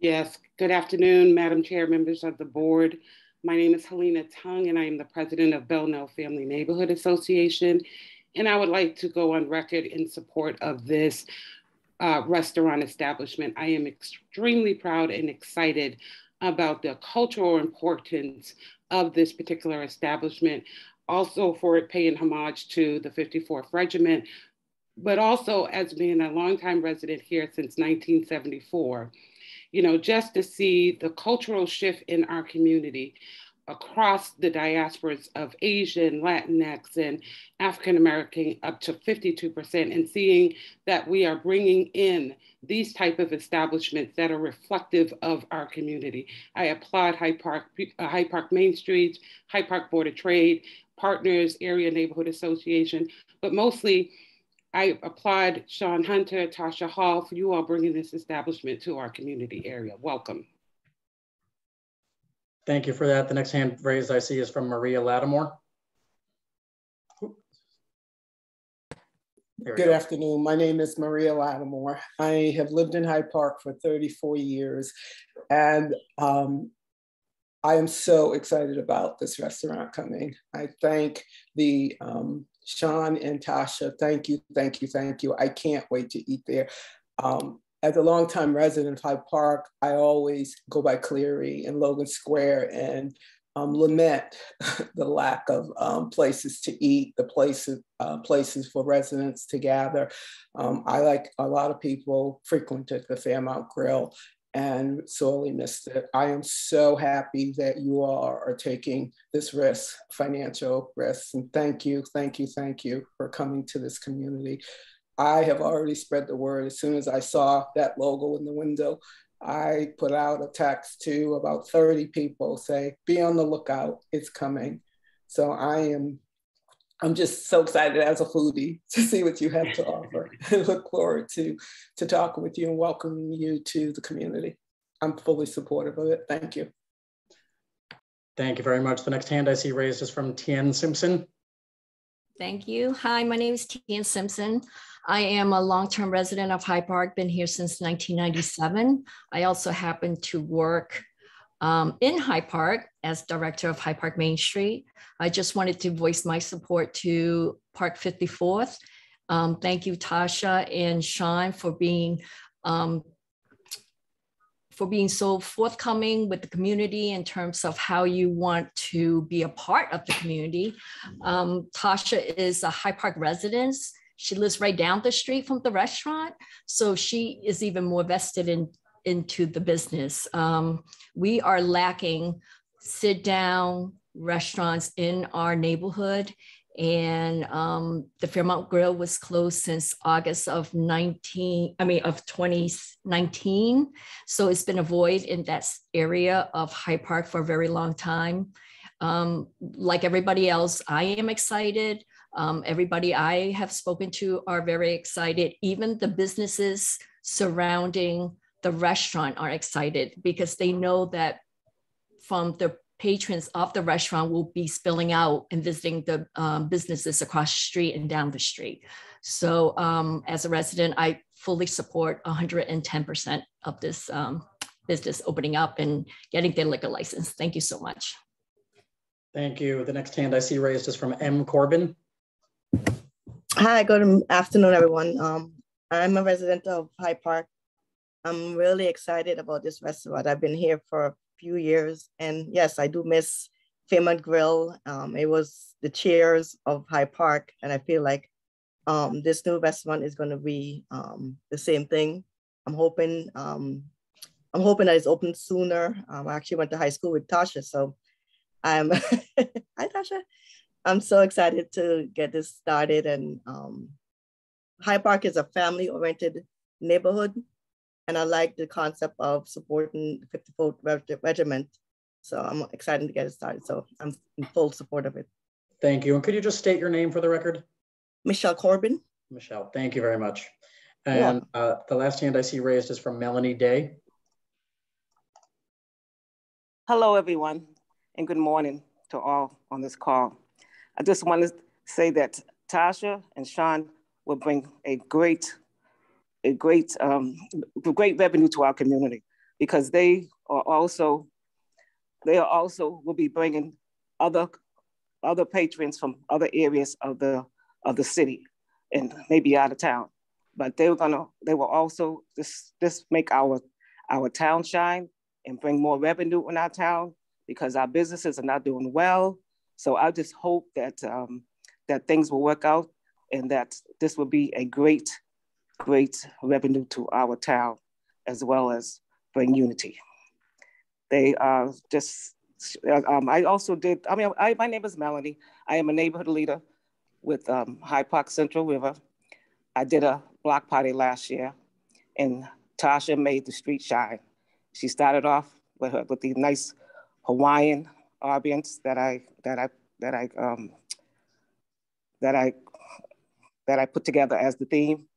Yes, good afternoon, Madam Chair, members of the board. My name is Helena Tung, and I am the president of Belknap Family Neighborhood Association. And I would like to go on record in support of this uh, restaurant establishment. I am extremely proud and excited about the cultural importance of this particular establishment, also for it paying homage to the 54th Regiment, but also as being a longtime resident here since 1974 you know, just to see the cultural shift in our community across the diasporas of Asian, Latinx, and African American up to 52%, and seeing that we are bringing in these type of establishments that are reflective of our community. I applaud Hyde Park, uh, Park Main Street, Hyde Park Board of Trade, Partners, Area Neighborhood Association, but mostly I applaud Sean Hunter, Tasha Hall for you all bringing this establishment to our community area. Welcome. Thank you for that. The next hand raised I see is from Maria Lattimore. Good go. afternoon. My name is Maria Lattimore. I have lived in Hyde Park for 34 years, and um, I am so excited about this restaurant coming. I thank the um, Sean and Tasha, thank you, thank you, thank you. I can't wait to eat there. Um, as a longtime resident of Hyde Park, I always go by Cleary and Logan Square and um, lament the lack of um, places to eat, the places uh, places for residents to gather. Um, I, like a lot of people, frequented the Fairmount Grill and sorely missed it. I am so happy that you all are taking this risk, financial risk. And thank you, thank you, thank you for coming to this community. I have already spread the word. As soon as I saw that logo in the window, I put out a text to about 30 people say, be on the lookout, it's coming. So I am I'm just so excited as a foodie to see what you have to offer. I look forward to, to talking with you and welcoming you to the community. I'm fully supportive of it. Thank you. Thank you very much. The next hand I see raised is from Tien Simpson. Thank you. Hi, my name is Tian Simpson. I am a long-term resident of Hyde Park, been here since 1997. I also happen to work um, in Hyde Park as director of Hyde Park Main Street. I just wanted to voice my support to Park 54th. Um, thank you, Tasha and Sean, for being um, for being so forthcoming with the community in terms of how you want to be a part of the community. Um, Tasha is a Hyde Park resident. She lives right down the street from the restaurant. So she is even more vested in, into the business. Um, we are lacking sit down restaurants in our neighborhood and um, the Fairmount Grill was closed since August of 19, I mean, of 2019. So it's been a void in that area of Hyde Park for a very long time. Um, like everybody else, I am excited. Um, everybody I have spoken to are very excited. Even the businesses surrounding the restaurant are excited because they know that from the patrons of the restaurant will be spilling out and visiting the um, businesses across the street and down the street. So um, as a resident, I fully support 110% of this um, business opening up and getting their liquor license. Thank you so much. Thank you. The next hand I see raised is from M. Corbin. Hi, good afternoon, everyone. Um, I'm a resident of Hyde Park. I'm really excited about this restaurant. I've been here for a few years. And yes, I do miss Fairmount Grill. Um, it was the chairs of Hyde Park. And I feel like um, this new restaurant is going to be um, the same thing. I'm hoping um, I'm hoping that it's open sooner. Um, I actually went to high school with Tasha, so I'm hi Tasha. I'm so excited to get this started. And um, Hyde Park is a family-oriented neighborhood, and I like the concept of supporting 54th Regiment. So I'm excited to get it started. So I'm in full support of it. Thank you. And could you just state your name for the record? Michelle Corbin. Michelle, thank you very much. And yeah. uh, the last hand I see raised is from Melanie Day. Hello, everyone, and good morning to all on this call. I just want to say that Tasha and Sean will bring a great a great, um, great revenue to our community because they are also, they are also will be bringing other, other patrons from other areas of the, of the city and maybe out of town. But they were gonna, they will also just, just make our, our town shine and bring more revenue in our town because our businesses are not doing well. So I just hope that um, that things will work out and that this will be a great great revenue to our town as well as bring unity. They are just, um, I also did, I mean, I, my name is Melanie. I am a neighborhood leader with um, Hyde Park Central River. I did a block party last year and Tasha made the street shine. She started off with her, with the nice Hawaiian ambience that I, that I, that I, um, that I, that I put together as the theme.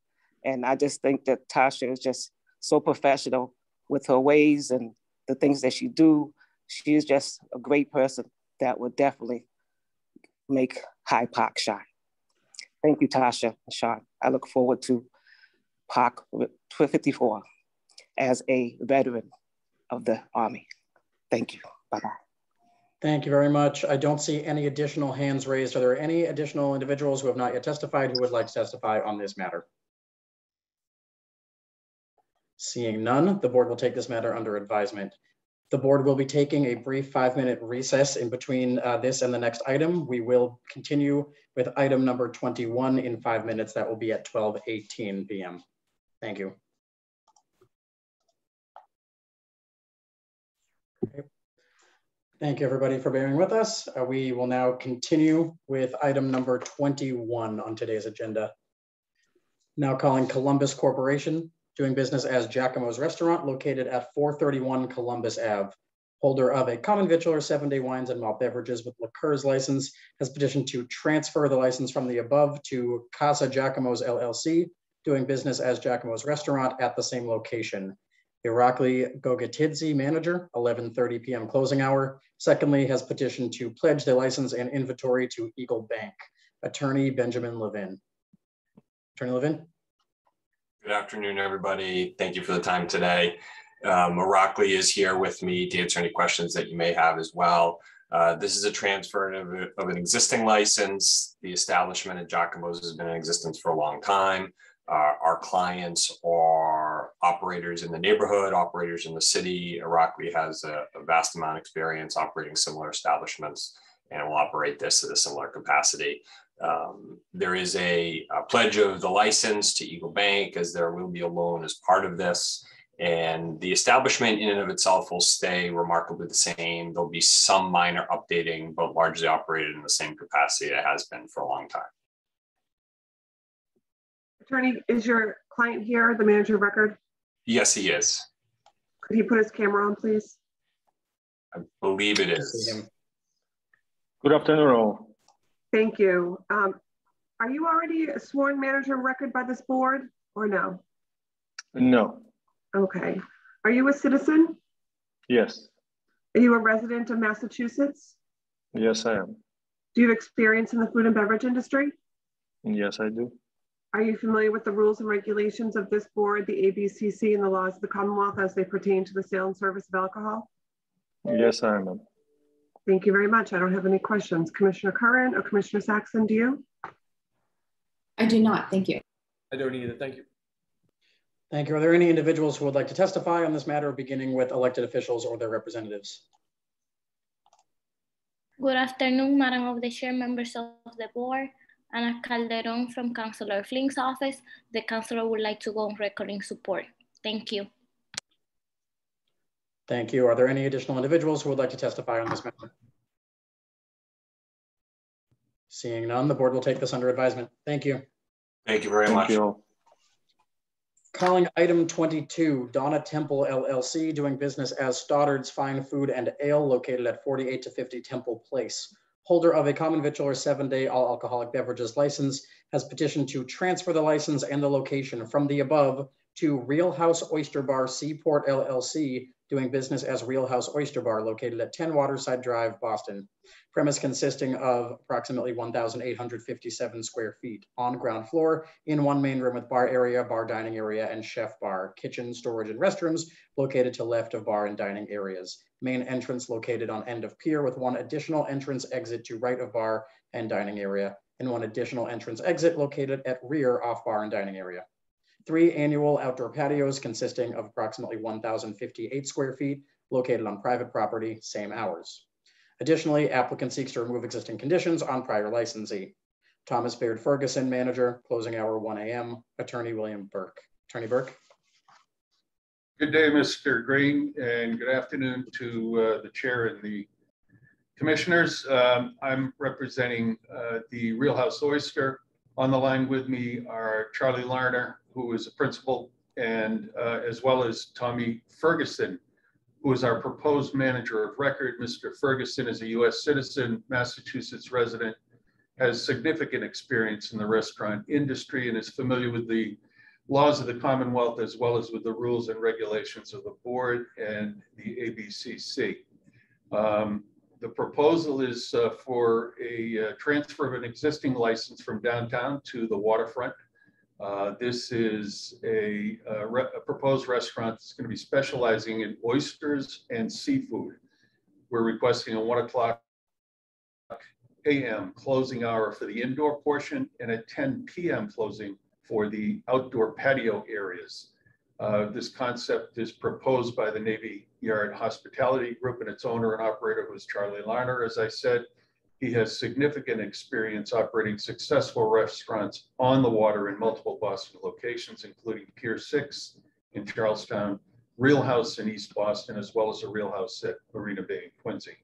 And I just think that Tasha is just so professional with her ways and the things that she do. She is just a great person that would definitely make Hyde Park shine. Thank you, Tasha and Sean. I look forward to Park 54 as a veteran of the Army. Thank you. Bye-bye. Thank you very much. I don't see any additional hands raised. Are there any additional individuals who have not yet testified who would like to testify on this matter? Seeing none, the board will take this matter under advisement. The board will be taking a brief five minute recess in between uh, this and the next item. We will continue with item number 21 in five minutes. That will be at 12:18 p.m. Thank you. Okay. Thank you everybody for bearing with us. Uh, we will now continue with item number 21 on today's agenda. Now calling Columbus Corporation doing business as Giacomo's Restaurant located at 431 Columbus Ave. Holder of a common victualler seven day wines and malt beverages with liqueurs license has petitioned to transfer the license from the above to Casa Giacomo's LLC, doing business as Giacomo's Restaurant at the same location. Irakli Gogatidze, manager, 11.30 p.m. closing hour. Secondly, has petitioned to pledge the license and inventory to Eagle Bank. Attorney Benjamin Levin. Attorney Levin? Good afternoon, everybody. Thank you for the time today. Um, is here with me to answer any questions that you may have as well. Uh, this is a transfer of, of, an existing license. The establishment at Giacomo's has been in existence for a long time. Uh, our clients are operators in the neighborhood, operators in the city. Irakli has a, a, vast amount of experience operating similar establishments and will operate this at a similar capacity. Um, there is a, a, pledge of the license to Eagle Bank as there will be a loan as part of this. And the establishment in and of itself will stay remarkably the same. There'll be some minor updating, but largely operated in the same capacity it has been for a long time. Attorney, is your client here, the manager of record? Yes, he is. Could he put his camera on, please? I believe it is. Good afternoon, all. Thank you. Um, are you already a sworn manager of record by this board or no? No. Okay. Are you a citizen? Yes. Are you a resident of Massachusetts? Yes, I am. Do you have experience in the food and beverage industry? Yes, I do. Are you familiar with the rules and regulations of this board, the ABCC, and the laws of the Commonwealth as they pertain to the sale and service of alcohol? Yes, I am. Thank you very much. I don't have any questions. Commissioner Curran or Commissioner Saxon, do you? I do not. Thank you. I don't either. Thank you. Thank you. Are there any individuals who would like to testify on this matter, beginning with elected officials or their representatives? Good afternoon, Madam of the Chair, members of the board. Ana Calderon from Councillor Flynn's office. The councillor would like to go on record in support. Thank you. Thank you. Are there any additional individuals who would like to testify on this matter? Seeing none, the board will take this under advisement. Thank you. Thank you very Thank much. You. Calling item 22, Donna Temple LLC, doing business as Stoddard's Fine Food and Ale located at 48 to 50 Temple Place holder of a common victualler seven-day all alcoholic beverages license has petitioned to transfer the license and the location from the above to Reelhouse Oyster Bar Seaport LLC, doing business as Reelhouse Oyster Bar located at 10 Waterside Drive, Boston. Premise consisting of approximately 1,857 square feet on ground floor in one main room with bar area, bar dining area, and chef bar, kitchen, storage, and restrooms located to left of bar and dining areas. Main entrance located on end of pier with one additional entrance exit to right of bar and dining area, and one additional entrance exit located at rear off bar and dining area three annual outdoor patios consisting of approximately 1,058 square feet located on private property, same hours. Additionally, applicant seeks to remove existing conditions on prior licensee. Thomas Baird Ferguson, manager, closing hour 1 a.m. Attorney William Burke. Attorney Burke. Good day, Mr. Green, and good afternoon to uh, the chair and the commissioners. Um, I'm representing uh, the Reelhouse Oyster. On the line with me are Charlie Larner, who is a principal, and uh, as well as Tommy Ferguson, who is our proposed manager of record. Mr. Ferguson is a U.S. citizen, Massachusetts resident, has significant experience in the restaurant industry and is familiar with the laws of the Commonwealth as well as with the rules and regulations of the board and the ABCC. Um, the proposal is uh, for a uh, transfer of an existing license from downtown to the waterfront uh, this is a, a, re a, proposed restaurant that's going to be specializing in oysters and seafood. We're requesting a one o'clock a.m. closing hour for the indoor portion and a 10 p.m. closing for the outdoor patio areas. Uh, this concept is proposed by the Navy Yard Hospitality Group and its owner and operator, is Charlie Larner, as I said. He has significant experience operating successful restaurants on the water in multiple Boston locations, including Pier 6 in Charlestown, Reelhouse in East Boston, as well as a Reelhouse at Marina Bay in Quincy.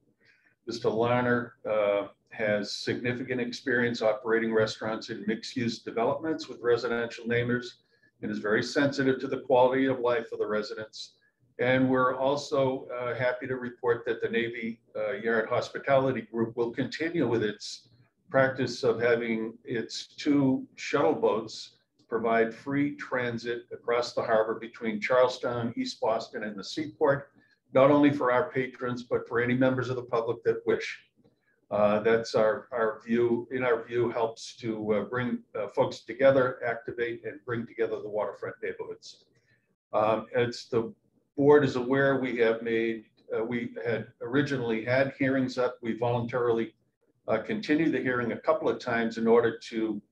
Mr. Larner uh, has significant experience operating restaurants in mixed-use developments with residential neighbors and is very sensitive to the quality of life of the residents and we're also uh, happy to report that the Navy uh, Yard Hospitality Group will continue with its practice of having its two shuttle boats provide free transit across the harbor between Charlestown, East Boston, and the seaport, not only for our patrons, but for any members of the public that wish. Uh, that's our, our view, in our view, helps to uh, bring uh, folks together, activate and bring together the waterfront neighborhoods. Um, as the board is aware, we have made, uh, we had originally had hearings up. We voluntarily uh, continued the hearing a couple of times in order to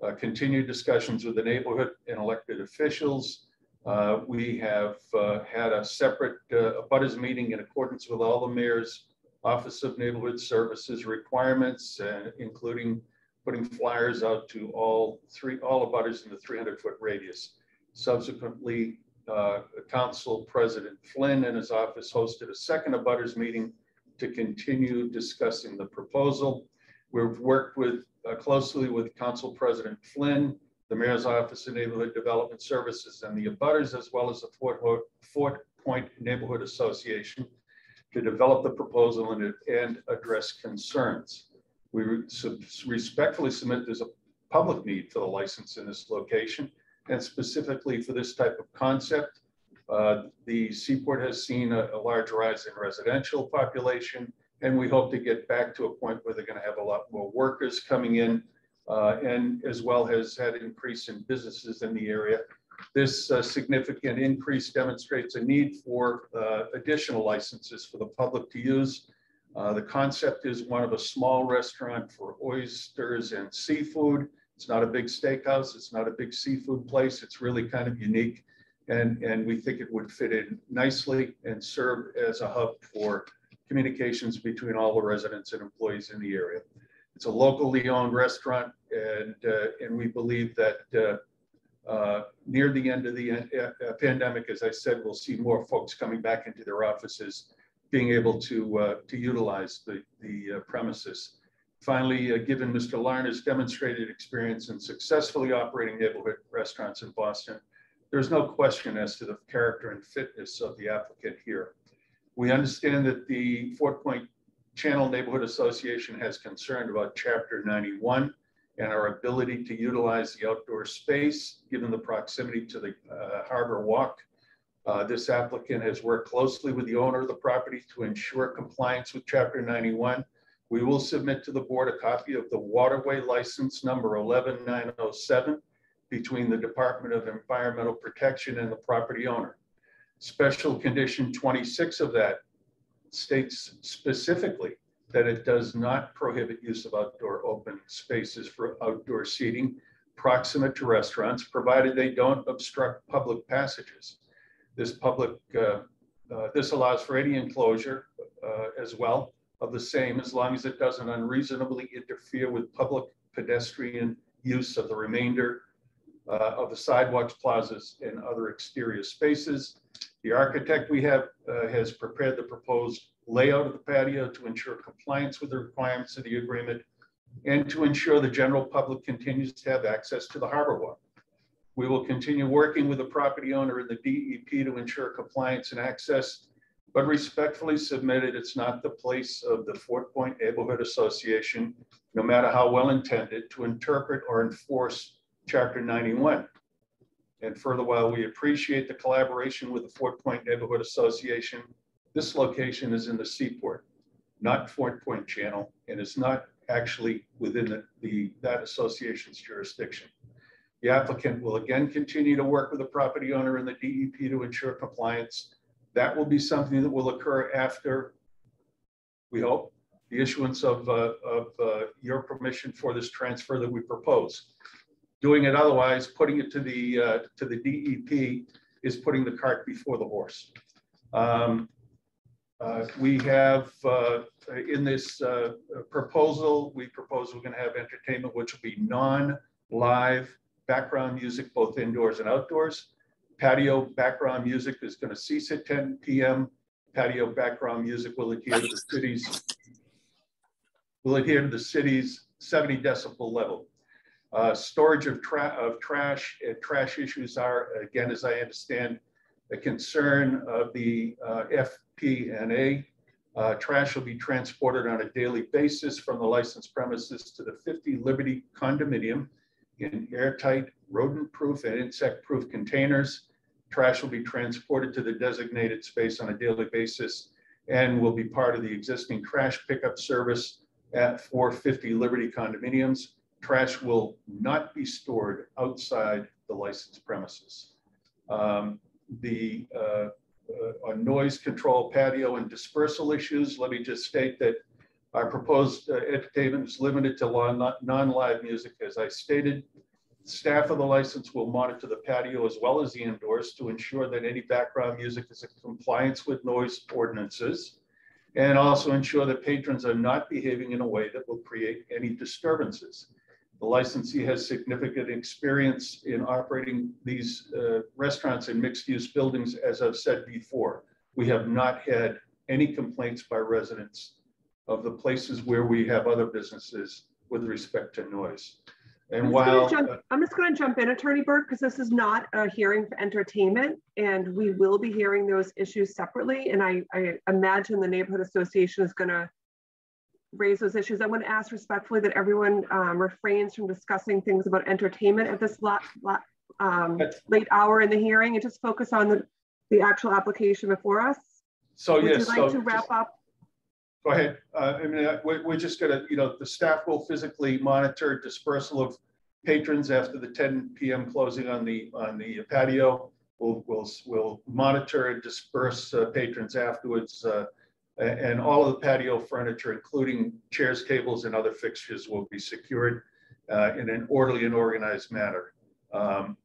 uh, continue discussions with the neighborhood and elected officials. Uh, we have uh, had a separate uh, butters meeting in accordance with all the mayor's Office of Neighborhood Services requirements, uh, including putting flyers out to all three, all abutters in the 300 foot radius. Subsequently, uh, Council President Flynn and his office hosted a second abutters meeting to continue discussing the proposal. We've worked with uh, closely with Council President Flynn, the Mayor's Office of Neighborhood Development Services, and the abutters, as well as the Fort, Fort Point Neighborhood Association to develop the proposal and, and address concerns. We respectfully submit there's a public need for the license in this location and specifically for this type of concept. Uh, the seaport has seen a, a, large rise in residential population, and we hope to get back to a point where they're going to have a lot more workers coming in, uh, and as well has had increase in businesses in the area. This uh, significant increase demonstrates a need for uh, additional licenses for the public to use. Uh, the concept is one of a small restaurant for oysters and seafood. It's not a big steakhouse. It's not a big seafood place. It's really kind of unique. And, and we think it would fit in nicely and serve as a hub for communications between all the residents and employees in the area. It's a locally owned restaurant, and, uh, and we believe that uh, uh, near the end of the uh, pandemic, as I said, we'll see more folks coming back into their offices, being able to, uh, to utilize the, the uh, premises. Finally, given Mr. Larner's demonstrated experience in successfully operating neighborhood restaurants in Boston, there's no question as to the character and fitness of the applicant here. We understand that the Fort Point Channel Neighborhood Association has concern about Chapter 91 and our ability to utilize the outdoor space, given the proximity to the uh, Harbor Walk. Uh, this applicant has worked closely with the owner of the property to ensure compliance with Chapter 91. We will submit to the board a copy of the waterway license number 11907 between the Department of Environmental Protection and the property owner. Special condition 26 of that states specifically that it does not prohibit use of outdoor open spaces for outdoor seating proximate to restaurants, provided they don't obstruct public passages. This public, uh, uh, this allows for any enclosure uh, as well of the same, as long as it doesn't unreasonably interfere with public pedestrian use of the remainder uh, of the sidewalks, plazas, and other exterior spaces. The architect we have uh, has prepared the proposed layout of the patio to ensure compliance with the requirements of the agreement and to ensure the general public continues to have access to the harbor walk. We will continue working with the property owner and the DEP to ensure compliance and access, but respectfully submitted, it's not the place of the Fort Point Neighborhood Association, no matter how well intended, to interpret or enforce Chapter 91. And further, while we appreciate the collaboration with the Fort Point Neighborhood Association, this location is in the seaport, not Fort Point Channel, and is not actually within the, the, that association's jurisdiction. The applicant will again continue to work with the property owner and the DEP to ensure compliance. That will be something that will occur after, we hope, the issuance of, uh, of uh, your permission for this transfer that we propose. Doing it otherwise, putting it to the, uh, to the DEP is putting the cart before the horse. Um, uh, we have uh, in this uh, proposal, we propose we're going to have entertainment, which will be non-live background music, both indoors and outdoors. Patio background music is going to cease at 10 p.m. Patio background music will adhere to the city's will adhere to the city's 70 decibel level. Uh, storage of, tra of trash and trash issues are, again, as I understand, a concern of the uh, FPNA. Uh, trash will be transported on a daily basis from the licensed premises to the 50 Liberty condominium in airtight, rodent-proof and insect-proof containers. Trash will be transported to the designated space on a daily basis and will be part of the existing trash pickup service at 450 Liberty condominiums. Trash will not be stored outside the licensed premises. Um, the uh, uh, on noise control patio and dispersal issues, let me just state that our proposed uh, entertainment is limited to non-live music. As I stated, staff of the license will monitor the patio as well as the indoors to ensure that any background music is in compliance with noise ordinances and also ensure that patrons are not behaving in a way that will create any disturbances. The licensee has significant experience in operating these uh, restaurants in mixed use buildings, as I've said before. We have not had any complaints by residents of the places where we have other businesses with respect to noise. And I'm while jump, I'm just going to jump in, Attorney Burke, because this is not a hearing for entertainment, and we will be hearing those issues separately. And I, I imagine the neighborhood association is going to raise those issues. I want to ask respectfully that everyone um, refrains from discussing things about entertainment at this lot, lot, um, late hour in the hearing and just focus on the, the actual application before us. So Would yes, you like so to wrap just- up? Go ahead. Uh, I mean, uh, we're, we're just gonna, you know, the staff will physically monitor dispersal of patrons after the 10 PM closing on the, on the patio. We'll, we'll, we'll monitor and disperse uh, patrons afterwards. uh, And all of the patio furniture, including chairs, tables, and other fixtures will be secured uh, in an orderly and organized manner. Um,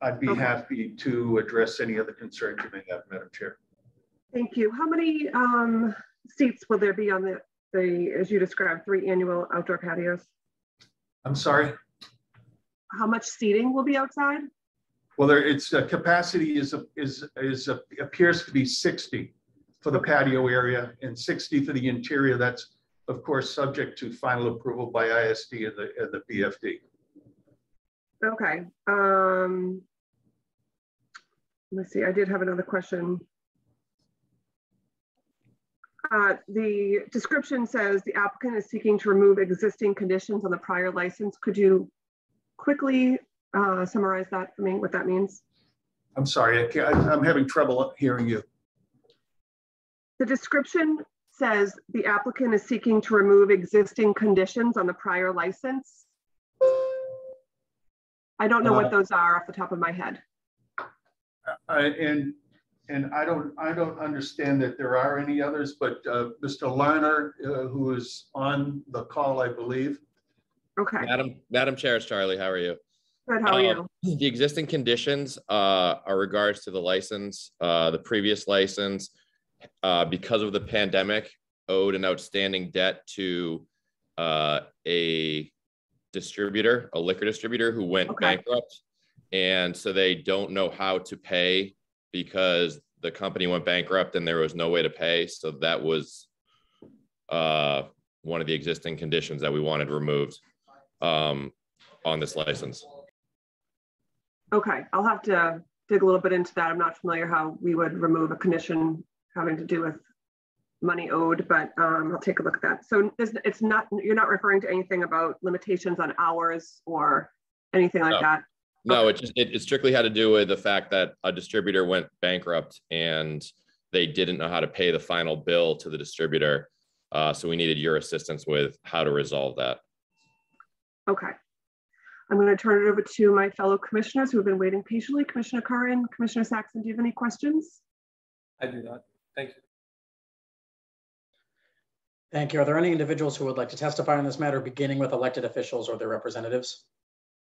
I'd be Okay. happy to address any other concerns you may have, Madam Chair. Thank you. How many um, seats will there be on the, the, as you described, three annual outdoor patios? I'm sorry? How much seating will be outside? Well, there, it's, uh, capacity is, a- is, is, a- appears to be 60 for the patio area and 60 for the interior. That's, of course, subject to final approval by ISD and the, and the BFD. Okay. Um, let's see, I did have another question. Uh, the description says the applicant is seeking to remove existing conditions on the prior license. Could you quickly uh, summarize that for me, what that means? I'm sorry, I can't, I- I'm having trouble hearing you. The description says the applicant is seeking to remove existing conditions on the prior license. I don't know Uh, what those are off the top of my head. And, and I don't, I don't understand that there are any others, but uh, Mr. Larner, uh, who is on the call, I believe. Okay, Madam, Madam Chair, it's Charlie, how are you? good, how are Um, you? The existing conditions uh, are regards to the license, uh, the previous license, uh, because of the pandemic, owed an outstanding debt to uh, a distributor, a liquor distributor who went Okay. bankrupt. And so they don't know how to pay because the company went bankrupt and there was no way to pay. So that was uh, one of the existing conditions that we wanted removed um, on this license. Okay, I'll have to dig a little bit into that. I'm not familiar how we would remove a condition having to do with money owed, but um, I'll take a look at that. So it's, it's not, you're not referring to anything about limitations on hours or anything like No. that? No, it just, it it strictly had to do with the fact that a distributor went bankrupt and they didn't know how to pay the final bill to the distributor. Uh, so we needed your assistance with how to resolve that. Okay. I'm going to turn it over to my fellow commissioners who have been waiting patiently. Commissioner Curran, Commissioner Saxon, do you have any questions? I do not. Thank you. Thank you. Are there any individuals who would like to testify on this matter, beginning with elected officials or their representatives?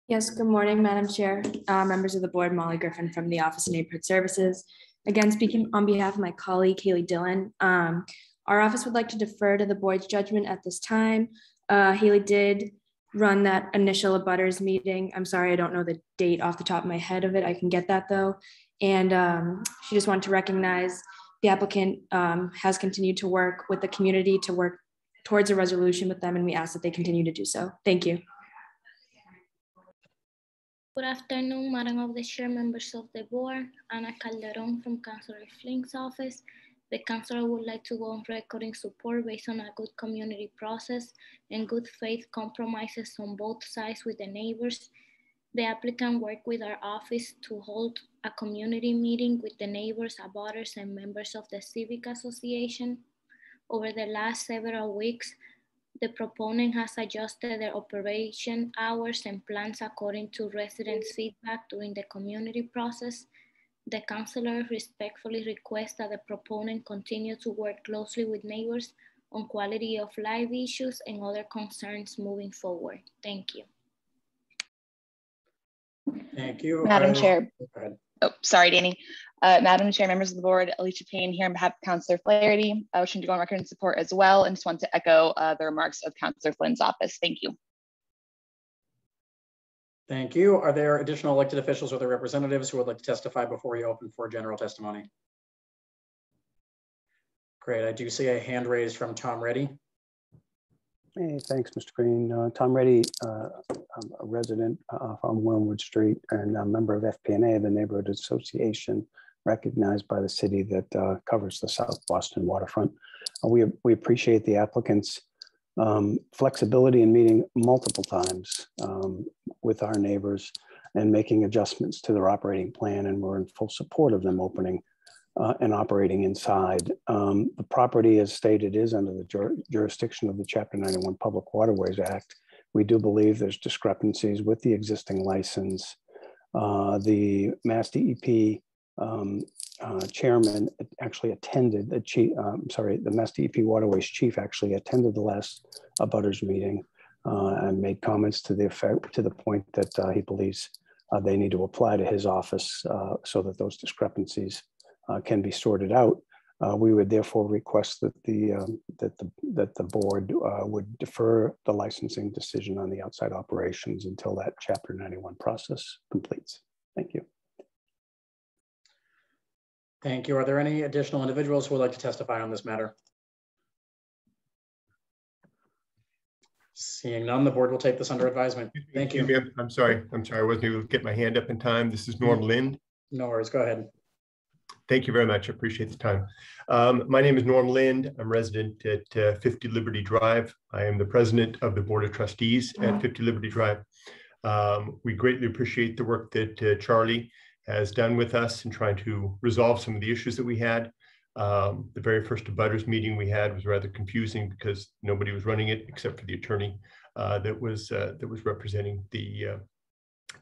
Yes, good morning, Madam Chair, uh, members of the board, Molly Griffin from the Office of Neighborhood Services. Again, speaking on behalf of my colleague Haley Dillon, um, our office would like to defer to the board's judgment at this time. Uh, Haley did run that initial abutters meeting. I'm sorry, I don't know the date off the top of my head of it. I can get that though. And um, she just wanted to recognize the applicant um, has continued to work with the community to work towards a resolution with them, and we ask that they continue to do so. Thank you. Good afternoon, Madam of the Chair, members of the board. Ana Calderon from Councilor Flynn's office. The councilor would like to go on record in support based on a good community process and good faith compromises on both sides with the neighbors. The applicant worked with our office to hold a community meeting with the neighbors, abutters, and members of the civic association. Over the last several weeks, The proponent has adjusted their operation hours and plans according to residents' feedback during the community process. The councilor respectfully requests that the proponent continue to work closely with neighbors on quality of life issues and other concerns moving forward. Thank you. Thank you. Madam uh, Chair. Oh, sorry, Danny. Uh, Madam Chair, members of the board, Alicia Payne here on behalf of Councillor Flaherty, uh, wishing to go on record in support as well, and just want to echo uh, the remarks of Councillor Flynn's office. Thank you. Thank you. Are there additional elected officials or their representatives who would like to testify before we open for general testimony? Great. I do see a hand raised from Tom Reddy. Hey, thanks, Mr. Green. Uh, Tom Reddy, uh, I'm a resident uh, on Wormwood Street and a member of FPNA, the Neighborhood Association, recognized by the city that uh, covers the South Boston waterfront. Uh, we, we appreciate the applicant's um, flexibility in meeting multiple times um, with our neighbors and making adjustments to their operating plan, and we're in full support of them opening uh, and operating inside. Um, the property, as stated, is under the jur jurisdiction of the Chapter 91 Public Waterways Act. We do believe there's discrepancies with the existing license. Uh, the Mass DEP um, uh, chairman actually attended the chief, um, sorry, the Mass DEP Waterways chief actually attended the last abutters meeting uh, and made comments to the effect, to the point that uh, he believes uh, they need to apply to his office uh, so that those discrepancies uh, can be sorted out. We would therefore request that the um, that the that the board would defer the licensing decision on the outside operations until that Chapter 91 process completes. Thank you. Thank you. Are there any additional individuals who would like to testify on this matter? Seeing none, the board will take this under advisement. Thank you. I'm sorry, I'm sorry, I wasn't able to get my hand up in time. This is Norm Lind. No worries, go ahead. Thank you very much. I appreciate the time. Um, my name is Norm Lind. I'm resident at uh, 50 Liberty Drive. I am the president of the Board of Trustees at 50 Liberty Drive. Um, we greatly appreciate the work that uh, Charlie has done with us in trying to resolve some of the issues that we had. Um, the very first abutters meeting we had was rather confusing because nobody was running it except for the attorney uh, that was uh, that was representing the uh,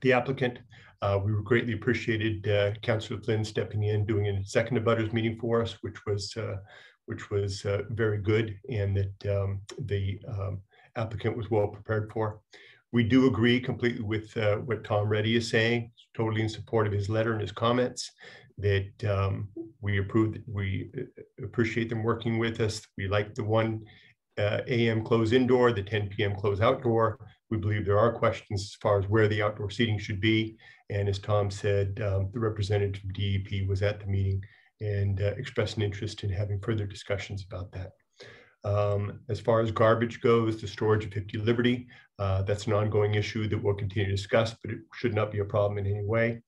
the applicant. Uh, we were greatly appreciated uh, Councillor Flynn stepping in, doing a second abutters meeting for us, which was uh, which was uh, very good, and that um, the um, applicant was well prepared for. We do agree completely with uh, what Tom Reddy is saying, totally in support of his letter and his comments. That um, we approve, we uh, appreciate them working with us. We like the one uh, AM close indoor, the 10 PM close outdoor. We believe there are questions as far as where the outdoor seating should be. And as Tom said, um, the representative DEP was at the meeting and uh, expressed an interest in having further discussions about that. Um, as far as garbage goes, the storage of 50 Liberty, uh, that's an ongoing issue that we'll continue to discuss, but it should not be a problem in any way.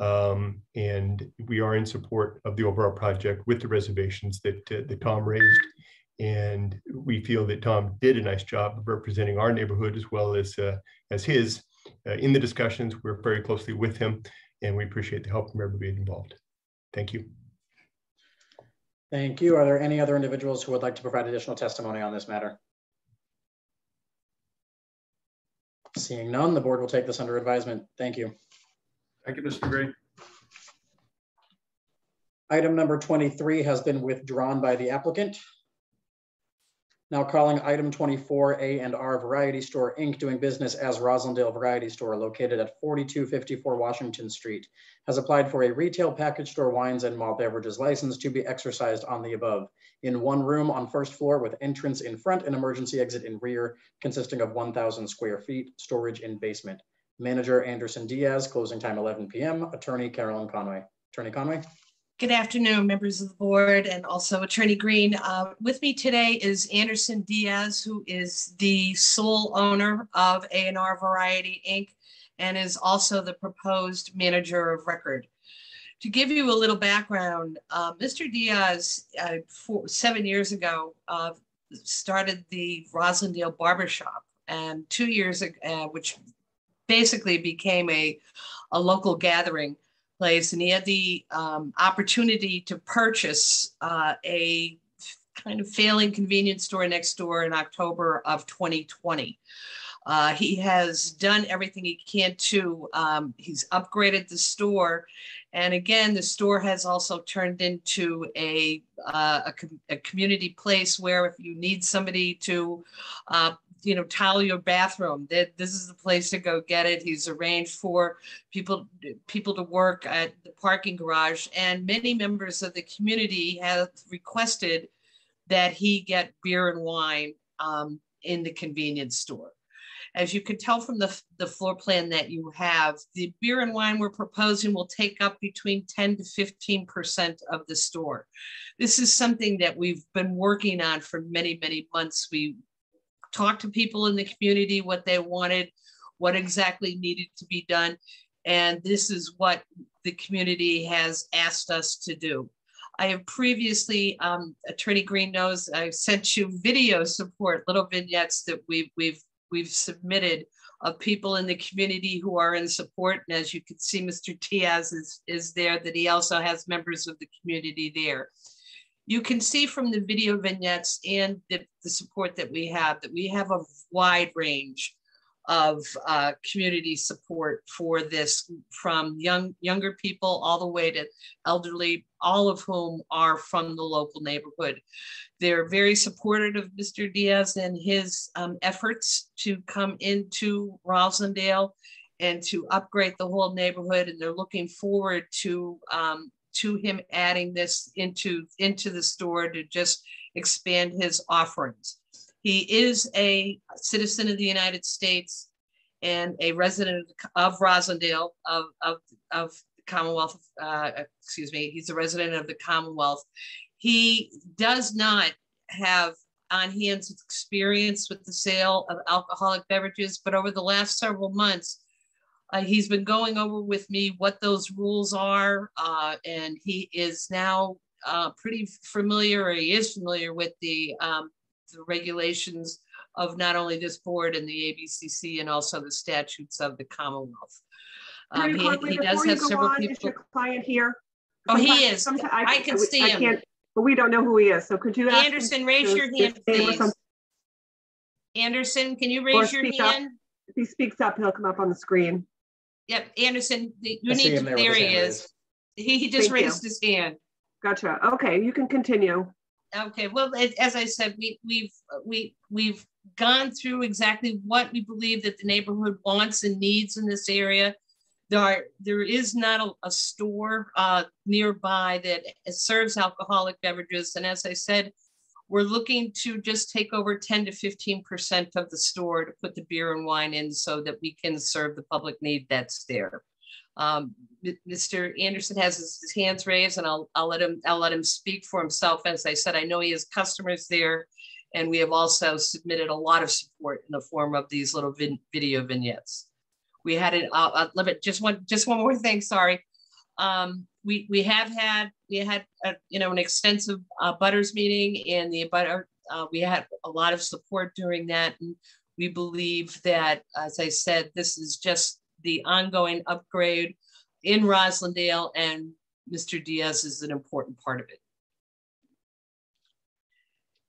Um, and we are in support of the overall project with the reservations that, uh, that Tom raised. And we feel that Tom did a nice job of representing our neighborhood as well as, uh, as his. Uh, in the discussions, we're very closely with him and we appreciate the help from everybody involved. Thank you. Thank you. Are there any other individuals who would like to provide additional testimony on this matter? Seeing none, the board will take this under advisement. Thank you. Thank you, Mr. Gray. Item number 23 has been withdrawn by the applicant. Now calling item 24, A and R Variety Store, Inc., doing business as Roslindale Variety Store located at 4254 Washington Street, has applied for a retail package store wines and malt beverages license to be exercised on the above in one room on first floor with entrance in front and emergency exit in rear, consisting of 1,000 square feet, storage in basement. Manager Anderson Diaz, closing time 11 p.m. Attorney Carolyn Conway. Attorney Conway. Good afternoon, members of the board and also Attorney Green. Uh, with me today is Anderson Diaz, who is the sole owner of A&R Variety Inc. and is also the proposed manager of record. To give you a little background, uh, Mr. Diaz, uh, four, seven years ago, uh, started the Roslindale Barbershop and two years ago, uh, which basically became a, a local gathering place and he had the um, opportunity to purchase uh, a kind of failing convenience store next door in October of 2020. Uh, he has done everything he can to, um, he's upgraded the store. And again, the store has also turned into a, uh, a, com- a community place where if you need somebody to, uh, you know, tile your bathroom, that this is the place to go get it. He's arranged for people, people to work at the parking garage and many members of the community have requested that he get beer and wine um, in the convenience store. As you can tell from the, the floor plan that you have, the beer and wine we're proposing will take up between 10 to 15% of the store. This is something that we've been working on for many, many months. We talked to people in the community, what they wanted, what exactly needed to be done. And this is what the community has asked us to do. I have previously, um, Attorney Green knows, I've sent you video support, little vignettes that we've, we've we've submitted of people in the community who are in support. And as you can see, Mr. Diaz is, is there, that he also has members of the community there. You can see from the video vignettes and the, the support that we have that we have a wide range of uh, community support for this from young younger people all the way to elderly, all of whom are from the local neighborhood. They're very supportive of Mr. Diaz and his um, efforts to come into Roslindale and to upgrade the whole neighborhood. And they're looking forward to um, to him adding this into into the store to just expand his offerings. He is a citizen of the United States and a resident of Roslindale of, of, of Commonwealth, uh, excuse me, he's a resident of the Commonwealth. He does not have on hands experience with the sale of alcoholic beverages, but over the last several months, uh, he's been going over with me what those rules are, uh, and he is now uh, pretty familiar, or he is familiar with the um, the regulations of not only this board and the ABCC and also the statutes of the Commonwealth. Um, he, he does have several on, people. Is your client here? Oh, he is. I, I, can see I him. But we don't know who he is. So could you Anderson, raise your hand, please. Anderson, can you raise your hand? Up. If he speaks up, he'll come up on the screen. Yep, Anderson, you need to, there, there he is. He, he just Thank raised you. his hand. Gotcha. Okay, you can continue. Okay, well, as I said, we, we've we we've gone through exactly what we believe that the neighborhood wants and needs in this area. There are there is not a, a store uh, nearby that serves alcoholic beverages, and as I said, we're looking to just take over 10 to 15 percent of the store to put the beer and wine in, so that we can serve the public need that's there. Um, Mr. Anderson has his, his, hands raised and I'll, I'll let him I'll let him speak for himself. As I said, I know he has customers there and we have also submitted a lot of support in the form of these little video vignettes. We had it, I'll, I'll let it, just one, just one more thing, sorry. Um, we, we have had, we had, a, you know, an extensive uh, butters meeting and the butter, uh, we had a lot of support during that. And we believe that, as I said, this is just the ongoing upgrade in Roslindale and Mr. Diaz is an important part of it.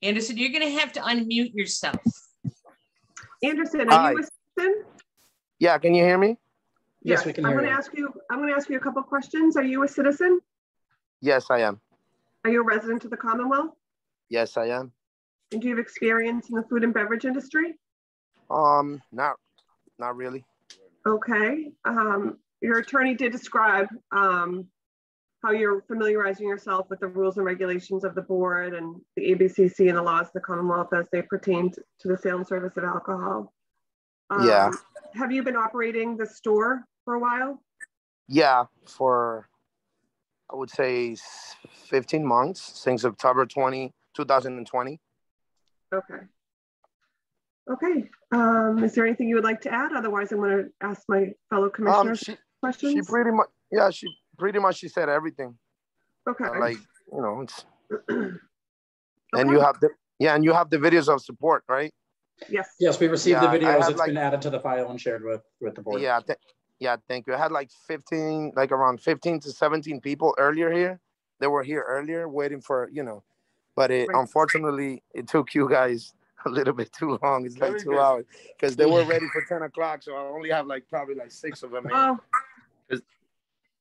Anderson, you're going to have to unmute yourself. Anderson, are Hi. you a citizen? Yeah, can you hear me? Yes, we can I'm going to ask you. I'm going to ask you a couple questions. Are you a citizen? Yes, I am. Are you a resident of the Commonwealth? Yes, I am. And do you have experience in the food and beverage industry? Um, not, not really. Okay. Um, your attorney did describe um, how you're familiarizing yourself with the rules and regulations of the board and the ABCC and the laws of the Commonwealth as they pertain to the sale and service of alcohol. Um, yeah. Have you been operating the store for a while? Yeah, for I would say 15 months since October 20, 2020. Okay. Okay. Um, is there anything you would like to add? Otherwise, I'm going to ask my fellow um, commissioners um, she, questions. She pretty much, yeah, she pretty much she said everything. Okay. Like you know, it's okay. and you have the yeah, and you have the videos of support, right? Yes. Yes, we received yeah, the videos. It's like, been added to the file and shared with with the board. Yeah, th yeah, thank you. I had like 15, like around 15 to 17 people earlier here. They were here earlier waiting for, you know, but it Right. unfortunately it took you guys a little bit too long. It's like two good. hours because they were ready for ten o'clock, so I only have like probably like six of them. Oh,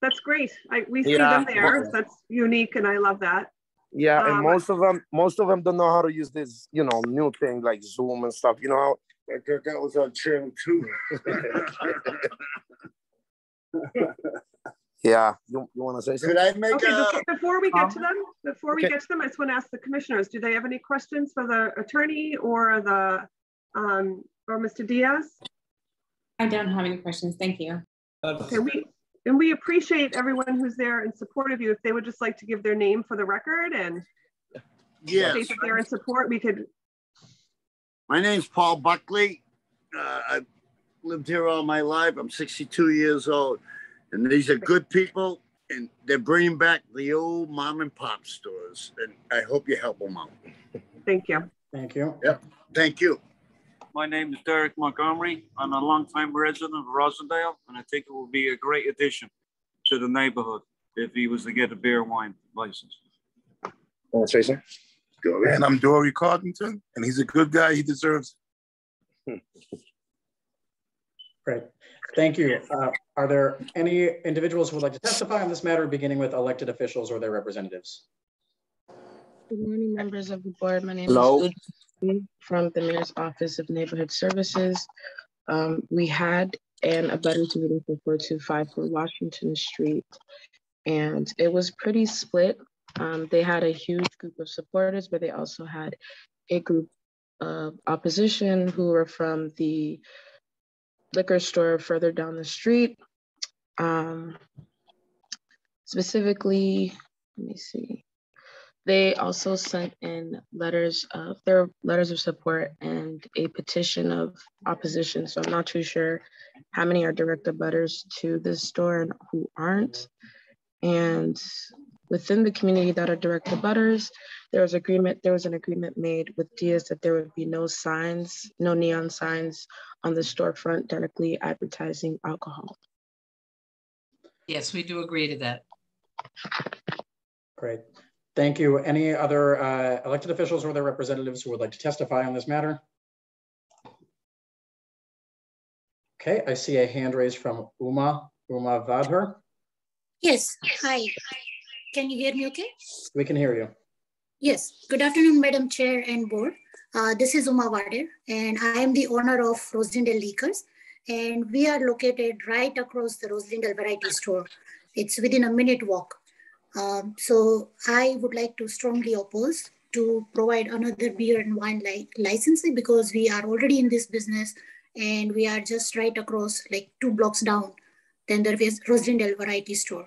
that's great. I, we see Yeah. them there. That's unique and I love that. Yeah, and Um, most of them, most of them don't know how to use this, you know, new thing like Zoom and stuff. You know, how- like that that was on channel two. yeah, you, you want to say something? Could I make Okay, a, before- before we get to them, before we get to them, I just want to ask the commissioners, do they have any questions for the attorney or the, um, or Mr. Diaz? I don't have any questions. Thank you. Okay, we, and we appreciate everyone who's there in support of you. If they would just like to give their name for the record and yes, state that they're in support, we could, my name's Paul Buckley. Uh, I've lived here all my life. I'm 62 years old. And these are good people and they're bringing back the old mom and pop stores. And I hope you help them out. thank you. Thank you. Yep. Thank you. My name is Derek Montgomery. I'm a longtime resident of Roslindale, and I think it will be a great addition to the neighborhood if he was to get a beer and wine license. Want to say something? Go And I'm Dory Cardington, and he's a good guy. He deserves Great. Thank you. Uh, Are there any individuals who would like to testify on this matter, beginning with elected officials or their representatives? Good morning, members of the board. My name Hello. is Uzi from the Mayor's Office of Neighborhood Services. Um, we had an abutters meeting for 425 for Washington Street, and it was pretty split. Um, they had a huge group of supporters, but they also had a group of opposition who were from the liquor store further down the street. Um, specifically, let me see. They also sent in letters of their letters of support and a petition of opposition. So I'm not too sure how many are direct abutters to this store and who aren't. And within the community that are direct abutters, there was agreement, there was an agreement made with Diaz that there would be no signs, no neon signs on the storefront directly advertising alcohol. Yes, we do agree to that. Great. Thank you. Any other uh, elected officials or their representatives who would like to testify on this matter? Okay, I see a hand raised from Uma, Uma Vadher. Yes, hi. Can you hear me okay? We can hear you. Yes, good afternoon, Madam Chair and Board. Uh, this is Uma Vadher, and I am the owner of Roslindale Liquors, and we are located right across the Roslindale Variety Store. It's within a minute walk. Um, so I would like to strongly oppose to provide another beer and wine li licensing because we are already in this business and we are just right across like two blocks down than the Ros- Roslindale Variety Store.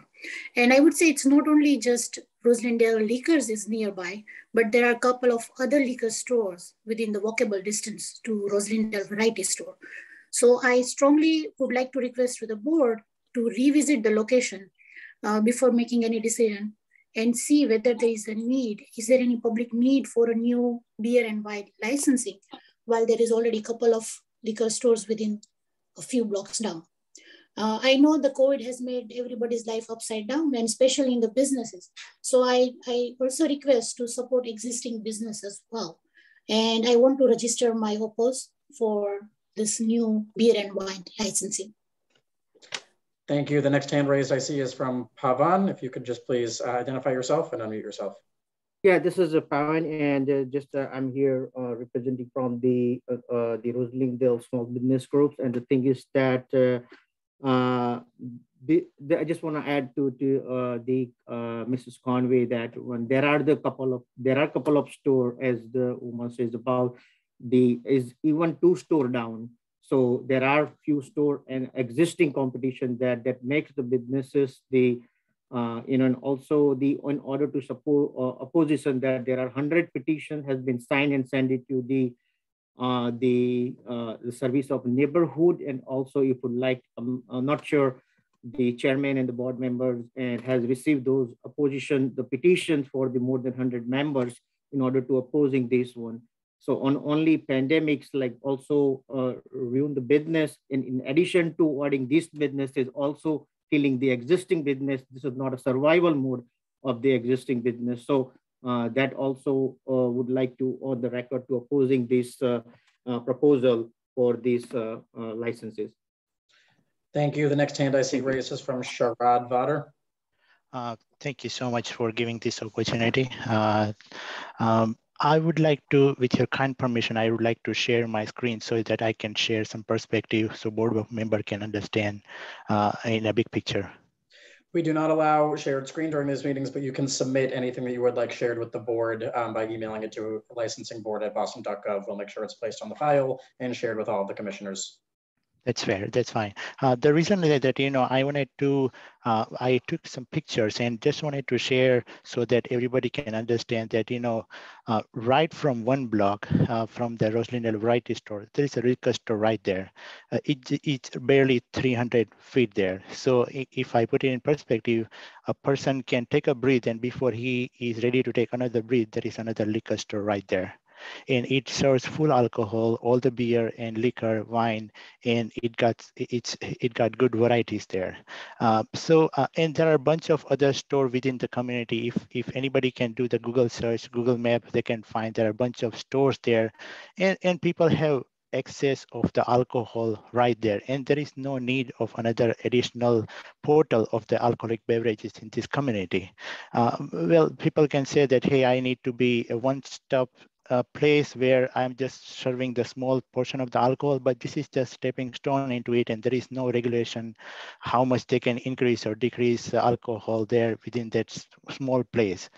And I would say it's not only just Roslindale Liquors is nearby, but there are a couple of other liquor stores within the walkable distance to Roslindale Variety Store. So I strongly would like to request to the board to revisit the location uh, before making any decision and see whether there is a need. Is there any public need for a new beer and wine licensing while there is already a couple of liquor stores within a few blocks down? Uh, I know the COVID has made everybody's life upside down, and especially in the businesses. So I, I also request to support existing business as well. And I want to register my oppose for this new beer and wine licensing. Thank you. The next hand raised I see is from Pavan. If you could just please uh, identify yourself and unmute yourself. Yeah, this is uh, Pawan, and uh, just uh, I'm here uh, representing from the uh, uh, the Roslindale Small Business Groups. And the thing is that uh, the, the, I just want to add to to uh, the uh, Mrs. Conway that when there are the couple of there are a couple of store as the woman says about the is even two store down. So there are few store and existing competition that that makes the businesses the uh, you know, and also the in order to support uh, opposition that there are 100 petition has been signed and sent it to the uh, the uh, the service of neighborhood and also if you like I'm, not sure the chairman and the board members and has received those opposition the petitions for the more than 100 members in order to opposing this one so on only pandemics like also uh, ruin the business and in addition to adding this business is also killing the existing business. This is not a survival mode of the existing business. So that also uh, would like to on the record to opposing this uh, uh, proposal for these uh, licenses. Thank you. The next hand I see raised is from Sharad Vadher. Uh, thank you so much for giving this opportunity. Uh, um, I would like to, with your kind permission, I would like to share my screen so that I can share some perspective so board member can understand uh, in a big picture. We do not allow shared screen during these meetings, but you can submit anything that you would like shared with the board um, by emailing it to licensing board at boston.gov. We'll make sure it's placed on the file and shared with all the commissioners. That's fair. That's fine. Uh, the reason that, that, you know, I wanted to, uh, I took some pictures and just wanted to share so that everybody can understand that, you know, uh, right from one block uh, from the Roslindale Variety Store, there is a liquor store right there. Uh, it, it's barely 300 feet there. So if I put it in perspective, a person can take a breath and before he is ready to take another breath, there is another liquor store right there and it serves full alcohol, all the beer and liquor, wine, and it got it's it got good varieties there. Uh, so uh, and there are a bunch of other store within the community. If if anybody can do the Google search, Google Map, they can find there are a bunch of stores there, and and people have excess of the alcohol right there. And there is no need of another additional portal of the alcoholic beverages in this community. Uh, well, people can say that, hey, I need to be a one-stop a place where I'm just serving the small portion of the alcohol, but this is just stepping stone into it, and there is no regulation how much they can increase or decrease alcohol there within that small place.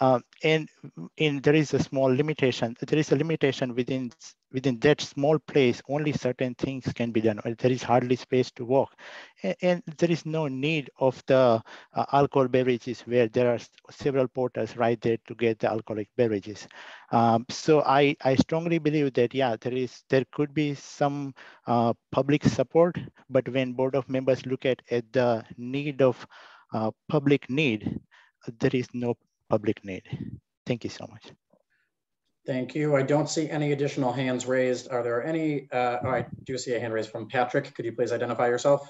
Um, and in there is a small limitation. There is a limitation within within that small place, only certain things can be done. There is hardly space to walk. And, and there is no need of the uh, alcohol beverages where there are several portals right there to get the alcoholic beverages. Um, so I, I strongly believe that, yeah, there is there could be some uh, public support, but when board of members look at, at the need of uh, public need, there is no public need. Thank you so much. Thank you. I don't see any additional hands raised. Are there any? Uh, oh, I do see a hand raised from Patrick. Could you please identify yourself?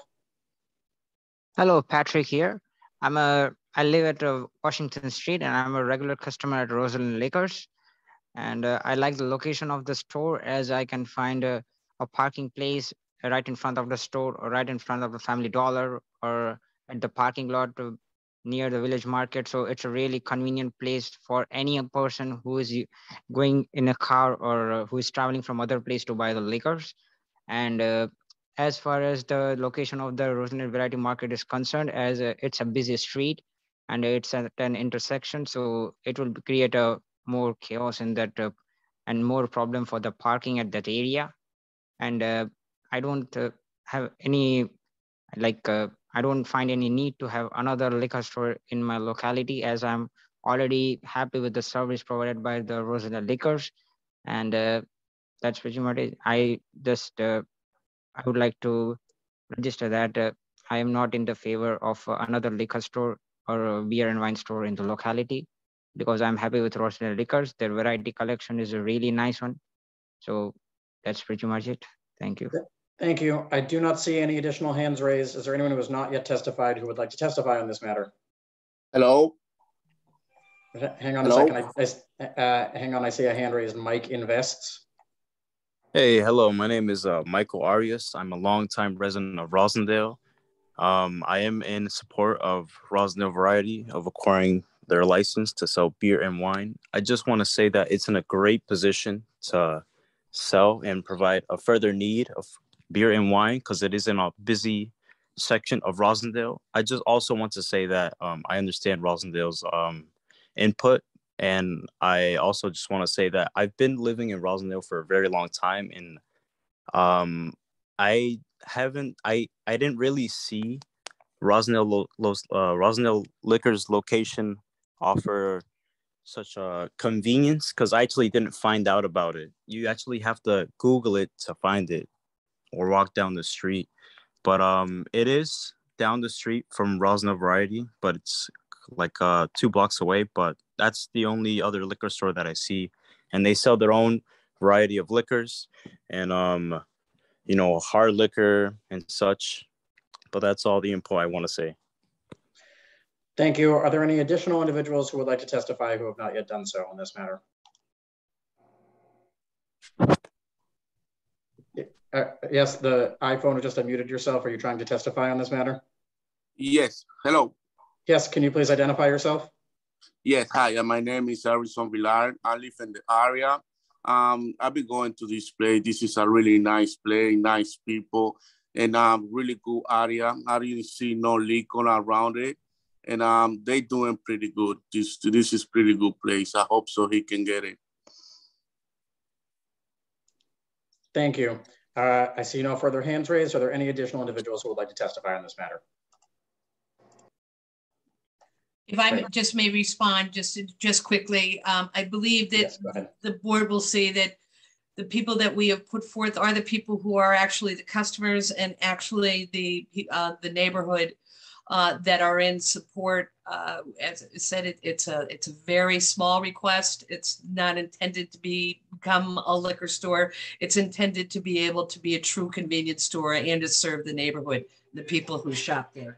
Hello, Patrick here. I'm a I live at uh, Washington Street and I'm a regular customer at Rosalind Liquors. And uh, I like the location of the store as I can find a, a parking place right in front of the store or right in front of the Family Dollar or at the parking lot near the village market. So it's a really convenient place for any person who is going in a car or uh, who is traveling from other place to buy the liquors. And uh, as far as the location of the Rosenberg Variety Market is concerned, as uh, it's a busy street and it's at an intersection, so it will create a more chaos in that uh, and more problem for the parking at that area. And uh, I don't uh, have any like I don't find any need to have another liquor store in my locality as I'm already happy with the service provided by the Rosetta Liquors. And uh, that's pretty much it. I just, uh, I would like to register that uh, I am not in the favor of another liquor store or beer and wine store in the locality because I'm happy with Rosetta Liquors. Their variety collection is a really nice one. So that's pretty much it. Thank you. Thank you. I do not see any additional hands raised. Is there anyone who has not yet testified who would like to testify on this matter? Hello. Hang on hello? a second. I, uh, hang on. I see a hand raised. Mike Invests. Hey, hello. My name is uh, Michael Arias. I'm a longtime resident of Roslindale. Um, I am in support of Roslindale Variety of acquiring their license to sell beer and wine. I just want to say that it's in a great position to sell and provide a further need of beer and wine because it is in a busy section of Roslindale. I just also want to say that um, I understand Roslindale's um, input. And I also just want to say that I've been living in Roslindale for a very long time. And um, I haven't, I, I didn't really see Roslindale, lo, uh, Roslindale Liquors location offer such a convenience because I actually didn't find out about it. You actually have to Google it to find it or walk down the street. But um, it is down the street from Rosna Variety, but it's like uh, two blocks away. But that's the only other liquor store that I see, and they sell their own variety of liquors and um, you know, hard liquor and such. But that's all the info I want to say. Thank you. Are there any additional individuals who would like to testify who have not yet done so on this matter? Uh, yes, the iPhone just unmuted yourself. Are you trying to testify on this matter? Yes. Hello. Yes, can you please identify yourself? Yes. Hi. Uh, my name is Harrison Villar. I live in the area. Um, I've been going to this place. This is a really nice place, nice people, and um, really good area. I didn't see no leak on around it, and um, they doing pretty good. This this is pretty good place. I hope so he can get it. Thank you. Uh, I see no further hands raised. Are there any additional individuals who would like to testify on this matter? If I just may respond just just quickly, um, I believe that Yes, the board will say that the people that we have put forth are the people who are actually the customers and actually the uh, the neighborhood uh, that are in support. Uh, as I said, it, it's a it's a very small request. It's not intended to be become a liquor store. It's intended to be able to be a true convenience store and to serve the neighborhood, the people who shop there.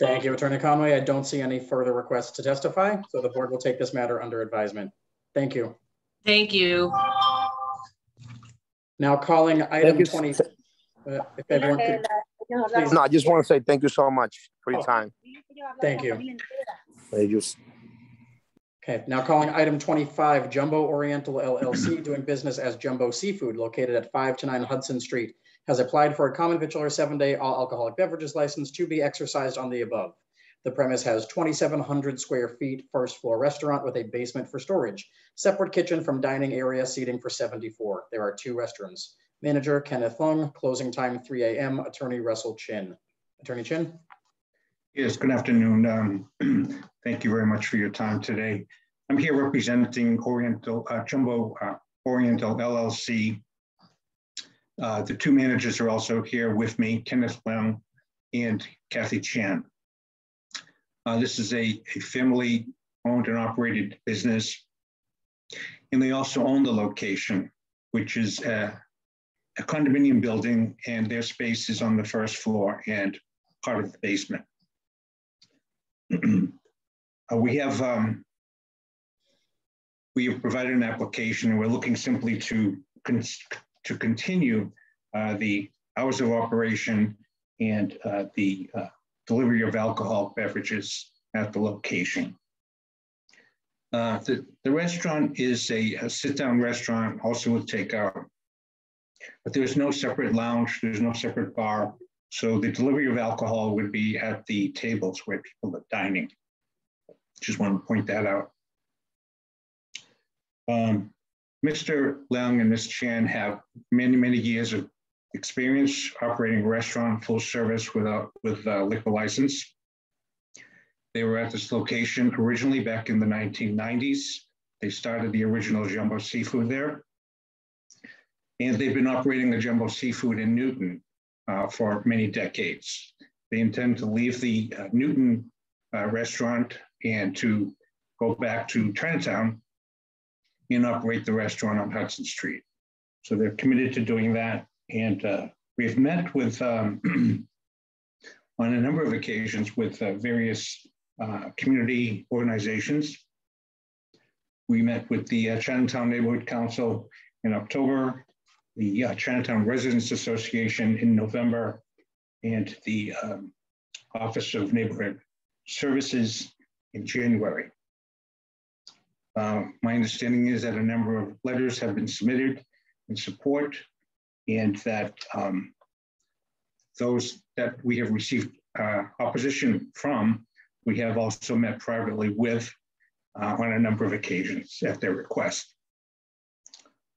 Thank you, Attorney Conway. I don't see any further requests to testify, so the board will take this matter under advisement. Thank you. Thank you. Now calling item 20. uh, If everyone could, please, No, I just want to say thank you so much for your Oh. time. thank you. Thank you. Okay, now calling item 25, Jumbo Oriental LLC, doing business as Jumbo Seafood, located at 5 to 9 Hudson Street, has applied for a common victualler seven-day all alcoholic beverages license to be exercised on the above. The premise has 2,700 square feet, first floor restaurant with a basement for storage, separate kitchen from dining area, seating for 74. There are two restrooms. Manager Kenneth Leung, closing time 3 a.m., Attorney Russell Chin. Attorney Chin? Yes, good afternoon. Um, Thank you very much for your time today. I'm here representing Oriental, uh, Jumbo uh, Oriental LLC. Uh, The two managers are also here with me, Kenneth Leung and Kathy Chan. Uh, This is a, a family-owned and operated business. And they also own the location, which is a condominium building, and their space is on the first floor and part of the basement. Uh, we have um, we have provided an application, and we're looking simply to con- to continue uh, the hours of operation and uh, the uh, delivery of alcohol beverages at the location. Uh, the, the restaurant is a, a sit-down restaurant, also with takeout, but there's no separate lounge, there's no separate bar. So the delivery of alcohol would be at the tables where people are dining. Just want to point that out. Um, Mr. Leung and Ms. Chan have many, many years of experience operating a restaurant full service without with a liquor license. They were at this location originally back in the 1990s. They started the original Jumbo Seafood there. And they've been operating the Jumbo Seafood in Newton uh, for many decades. They intend to leave the uh, Newton uh, restaurant and to go back to Chinatown and operate the restaurant on Hudson Street. So they're committed to doing that. And uh, we've met with, um, on a number of occasions, with uh, various uh, community organizations. We met with the Chinatown Neighborhood Council in October, the uh, Chinatown Residents Association in November, and the um, Office of Neighborhood Services in January. Uh, my understanding is that a number of letters have been submitted in support and that um, those that we have received uh, opposition from, we have also met privately with uh, on a number of occasions at their request.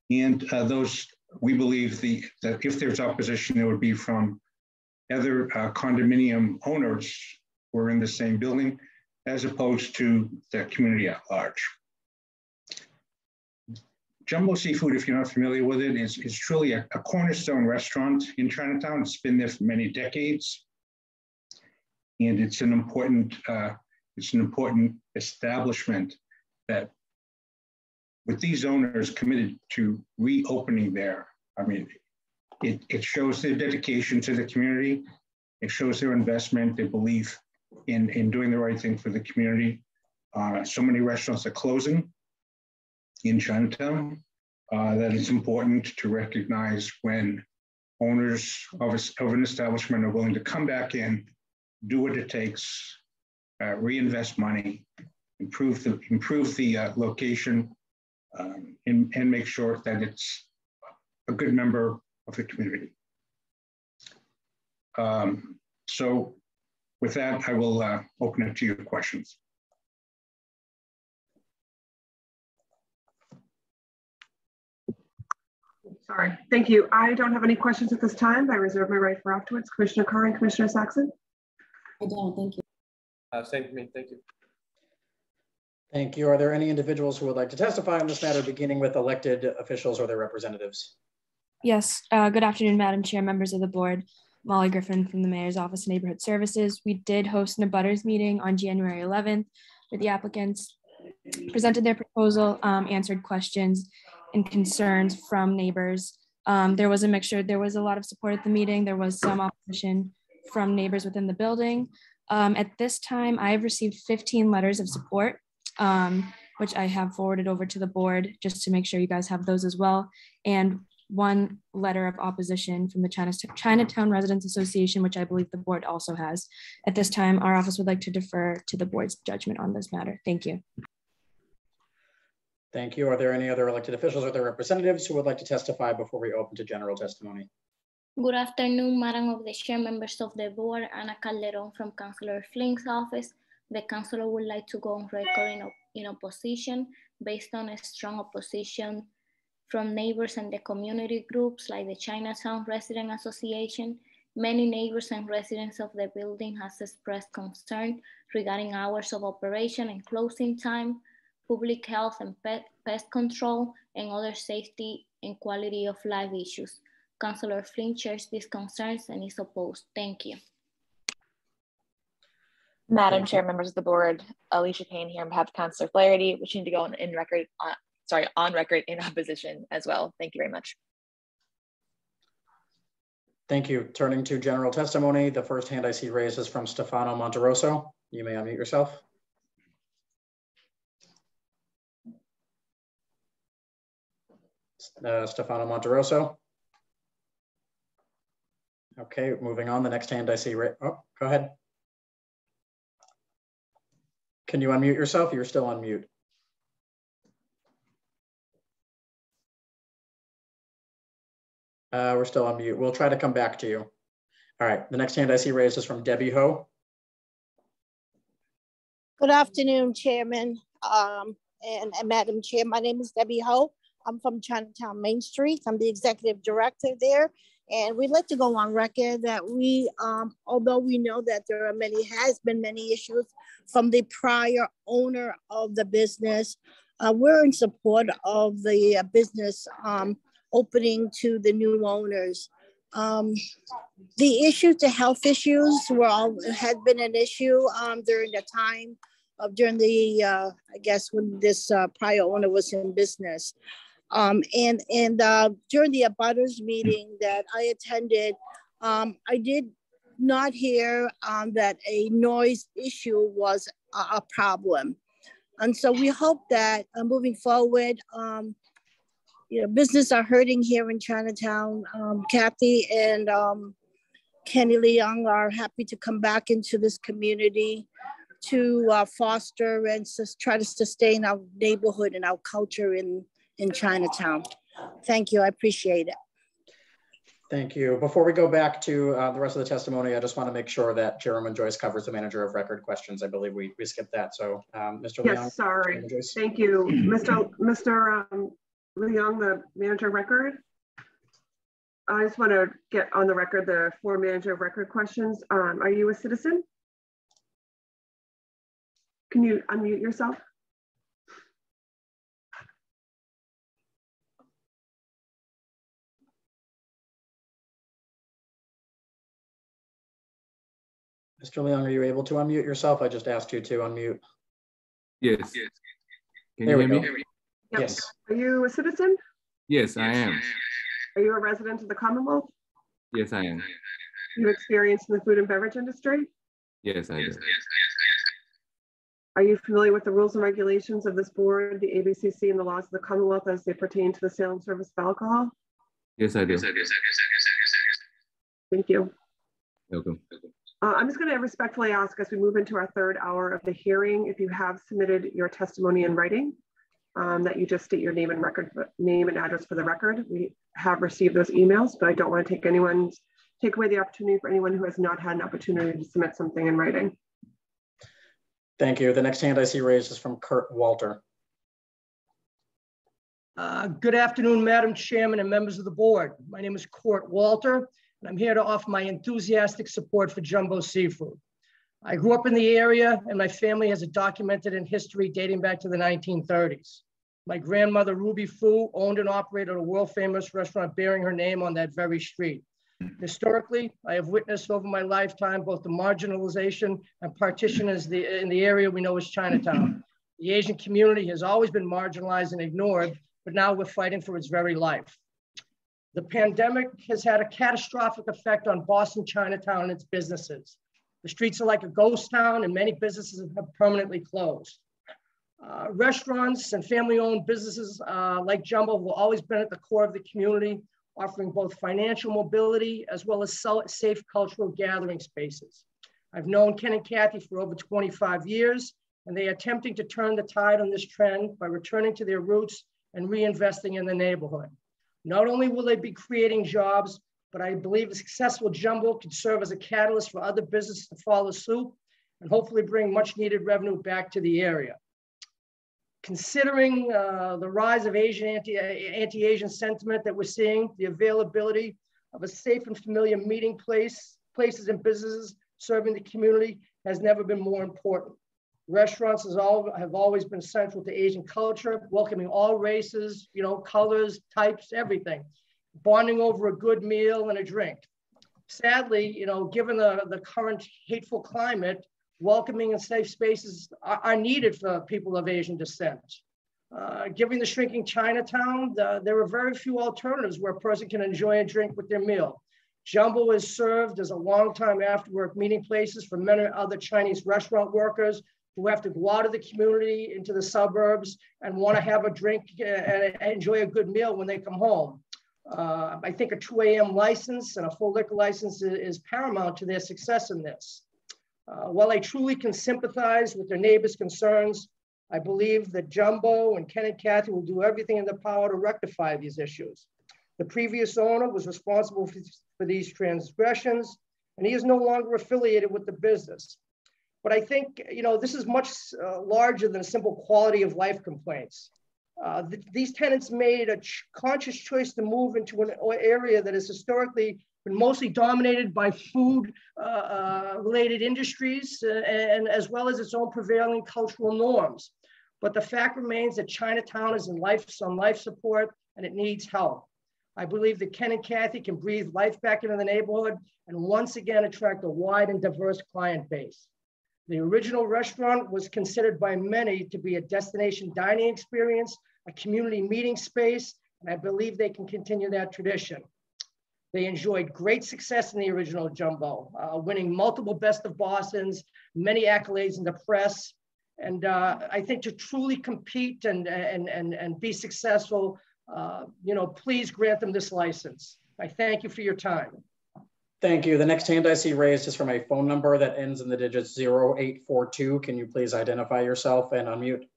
And uh, those, we believe the, that if there's opposition, it would be from other uh, condominium owners who are in the same building, as opposed to the community at large. Jumbo Seafood, if you're not familiar with it, is, is truly a, a cornerstone restaurant in Chinatown. It's been there for many decades. And it's an important, uh, it's an important establishment that with these owners committed to reopening there, I mean, it, it shows their dedication to the community. It shows their investment, their belief in, in doing the right thing for the community. Uh, so many restaurants are closing in Chinatown uh, that it's important to recognize when owners of, a, of an establishment are willing to come back in, do what it takes, uh, reinvest money, improve the improve the uh, location, um, and, and make sure that it's a good member of the community. Um, so with that, I will uh, open it to your questions. Sorry, thank you. I don't have any questions at this time. I reserve my right for afterwards. Commissioner Carr and Commissioner Saxon? I don't, thank you. Uh, same for me, thank you. Thank you. Are there any individuals who would like to testify on this matter, beginning with elected officials or their representatives? Yes, uh, good afternoon, Madam Chair, members of the board. Molly Griffin from the Mayor's Office of Neighborhood Services. We did host an abutters meeting on January 11th where the applicants presented their proposal, um, answered questions and concerns from neighbors. Um, there was a mixture, there was a lot of support at the meeting. There was some opposition from neighbors within the building. Um, at this time, I've received 15 letters of support, um, which I have forwarded over to the board just to make sure you guys have those as well. And one letter of opposition from the Chinatown Residents Association, which I believe the board also has. At this time, our office would like to defer to the board's judgment on this matter. Thank you. Thank you. Are there any other elected officials or their representatives who would like to testify before we open to general testimony? Good afternoon, Madam of the Chair, members of the board, Ana Calderon from Councillor Flynn's office. The councillor would like to go on record in, in opposition based on a strong opposition from neighbors and the community groups like the Chinatown Resident Association. Many neighbors and residents of the building has expressed concern regarding hours of operation and closing time, public health and pet, pest control, and other safety and quality of life issues. Councillor Flynn shares these concerns and is opposed. Thank you. Madam Chair, members of the board, Alicia Payne here on behalf of Councillor Flaherty, wishing to go on in record on, sorry, on record in opposition as well. Thank you very much. Thank you. Turning to general testimony, the first hand I see raised is from Stefano Monterosso. You may unmute yourself. Uh, Stefano Monterosso. Okay, moving on. The next hand I see, oh, go ahead. Can you unmute yourself? You're still on mute. Uh, we're still on mute. We'll try to come back to you. All right, the next hand I see raised is from Debbie Ho. Good afternoon, Chairman um, and, and Madam Chair. My name is Debbie Ho. I'm from Chinatown Main Street. I'm the executive director there. And we'd like to go on record that we, um, although we know that there are many, has been many issues from the prior owner of the business, uh, we're in support of the uh, business um, opening to the new owners. Um, the issues, to health issues were all, had been an issue um, during the time of during the, uh, I guess when this uh, prior owner was in business. Um, and and uh, during the abutters meeting that I attended, um, I did not hear um, that a noise issue was a, a, problem. And so we hope that uh, moving forward, um, you know, business are hurting here in Chinatown. Um, Kathy and um, Kenny Leung are happy to come back into this community to uh, foster and try to sustain our neighborhood and our culture in, in Chinatown. Thank you, I appreciate it. Thank you. Before we go back to uh, the rest of the testimony, I just want to make sure that Chairwoman Joyce covers the manager of record questions. I believe we, we skipped that. So um, Mr. Yes, Leung, sorry. Thank you. Mr. Mr. Um, Leung, the manager of record. I just want to get on the record the four manager of record questions. Um, are you a citizen? Can you unmute yourself? Mr. Leung, are you able to unmute yourself? I just asked you to unmute. Yes. Can there you hear me? Yep. Yes. Are you a citizen? Yes, I am. Are you a resident of the Commonwealth? Yes, I am. You experience in the food and beverage industry? Yes, I do. Are you familiar with the rules and regulations of this board, the ABCC, and the laws of the Commonwealth as they pertain to the sale and service of alcohol? Yes, I do. Thank you. Welcome. Uh, I'm just going to respectfully ask as we move into our third hour of the hearing, if you have submitted your testimony in writing, um, that you just state your name and record, name and address for the record. We have received those emails, but I don't want to take anyone's, take away the opportunity for anyone who has not had an opportunity to submit something in writing. Thank you. The next hand I see raised is from Kurt Walter. Uh, Good afternoon, Madam Chairman and members of the board. My name is Court Walter, and I'm here to offer my enthusiastic support for Jumbo Seafood. I grew up in the area, and my family has a documented in history dating back to the 1930s. My grandmother, Ruby Foo, owned and operated a world-famous restaurant bearing her name on that very street. Hmm. Historically, I have witnessed over my lifetime both the marginalization and partition as the, in the area we know as Chinatown. The Asian community has always been marginalized and ignored, but now we're fighting for its very life. The pandemic has had a catastrophic effect on Boston Chinatown and its businesses. The streets are like a ghost town and many businesses have permanently closed. Uh, restaurants and family-owned businesses uh, like Jumbo have always been at the core of the community, offering both financial mobility as well as safe cultural gathering spaces. I've known Ken and Kathy for over 25 years, and they are attempting to turn the tide on this trend by returning to their roots and reinvesting in the neighborhood. Not only will they be creating jobs, but I believe a successful Jumbo could serve as a catalyst for other businesses to follow suit and hopefully bring much needed revenue back to the area. Considering uh, the rise of Asian anti, anti-Asian sentiment that we're seeing, the availability of a safe and familiar meeting place, places and businesses serving the community has never been more important. Restaurants has all, have always been central to Asian culture, welcoming all races, you know, colors, types, everything, bonding over a good meal and a drink. Sadly, you know, given the, the current hateful climate, welcoming and safe spaces are, are needed for people of Asian descent. Uh, given the shrinking Chinatown, the, there are very few alternatives where a person can enjoy a drink with their meal. Jumbo is served as a long-time after-work meeting places for many other Chinese restaurant workers who have to go out of the community into the suburbs and want to have a drink and enjoy a good meal when they come home. Uh, I think a 2 a.m. license and a full liquor license is, paramount to their success in this. Uh, while I truly can sympathize with their neighbors' concerns, I believe that Jumbo and Ken and Kathy will do everything in their power to rectify these issues. The previous owner was responsible for these transgressions, and he is no longer affiliated with the business. But I think, you know, this is much uh, larger than a simple quality of life complaints. Uh, th these tenants made a ch conscious choice to move into an area that has historically been mostly dominated by food uh, uh related industries uh, and as well as its own prevailing cultural norms. But the fact remains that Chinatown is in life, on life support and it needs help. I believe that Ken and Kathy can breathe life back into the neighborhood and once again attract a wide and diverse client base. The original restaurant was considered by many to be a destination dining experience, a community meeting space, and I believe they can continue that tradition. They enjoyed great success in the original Jumbo, uh, winning multiple Best of Bostons, many accolades in the press. And uh, I think to truly compete and, and, and, and be successful, uh, you know, please grant them this license. I thank you for your time. Thank you. The next hand I see raised is from a phone number that ends in the digits 0842. Can you please identify yourself and unmute?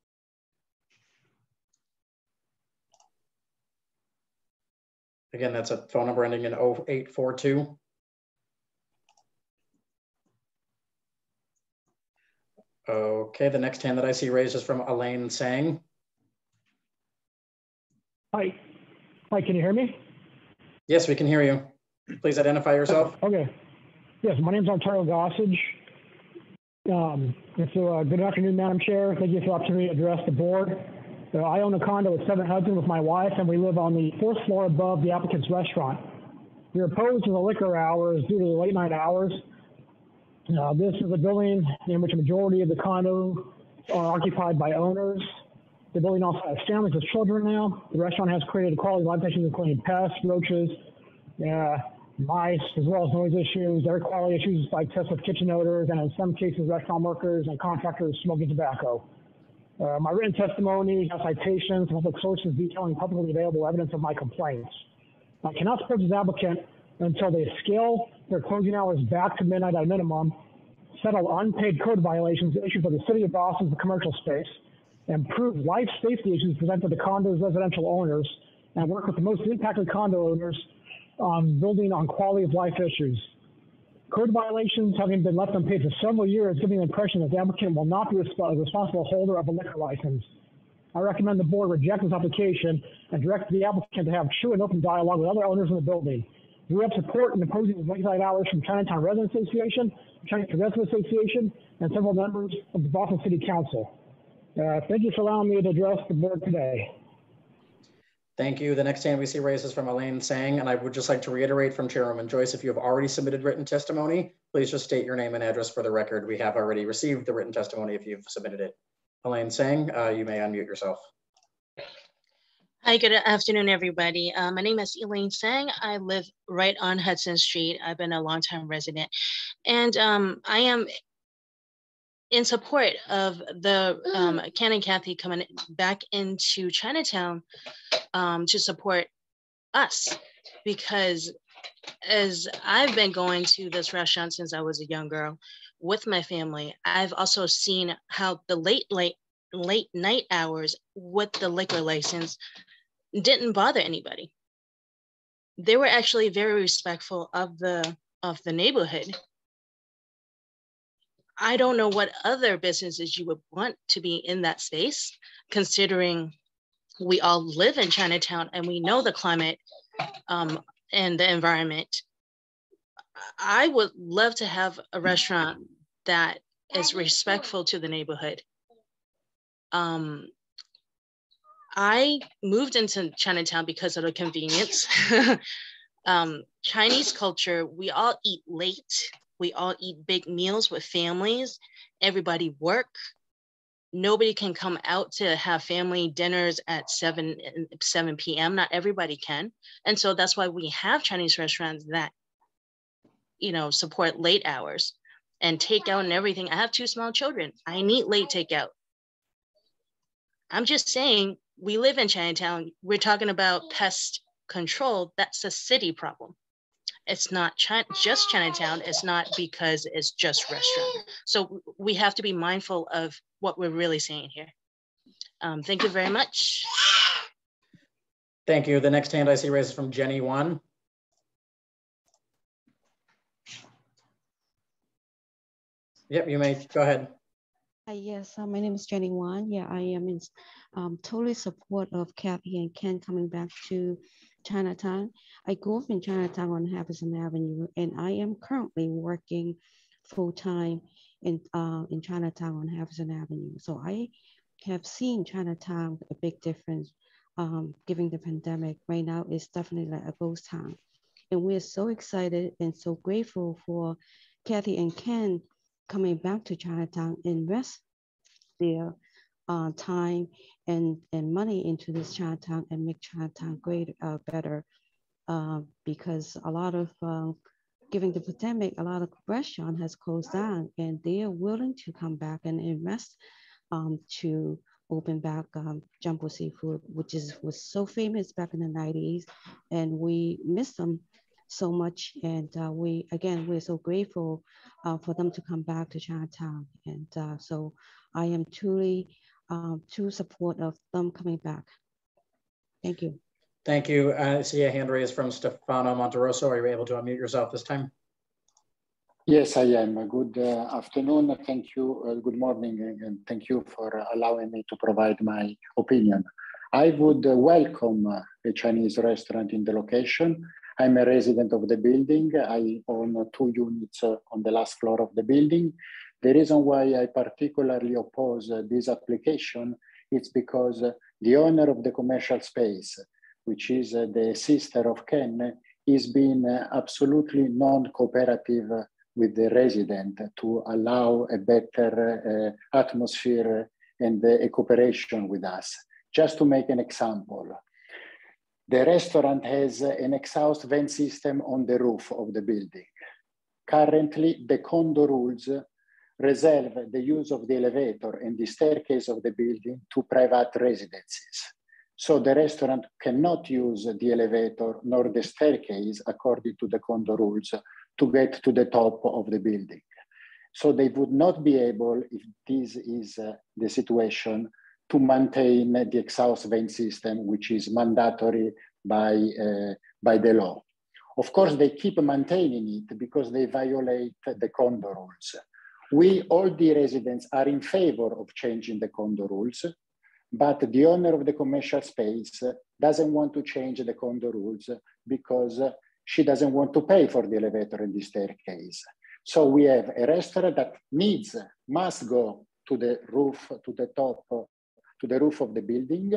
Again, that's a phone number ending in 0842. Okay, the next hand that I see raised is from Elaine Sang. Hi. Hi, can you hear me? Yes, we can hear you. Please identify yourself. Okay. Yes, my name is Ontario Gossage. Um, so, uh, good afternoon, Madam Chair. Thank you for the opportunity to address the board. Uh, I own a condo with 7 Hudson with my wife, and we live on the fourth floor above the applicant's restaurant. We are opposed to the liquor hours due to the late night hours. Uh, this is a building in which a majority of the condo are occupied by owners. The building also has families with children now. The restaurant has created a quality life issues including pests, roaches, uh, mice, as well as noise issues, air quality issues like tests with kitchen odors, and in some cases, restaurant workers and contractors smoking tobacco. Uh, my written testimony citations public sources detailing publicly available evidence of my complaints. I cannot support this applicant until they scale their closing hours back to midnight at minimum, settle unpaid code violations issued by the city of Boston's commercial space, improve life safety issues presented to the condo's residential owners, and work with the most impacted condo owners on building on quality of life issues. Code violations having been left unpaid for several years, giving the impression that the applicant will not be a responsible holder of a liquor license. I recommend the board reject this application and direct the applicant to have true and open dialogue with other owners in the building. We have support in imposing late hours from Chinatown Residents Association, Chinatown Residents Association, and several members of the Boston City Council. Uh, thank you for allowing me to address the board today. Thank you. The next hand we see raised is from Elaine Sang, and I would just like to reiterate from Chairwoman Joyce, if you have already submitted written testimony, please just state your name and address for the record. We have already received the written testimony if you've submitted it. Elaine Sang, uh, you may unmute yourself. Hi, good afternoon, everybody. Uh, my name is Elaine Sang. I live right on Hudson Street. I've been a longtime resident, and um, I am in support of the um, Ken and Kathy coming back into Chinatown um, to support us. Because as I've been going to this restaurant since I was a young girl with my family, I've also seen how the late, late, late night hours with the liquor license didn't bother anybody. They were actually very respectful of the of the neighborhood I don't know what other businesses you would want to be in that space, considering we all live in Chinatown and we know the climate um, and the environment. I would love to have a restaurant that is respectful to the neighborhood. Um, I moved into Chinatown because of the convenience. um, Chinese culture, we all eat late we all eat big meals with families. Everybody work. Nobody can come out to have family dinners at 7, 7 p.m. Not everybody can. And so that's why we have Chinese restaurants that, you know, support late hours and takeout and everything. I have two small children. I need late takeout. I'm just saying, we live in Chinatown. We're talking about pest control. That's a city problem it's not China, just Chinatown. It's not because it's just restaurant. So we have to be mindful of what we're really saying here. Um, thank you very much. Thank you. The next hand I see raised is from Jenny Wan. Yep, you may go ahead. Uh, yes, uh, my name is Jenny Wan. Yeah, I am in um, totally support of Kathy and Ken coming back to Chinatown. I grew up in Chinatown on Harrison Avenue, and I am currently working full time in uh, in Chinatown on Harrison Avenue. So I have seen Chinatown a big difference. Um, given the pandemic, right now it's definitely like a ghost town, and we're so excited and so grateful for Kathy and Ken coming back to Chinatown and rest their uh, time and, and money into this Chinatown and make Chinatown great, uh, better. Uh, because a lot of, uh, given the pandemic, a lot of restaurant has closed down and they are willing to come back and invest um, to open back um, Jumbo Seafood, which is was so famous back in the 90s. And we miss them so much. And uh, we, again, we're so grateful uh, for them to come back to Chinatown. And uh, so I am truly um, to support of them coming back. Thank you. Thank you. Uh, I see a hand raised from Stefano Monterosso. Are you able to unmute yourself this time? Yes, I am. Good uh, afternoon. Thank you. Uh, good morning. And thank you for allowing me to provide my opinion. I would uh, welcome uh, a Chinese restaurant in the location. I'm a resident of the building. I own two units uh, on the last floor of the building. The reason why I particularly oppose uh, this application is because uh, the owner of the commercial space, which is uh, the sister of Ken, is being absolutely non-cooperative with the resident to allow a better uh, atmosphere and uh, a cooperation with us. Just to make an example, The restaurant has an exhaust vent system on the roof of the building. Currently, the condo rules reserve the use of the elevator and the staircase of the building to private residences. So the restaurant cannot use the elevator nor the staircase according to the condo rules to get to the top of the building. So they would not be able, if this is uh, the situation, to maintain the exhaust vent system, which is mandatory by, uh, by the law. Of course, they keep maintaining it because they violate the condo rules. We, all the residents, are in favor of changing the condo rules, but the owner of the commercial space doesn't want to change the condo rules because she doesn't want to pay for the elevator and the staircase. So we have a restaurant that needs, must go to the roof, to the top, to the roof of the building,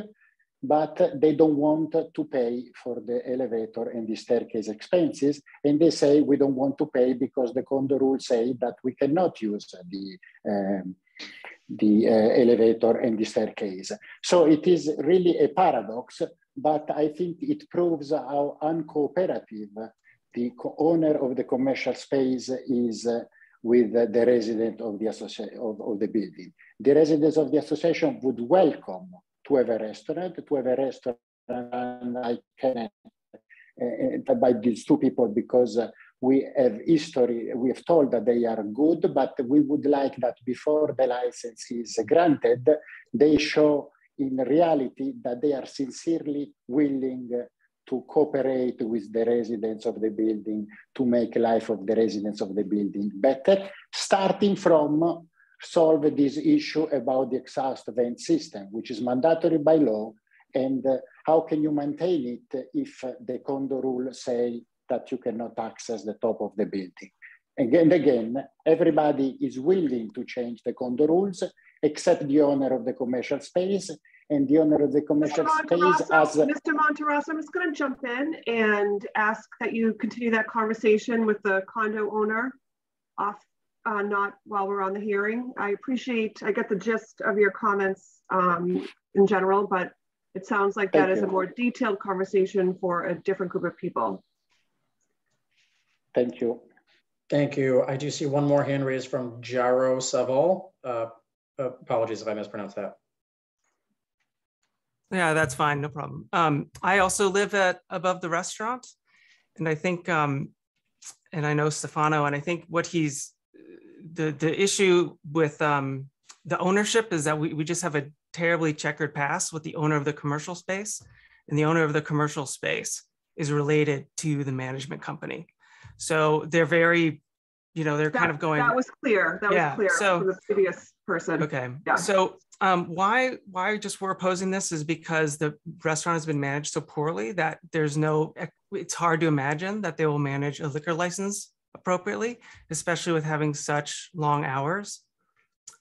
but they don't want to pay for the elevator and the staircase expenses. And they say, we don't want to pay because the condo rules say that we cannot use the, um, the uh, elevator and the staircase. So it is really a paradox, but I think it proves how uncooperative the owner of the commercial space is uh, with uh, the resident of the, of, of the building. The residents of the association would welcome to have a restaurant, to have a restaurant, I can uh, by these two people because uh, we have history, we have told that they are good, but we would like that before the license is granted, they show in reality that they are sincerely willing to cooperate with the residents of the building to make life of the residents of the building better, starting from solve this issue about the exhaust vent system, which is mandatory by law, and uh, how can you maintain it if uh, the condo rule say that you cannot access the top of the building. Again, again, everybody is willing to change the condo rules, except the owner of the commercial space, and the owner of the commercial space as a- Mr. Monterosso, I'm just gonna jump in and ask that you continue that conversation with the condo owner off, uh, not while we're on the hearing. I appreciate, I get the gist of your comments um, in general, but it sounds like Thank that is you. a more detailed conversation for a different group of people. Thank you. Thank you. I do see one more hand raised from Jaro Saval. Uh, apologies if I mispronounced that. Yeah, that's fine, no problem. Um, I also live at above the restaurant, and I think, um, and I know Stefano, and I think what he's the the issue with um, the ownership is that we we just have a terribly checkered past with the owner of the commercial space, and the owner of the commercial space is related to the management company, so they're very, you know, they're kind of going. That was clear, that Yeah, was clear so- for the previous person. Okay. Yeah. So um, why why just we're opposing this is because the restaurant has been managed so poorly that there's no. It's hard to imagine that they will manage a liquor license appropriately, especially with having such long hours.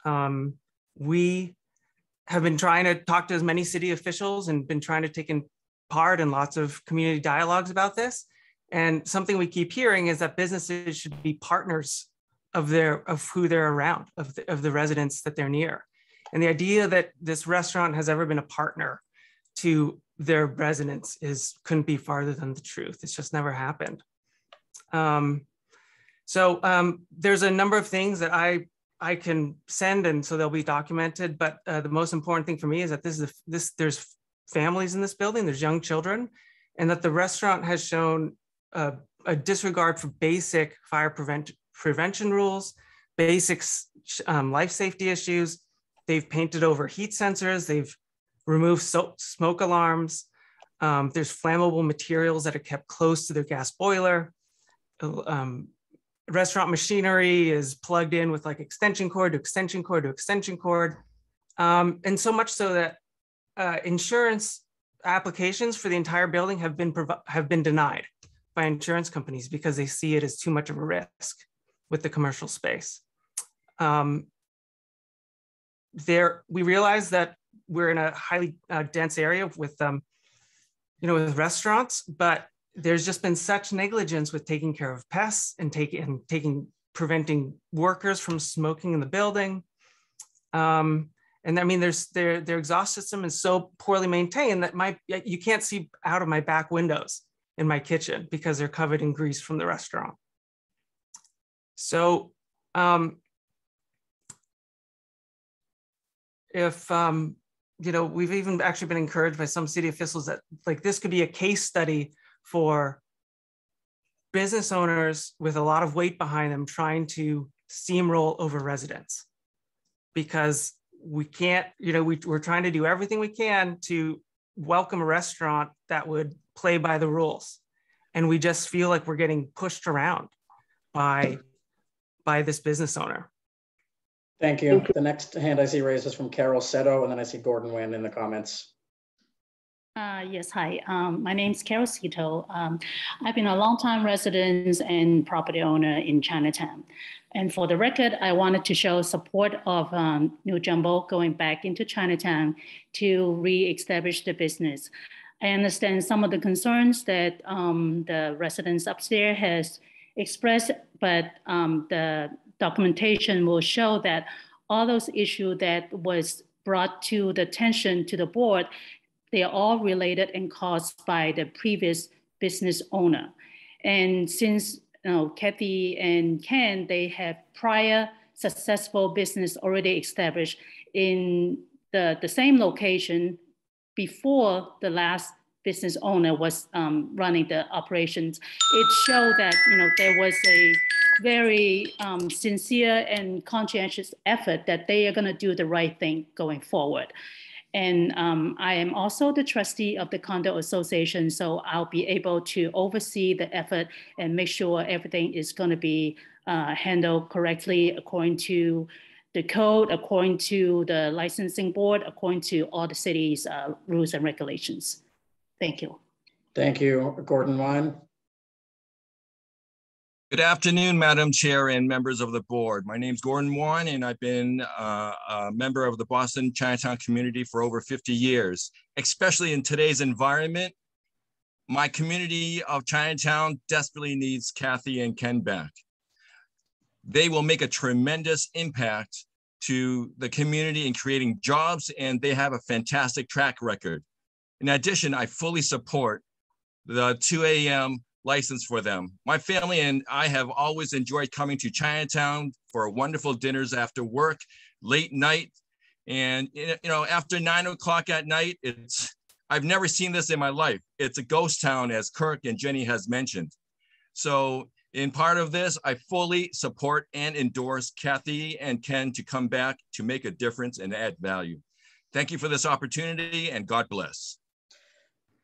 Um, we have been trying to talk to as many city officials and been trying to take in part in lots of community dialogues about this. And something we keep hearing is that businesses should be partners of their of who they're around, of the, of the residents that they're near. And the idea that this restaurant has ever been a partner to their residents is couldn't be farther than the truth. It's just never happened. Um, so um, there's a number of things that I I can send, and so they'll be documented. But uh, the most important thing for me is that this is a, this there's families in this building, there's young children, and that the restaurant has shown a, a disregard for basic fire prevent, prevention rules, basic um, life safety issues. They've painted over heat sensors. They've removed so, smoke alarms. Um, there's flammable materials that are kept close to their gas boiler. Um, restaurant machinery is plugged in with like extension cord to extension cord to extension cord. Um, and so much so that uh, insurance applications for the entire building have been have been denied by insurance companies because they see it as too much of a risk with the commercial space. Um, there, we realize that we're in a highly uh, dense area with, um, you know, with restaurants, but there's just been such negligence with taking care of pests and taking and taking preventing workers from smoking in the building. Um, And I mean, there's their their exhaust system is so poorly maintained that my you can't see out of my back windows in my kitchen because they're covered in grease from the restaurant. So um, if um, you know, we've even actually been encouraged by some city officials that like this could be a case study for business owners with a lot of weight behind them trying to steamroll over residents because we can't, you know, we, we're trying to do everything we can to welcome a restaurant that would play by the rules. And we just feel like we're getting pushed around by, by this business owner. Thank you. The next hand I see raised is from Carol Seto, and then I see Gordon Wynn in the comments. Uh, yes, hi. Um, my name is Carol. Um, I've been a longtime resident and property owner in Chinatown. And for the record, I wanted to show support of um, New Jumbo going back into Chinatown to re-establish the business. I understand some of the concerns that um, the residents upstairs has expressed, but um, the documentation will show that all those issues that was brought to the attention to the board, they are all related and caused by the previous business owner. And since you know, Kathy and Ken, they have prior successful business already established in the, the same location before the last business owner was um, running the operations. It showed that you know there was a very um, sincere and conscientious effort that they are going to do the right thing going forward. And um, I am also the trustee of the condo association, so I'll be able to oversee the effort and make sure everything is going to be uh, handled correctly according to the code, according to the licensing board, according to all the city's uh, rules and regulations. Thank you. Thank you, Gordon Wine. Good afternoon, Madam Chair and members of the board. My name is Gordon Wan, and I've been uh, a member of the Boston Chinatown community for over 50 years. Especially in today's environment, my community of Chinatown desperately needs Kathy and Ken back. They will make a tremendous impact to the community in creating jobs, and they have a fantastic track record. In addition, I fully support the 2 a.m license for them. My family and I have always enjoyed coming to Chinatown for wonderful dinners after work, late night. And, you know, after nine o'clock at night, it's, I've never seen this in my life. It's a ghost town, as Kirk and Jenny has mentioned. So in part of this, I fully support and endorse Kathy and Ken to come back to make a difference and add value. Thank you for this opportunity and God bless.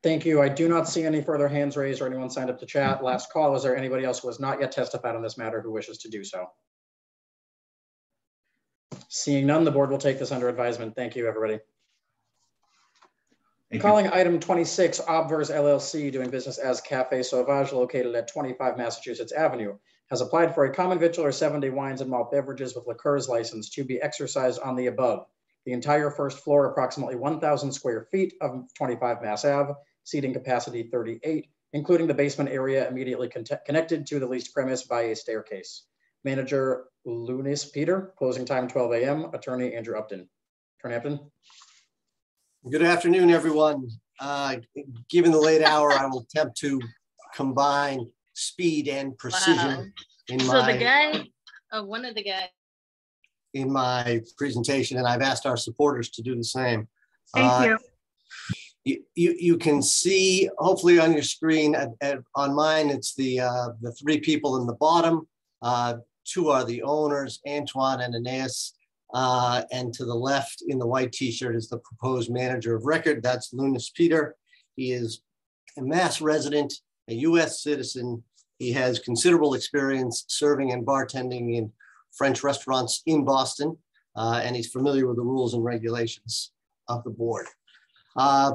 Thank you. I do not see any further hands raised or anyone signed up to chat. Last call. Is there anybody else who has not yet testified on this matter who wishes to do so? Seeing none, the board will take this under advisement. Thank you, everybody. Thank Calling you. item 26, Obverse LLC, doing business as Cafe Sauvage, located at 25 Massachusetts Avenue, has applied for a common victualler seven-day wines and malt beverages with liqueurs license to be exercised on the above. The entire first floor, approximately 1,000 square feet of 25 Mass Ave, seating capacity 38, including the basement area immediately con connected to the leased premise by a staircase. Manager Lunis Peter, closing time 12 a.m. Attorney Andrew Upton. Attorney Upton. Good afternoon, everyone. Uh, given the late hour, I will attempt to combine speed and precision Wow. in So my the guy, uh, one of the guys, in my presentation, and I've asked our supporters to do the same. Thank Uh, you. you, you, you can see hopefully on your screen at, at- on mine it's the uh, the three people in the bottom. Uh, two are the owners Antoine and Anais. Uh, and to the left in the white t-shirt is the proposed manager of record. That's Lunas Peter. He is a mass resident a US citizen. He has considerable experience serving and bartending in French restaurants in Boston uh, and he's familiar with the rules and regulations of the board. Uh,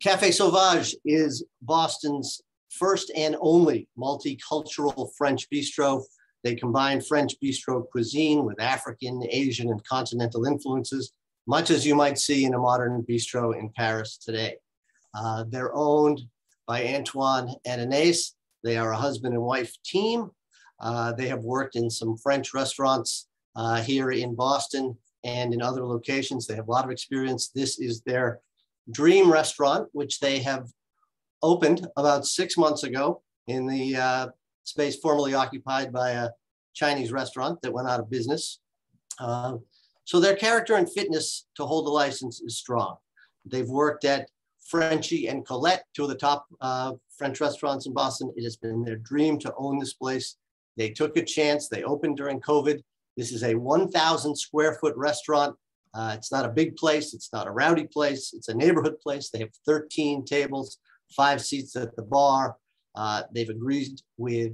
Cafe Sauvage is Boston's first and only multicultural French bistro. They combine French bistro cuisine with African, Asian, and continental influences, much as you might see in a modern bistro in Paris today. Uh, they're owned by Antoine and Anais. They are a husband and wife team. Uh, they have worked in some French restaurants uh, here in Boston and in other locations. They have a lot of experience. This is their dream restaurant, which they have opened about six months ago in the uh, space formerly occupied by a Chinese restaurant that went out of business. Uh, so their character and fitness to hold the license is strong. They've worked at Frenchie and Colette, two of the top uh, French restaurants in Boston. It has been their dream to own this place. They took a chance. They opened during COVID. This is a 1,000 square foot restaurant. Uh, it's not a big place. It's not a rowdy place. It's a neighborhood place. They have 13 tables, five seats at the bar. Uh, they've agreed with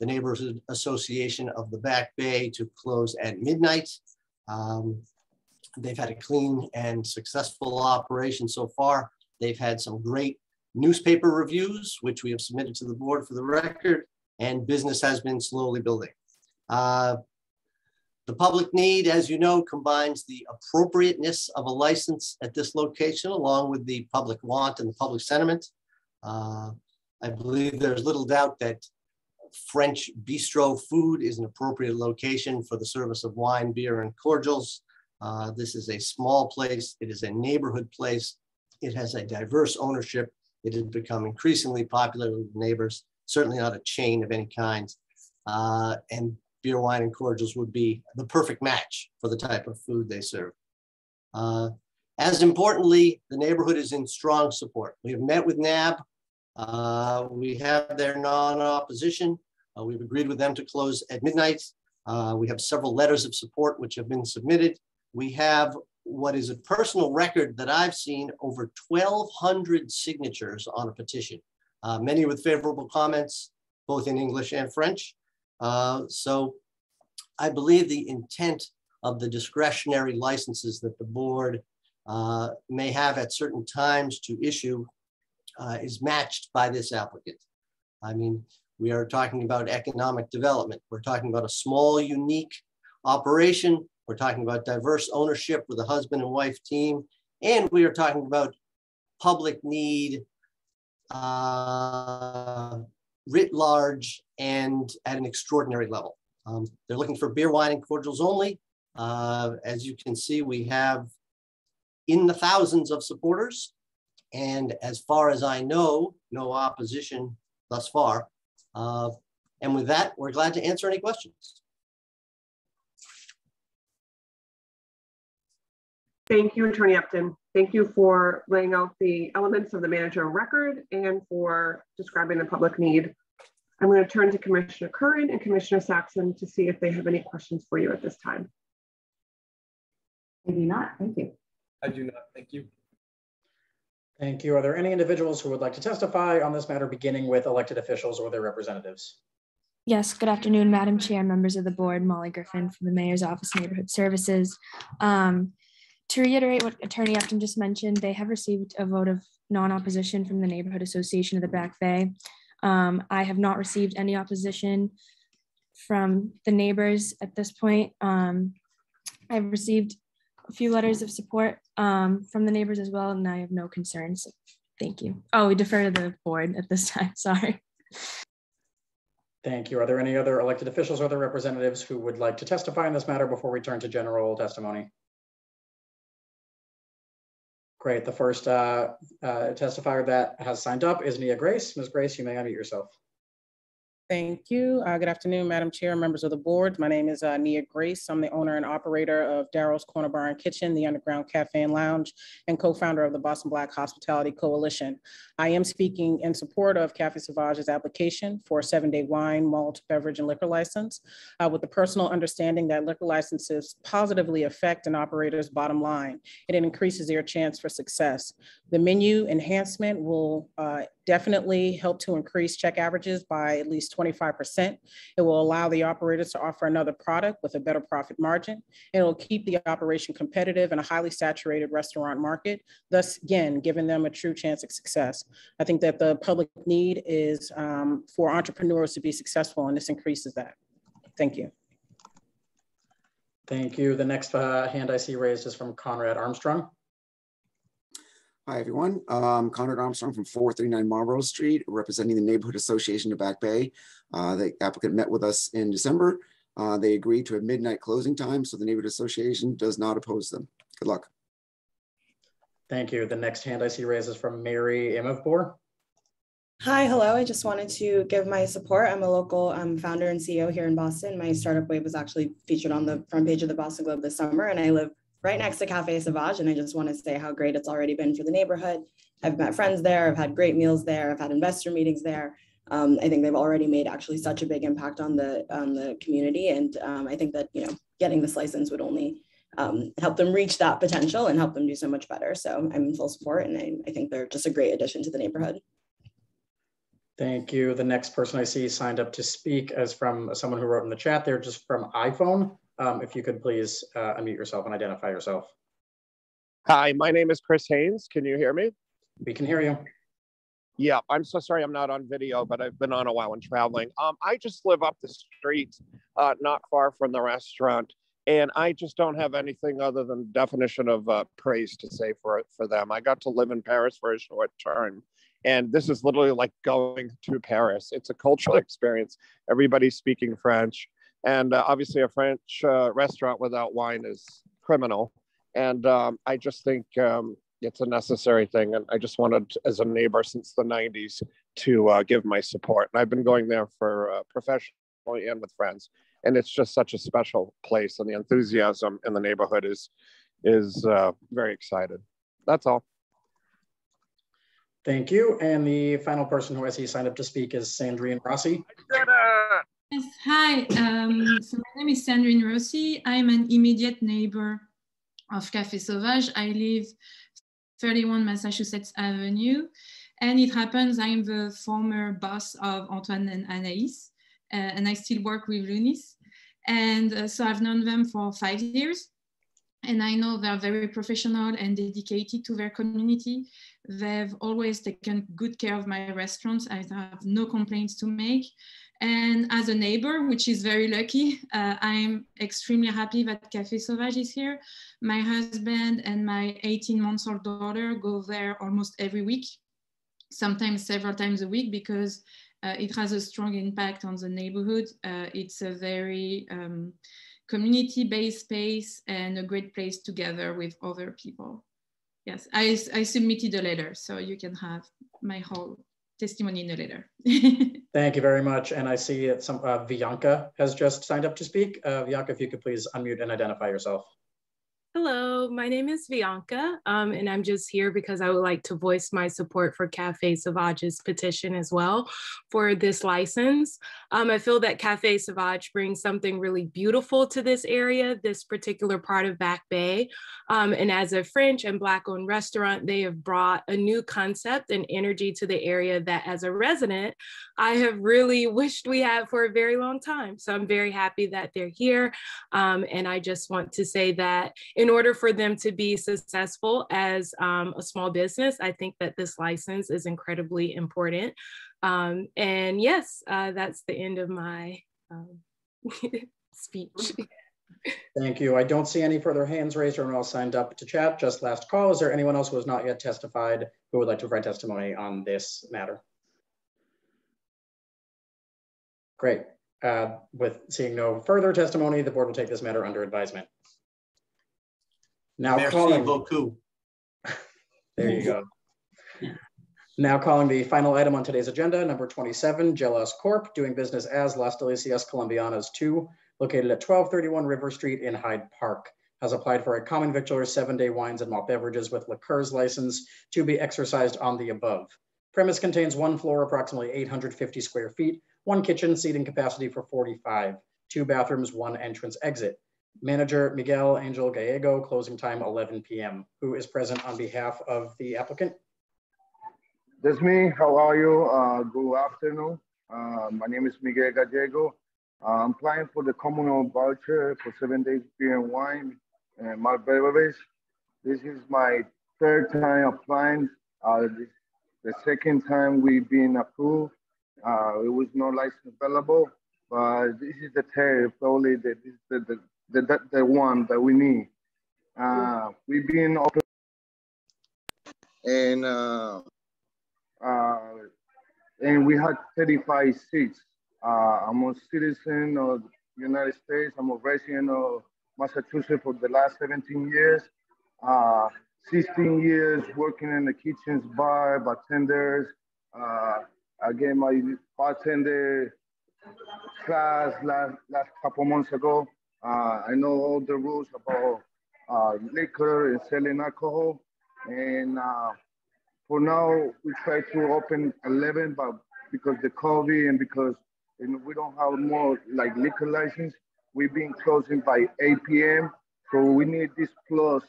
the Neighborhood Association of the Back Bay to close at midnight. Um, they've had a clean and successful operation so far. They've had some great newspaper reviews, which we have submitted to the board for the record, and business has been slowly building. Uh, the public need, as you know, combines the appropriateness of a license at this location along with the public want and the public sentiment. Uh, I believe there's little doubt that French bistro food is an appropriate location for the service of wine, beer, and cordials. Uh, this is a small place. It is a neighborhood place. It has a diverse ownership. It has become increasingly popular with neighbors, certainly not a chain of any kind. Uh, and beer, wine, and cordials would be the perfect match for the type of food they serve. Uh, as importantly, the neighborhood is in strong support. We have met with NAB. Uh, we have their non-opposition. Uh, we've agreed with them to close at midnight. Uh, we have several letters of support which have been submitted. We have what is a personal record that I've seen over 1,200 signatures on a petition, uh, many with favorable comments, both in English and French. Uh, so I believe the intent of the discretionary licenses that the board uh, may have at certain times to issue uh, is matched by this applicant. I mean, we are talking about economic development. We're talking about a small, unique operation. We're talking about diverse ownership with a husband and wife team. And we are talking about public need uh, writ large and at an extraordinary level. Um, they're looking for beer, wine, and cordials only. Uh, as you can see, we have in the thousands of supporters. And as far as I know, no opposition thus far. Uh, and with that, we're glad to answer any questions. Thank you, Attorney Upton. Thank you for laying out the elements of the manager record and for describing the public need. I'm going to turn to Commissioner Curran and Commissioner Saxon to see if they have any questions for you at this time. I do not. Thank you. I do not. Thank you. Thank you. Are there any individuals who would like to testify on this matter, beginning with elected officials or their representatives? Yes, good afternoon, Madam Chair, members of the board, Molly Griffin from the Mayor's Office of Neighborhood Services. Um, to reiterate what Attorney Upton just mentioned, they have received a vote of non-opposition from the Neighborhood Association of the Back Bay. Um, I have not received any opposition from the neighbors at this point. Um, I've received a few letters of support um, from the neighbors as well, and I have no concerns. Thank you. Oh, we defer to the board at this time. Sorry. Thank you. Are there any other elected officials or other representatives who would like to testify in this matter before we turn to general testimony? Great. The first uh, uh, testifier that has signed up is Nia Grace. Ms. Grace, you may unmute yourself. Thank you. Uh, good afternoon, Madam Chair, members of the board. My name is uh, Nia Grace. I'm the owner and operator of Darryl's Corner Bar and Kitchen, the Underground Cafe and Lounge, and co-founder of the Boston Black Hospitality Coalition. I am speaking in support of Cafe Sauvage's application for a seven-day wine, malt, beverage, and liquor license, uh, with the personal understanding that liquor licenses positively affect an operator's bottom line, and it increases their chance for success. The menu enhancement will uh, definitely help to increase check averages by at least 25%. It will allow the operators to offer another product with a better profit margin. And it will keep the operation competitive in a highly saturated restaurant market, thus again, giving them a true chance of success. I think that the public need is um, for entrepreneurs to be successful and this increases that. Thank you. Thank you. The next uh, hand I see raised is from Conrad Armstrong. Hi, everyone. Um, Conrad Armstrong from 439 Marlborough Street, representing the Neighborhood Association of Back Bay. Uh, the applicant met with us in December. Uh, they agreed to a midnight closing time, so the neighborhood association does not oppose them. Good luck. Thank you. The next hand I see raised is from Mary Imevbore. Hi, hello. I just wanted to give my support. I'm a local um, founder and CEO here in Boston. My startup wave was actually featured on the front page of the Boston Globe this summer, and I live right next to Cafe Sauvage. And I just want to say how great it's already been for the neighborhood. I've met friends there, I've had great meals there, I've had investor meetings there. Um, I think they've already made actually such a big impact on the on the community, and um, I think that you know getting this license would only um, help them reach that potential and help them do so much better. So I'm in full support, and I, I think they're just a great addition to the neighborhood. Thank you. The next person I see signed up to speak is from someone who wrote in the chat. They're just from iPhone. Um, if you could please uh, unmute yourself and identify yourself. Hi, my name is Chris Haynes. Can you hear me? We can hear you. Yeah, I'm so sorry I'm not on video, but I've been on a while and traveling. Um, I just live up the street, uh, not far from the restaurant, and I just don't have anything other than definition of uh, praise to say for for them. I got to live in Paris for a short term, and this is literally like going to Paris. It's a cultural experience. Everybody's speaking French, and uh, obviously a French uh, restaurant without wine is criminal. And um, I just think um, it's a necessary thing. And I just wanted, as a neighbor since the 90s, to uh, give my support. And I've been going there for uh, professionally and with friends. And it's just such a special place. And the enthusiasm in the neighborhood is, is uh, very excited. That's all. Thank you. And the final person who I see signed up to speak is Sandrine Rossi. Yes, hi, um, so my name is Sandrine Rossi. I'm an immediate neighbor of Café Sauvage. I live 31 Massachusetts Avenue. And it happens I'm the former boss of Antoine and Anaïs, uh, and I still work with Lunis. And uh, so I've known them for five years. And I know they're very professional and dedicated to their community. They've always taken good care of my restaurants. I have no complaints to make. And as a neighbor, which is very lucky, uh, I'm extremely happy that Café Sauvage is here. My husband and my 18 months old daughter go there almost every week, sometimes several times a week, because uh, it has a strong impact on the neighborhood. Uh, it's a very um, community-based space and a great place together with other people. Yes, I, I submitted a letter, so you can have my whole testimony in the letter. Thank you very much. And I see that some uh, Bianca has just signed up to speak. Uh, if you could please unmute and identify yourself. Hello, my name is Bianca, um, and I'm just here because I would like to voice my support for Cafe Sauvage's petition as well for this license. Um, I feel that Cafe Sauvage brings something really beautiful to this area, this particular part of Back Bay. Um, and as a French and Black owned restaurant, they have brought a new concept and energy to the area that as a resident, I have really wished we had for a very long time. So I'm very happy that they're here. Um, and I just want to say that in order for them to be successful as um, a small business, I think that this license is incredibly important. Um, and yes, uh, that's the end of my um, speech. Thank you. I don't see any further hands raised or else signed up to chat. Just last call. Is there anyone else who has not yet testified who would like to provide testimony on this matter? Great. Uh, with seeing no further testimony, the board will take this matter under advisement. Now Merci calling. beaucoup. There you go. Now calling the final item on today's agenda, number 27, Gelos Corp. doing business as Las Delicias Colombianas 2, located at 1231 River Street in Hyde Park, has applied for a common victualler seven-day wines and malt beverages with liqueurs license to be exercised on the above. Premise contains one floor, approximately 850 square feet, one kitchen, seating capacity for 45, two bathrooms, one entrance exit. Manager Miguel Angel Gallego, closing time 11 p.m. Who is present on behalf of the applicant? That's me. How are you? Uh, good afternoon. Uh, my name is Miguel Gallego. Uh, I'm applying for the communal voucher for seven days beer and wine and malt beverages. This is my third time applying. Uh, the second time we've been approved. Uh, it was no license available, but this is the third, probably the, this is the, the, the, the, the one that we need. Uh, we've been open and uh, uh, and we had 35 seats. Uh, I'm a citizen of United States. I'm a resident of Massachusetts for the last 17 years. Uh, 16 years working in the kitchens, bar, bartenders. Uh, I gave my bartender class last, last couple months ago. Uh, I know all the rules about uh, liquor and selling alcohol. And uh, for now, we try to open 11, but because the COVID and because we don't have more like liquor license, we've been closing by 8 p.m. So we need this plus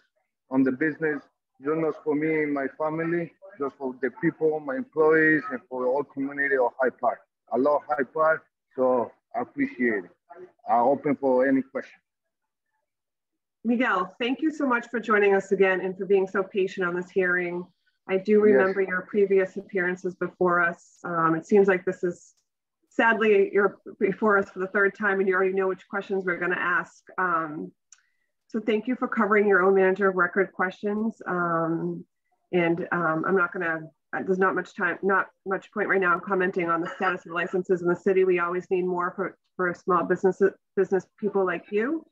on the business, not just for me and my family, just for the people, my employees, and for the whole community of Hyde Park. I love Hyde Park, so I appreciate it. I'm open for any questions. Miguel, thank you so much for joining us again and for being so patient on this hearing. I do remember yes. your previous appearances before us. Um, it seems like this is sadly you're before us for the third time and you already know which questions we're going to ask. Um, so thank you for covering your own manager of record questions. Um, and um, I'm not going to, there's not much time, not much point right now in commenting on the status of licenses in the city. We always need more for, for small business, business people like you.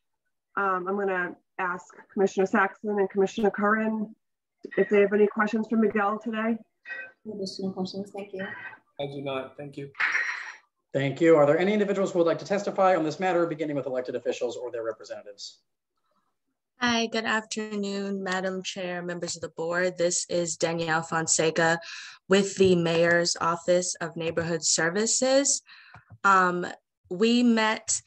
Um, I'm going to ask Commissioner Saxon and Commissioner Curran if they have any questions for Miguel today. Additional questions, thank you. I do not, thank you. Thank you. Are there any individuals who would like to testify on this matter, beginning with elected officials or their representatives? Hi, good afternoon, Madam Chair, members of the board. This is Danielle Fonseca with the Mayor's Office of Neighborhood Services. Um, we met,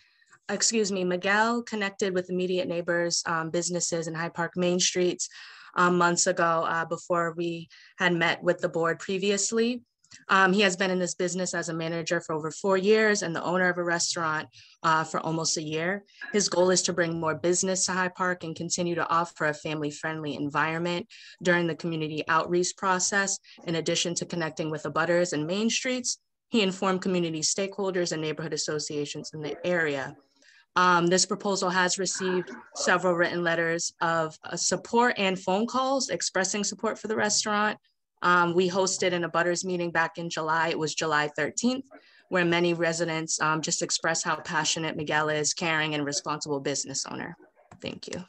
excuse me, Miguel connected with immediate neighbors, um, businesses in Hyde Park Main Streets um, months ago uh, before we had met with the board previously. Um, he has been in this business as a manager for over four years and the owner of a restaurant uh, for almost a year. His goal is to bring more business to Hyde Park and continue to offer a family friendly environment during the community outreach process. In addition to connecting with the butters and main streets, he informed community stakeholders and neighborhood associations in the area. Um, this proposal has received several written letters of uh, support and phone calls expressing support for the restaurant. Um, we hosted an abutters meeting back in July. It was July 13th, where many residents um, just expressed how passionate Miguel is, caring and responsible business owner. Thank you.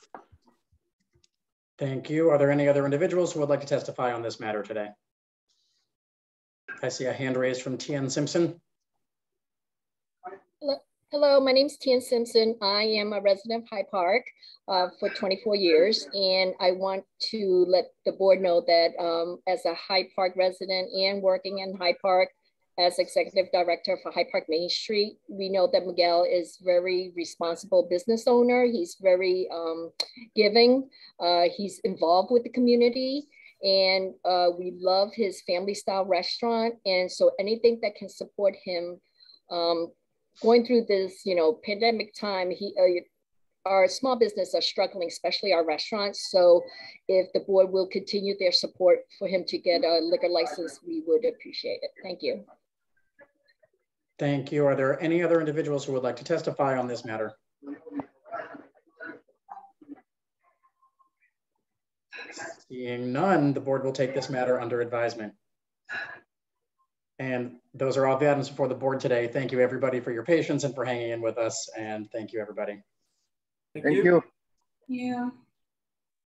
Thank you. Are there any other individuals who would like to testify on this matter today? I see a hand raised from Tian Simpson. Hello, my name is Tian Simpson. I am a resident of Hyde Park uh, for 24 years, and I want to let the board know that um, as a Hyde Park resident and working in Hyde Park as executive director for Hyde Park Main Street, we know that Miguel is very responsible business owner. He's very um, giving. Uh, he's involved with the community and uh, we love his family style restaurant. And so anything that can support him um, going through this, you know, pandemic time, he, uh, our small business are struggling, especially our restaurants. So if the board will continue their support for him to get a liquor license, we would appreciate it. Thank you. Thank you. Are there any other individuals who would like to testify on this matter? Seeing none, the board will take this matter under advisement. And those are all the items before the board today. Thank you everybody for your patience and for hanging in with us. And thank you everybody. Thank, thank you. you. Yeah.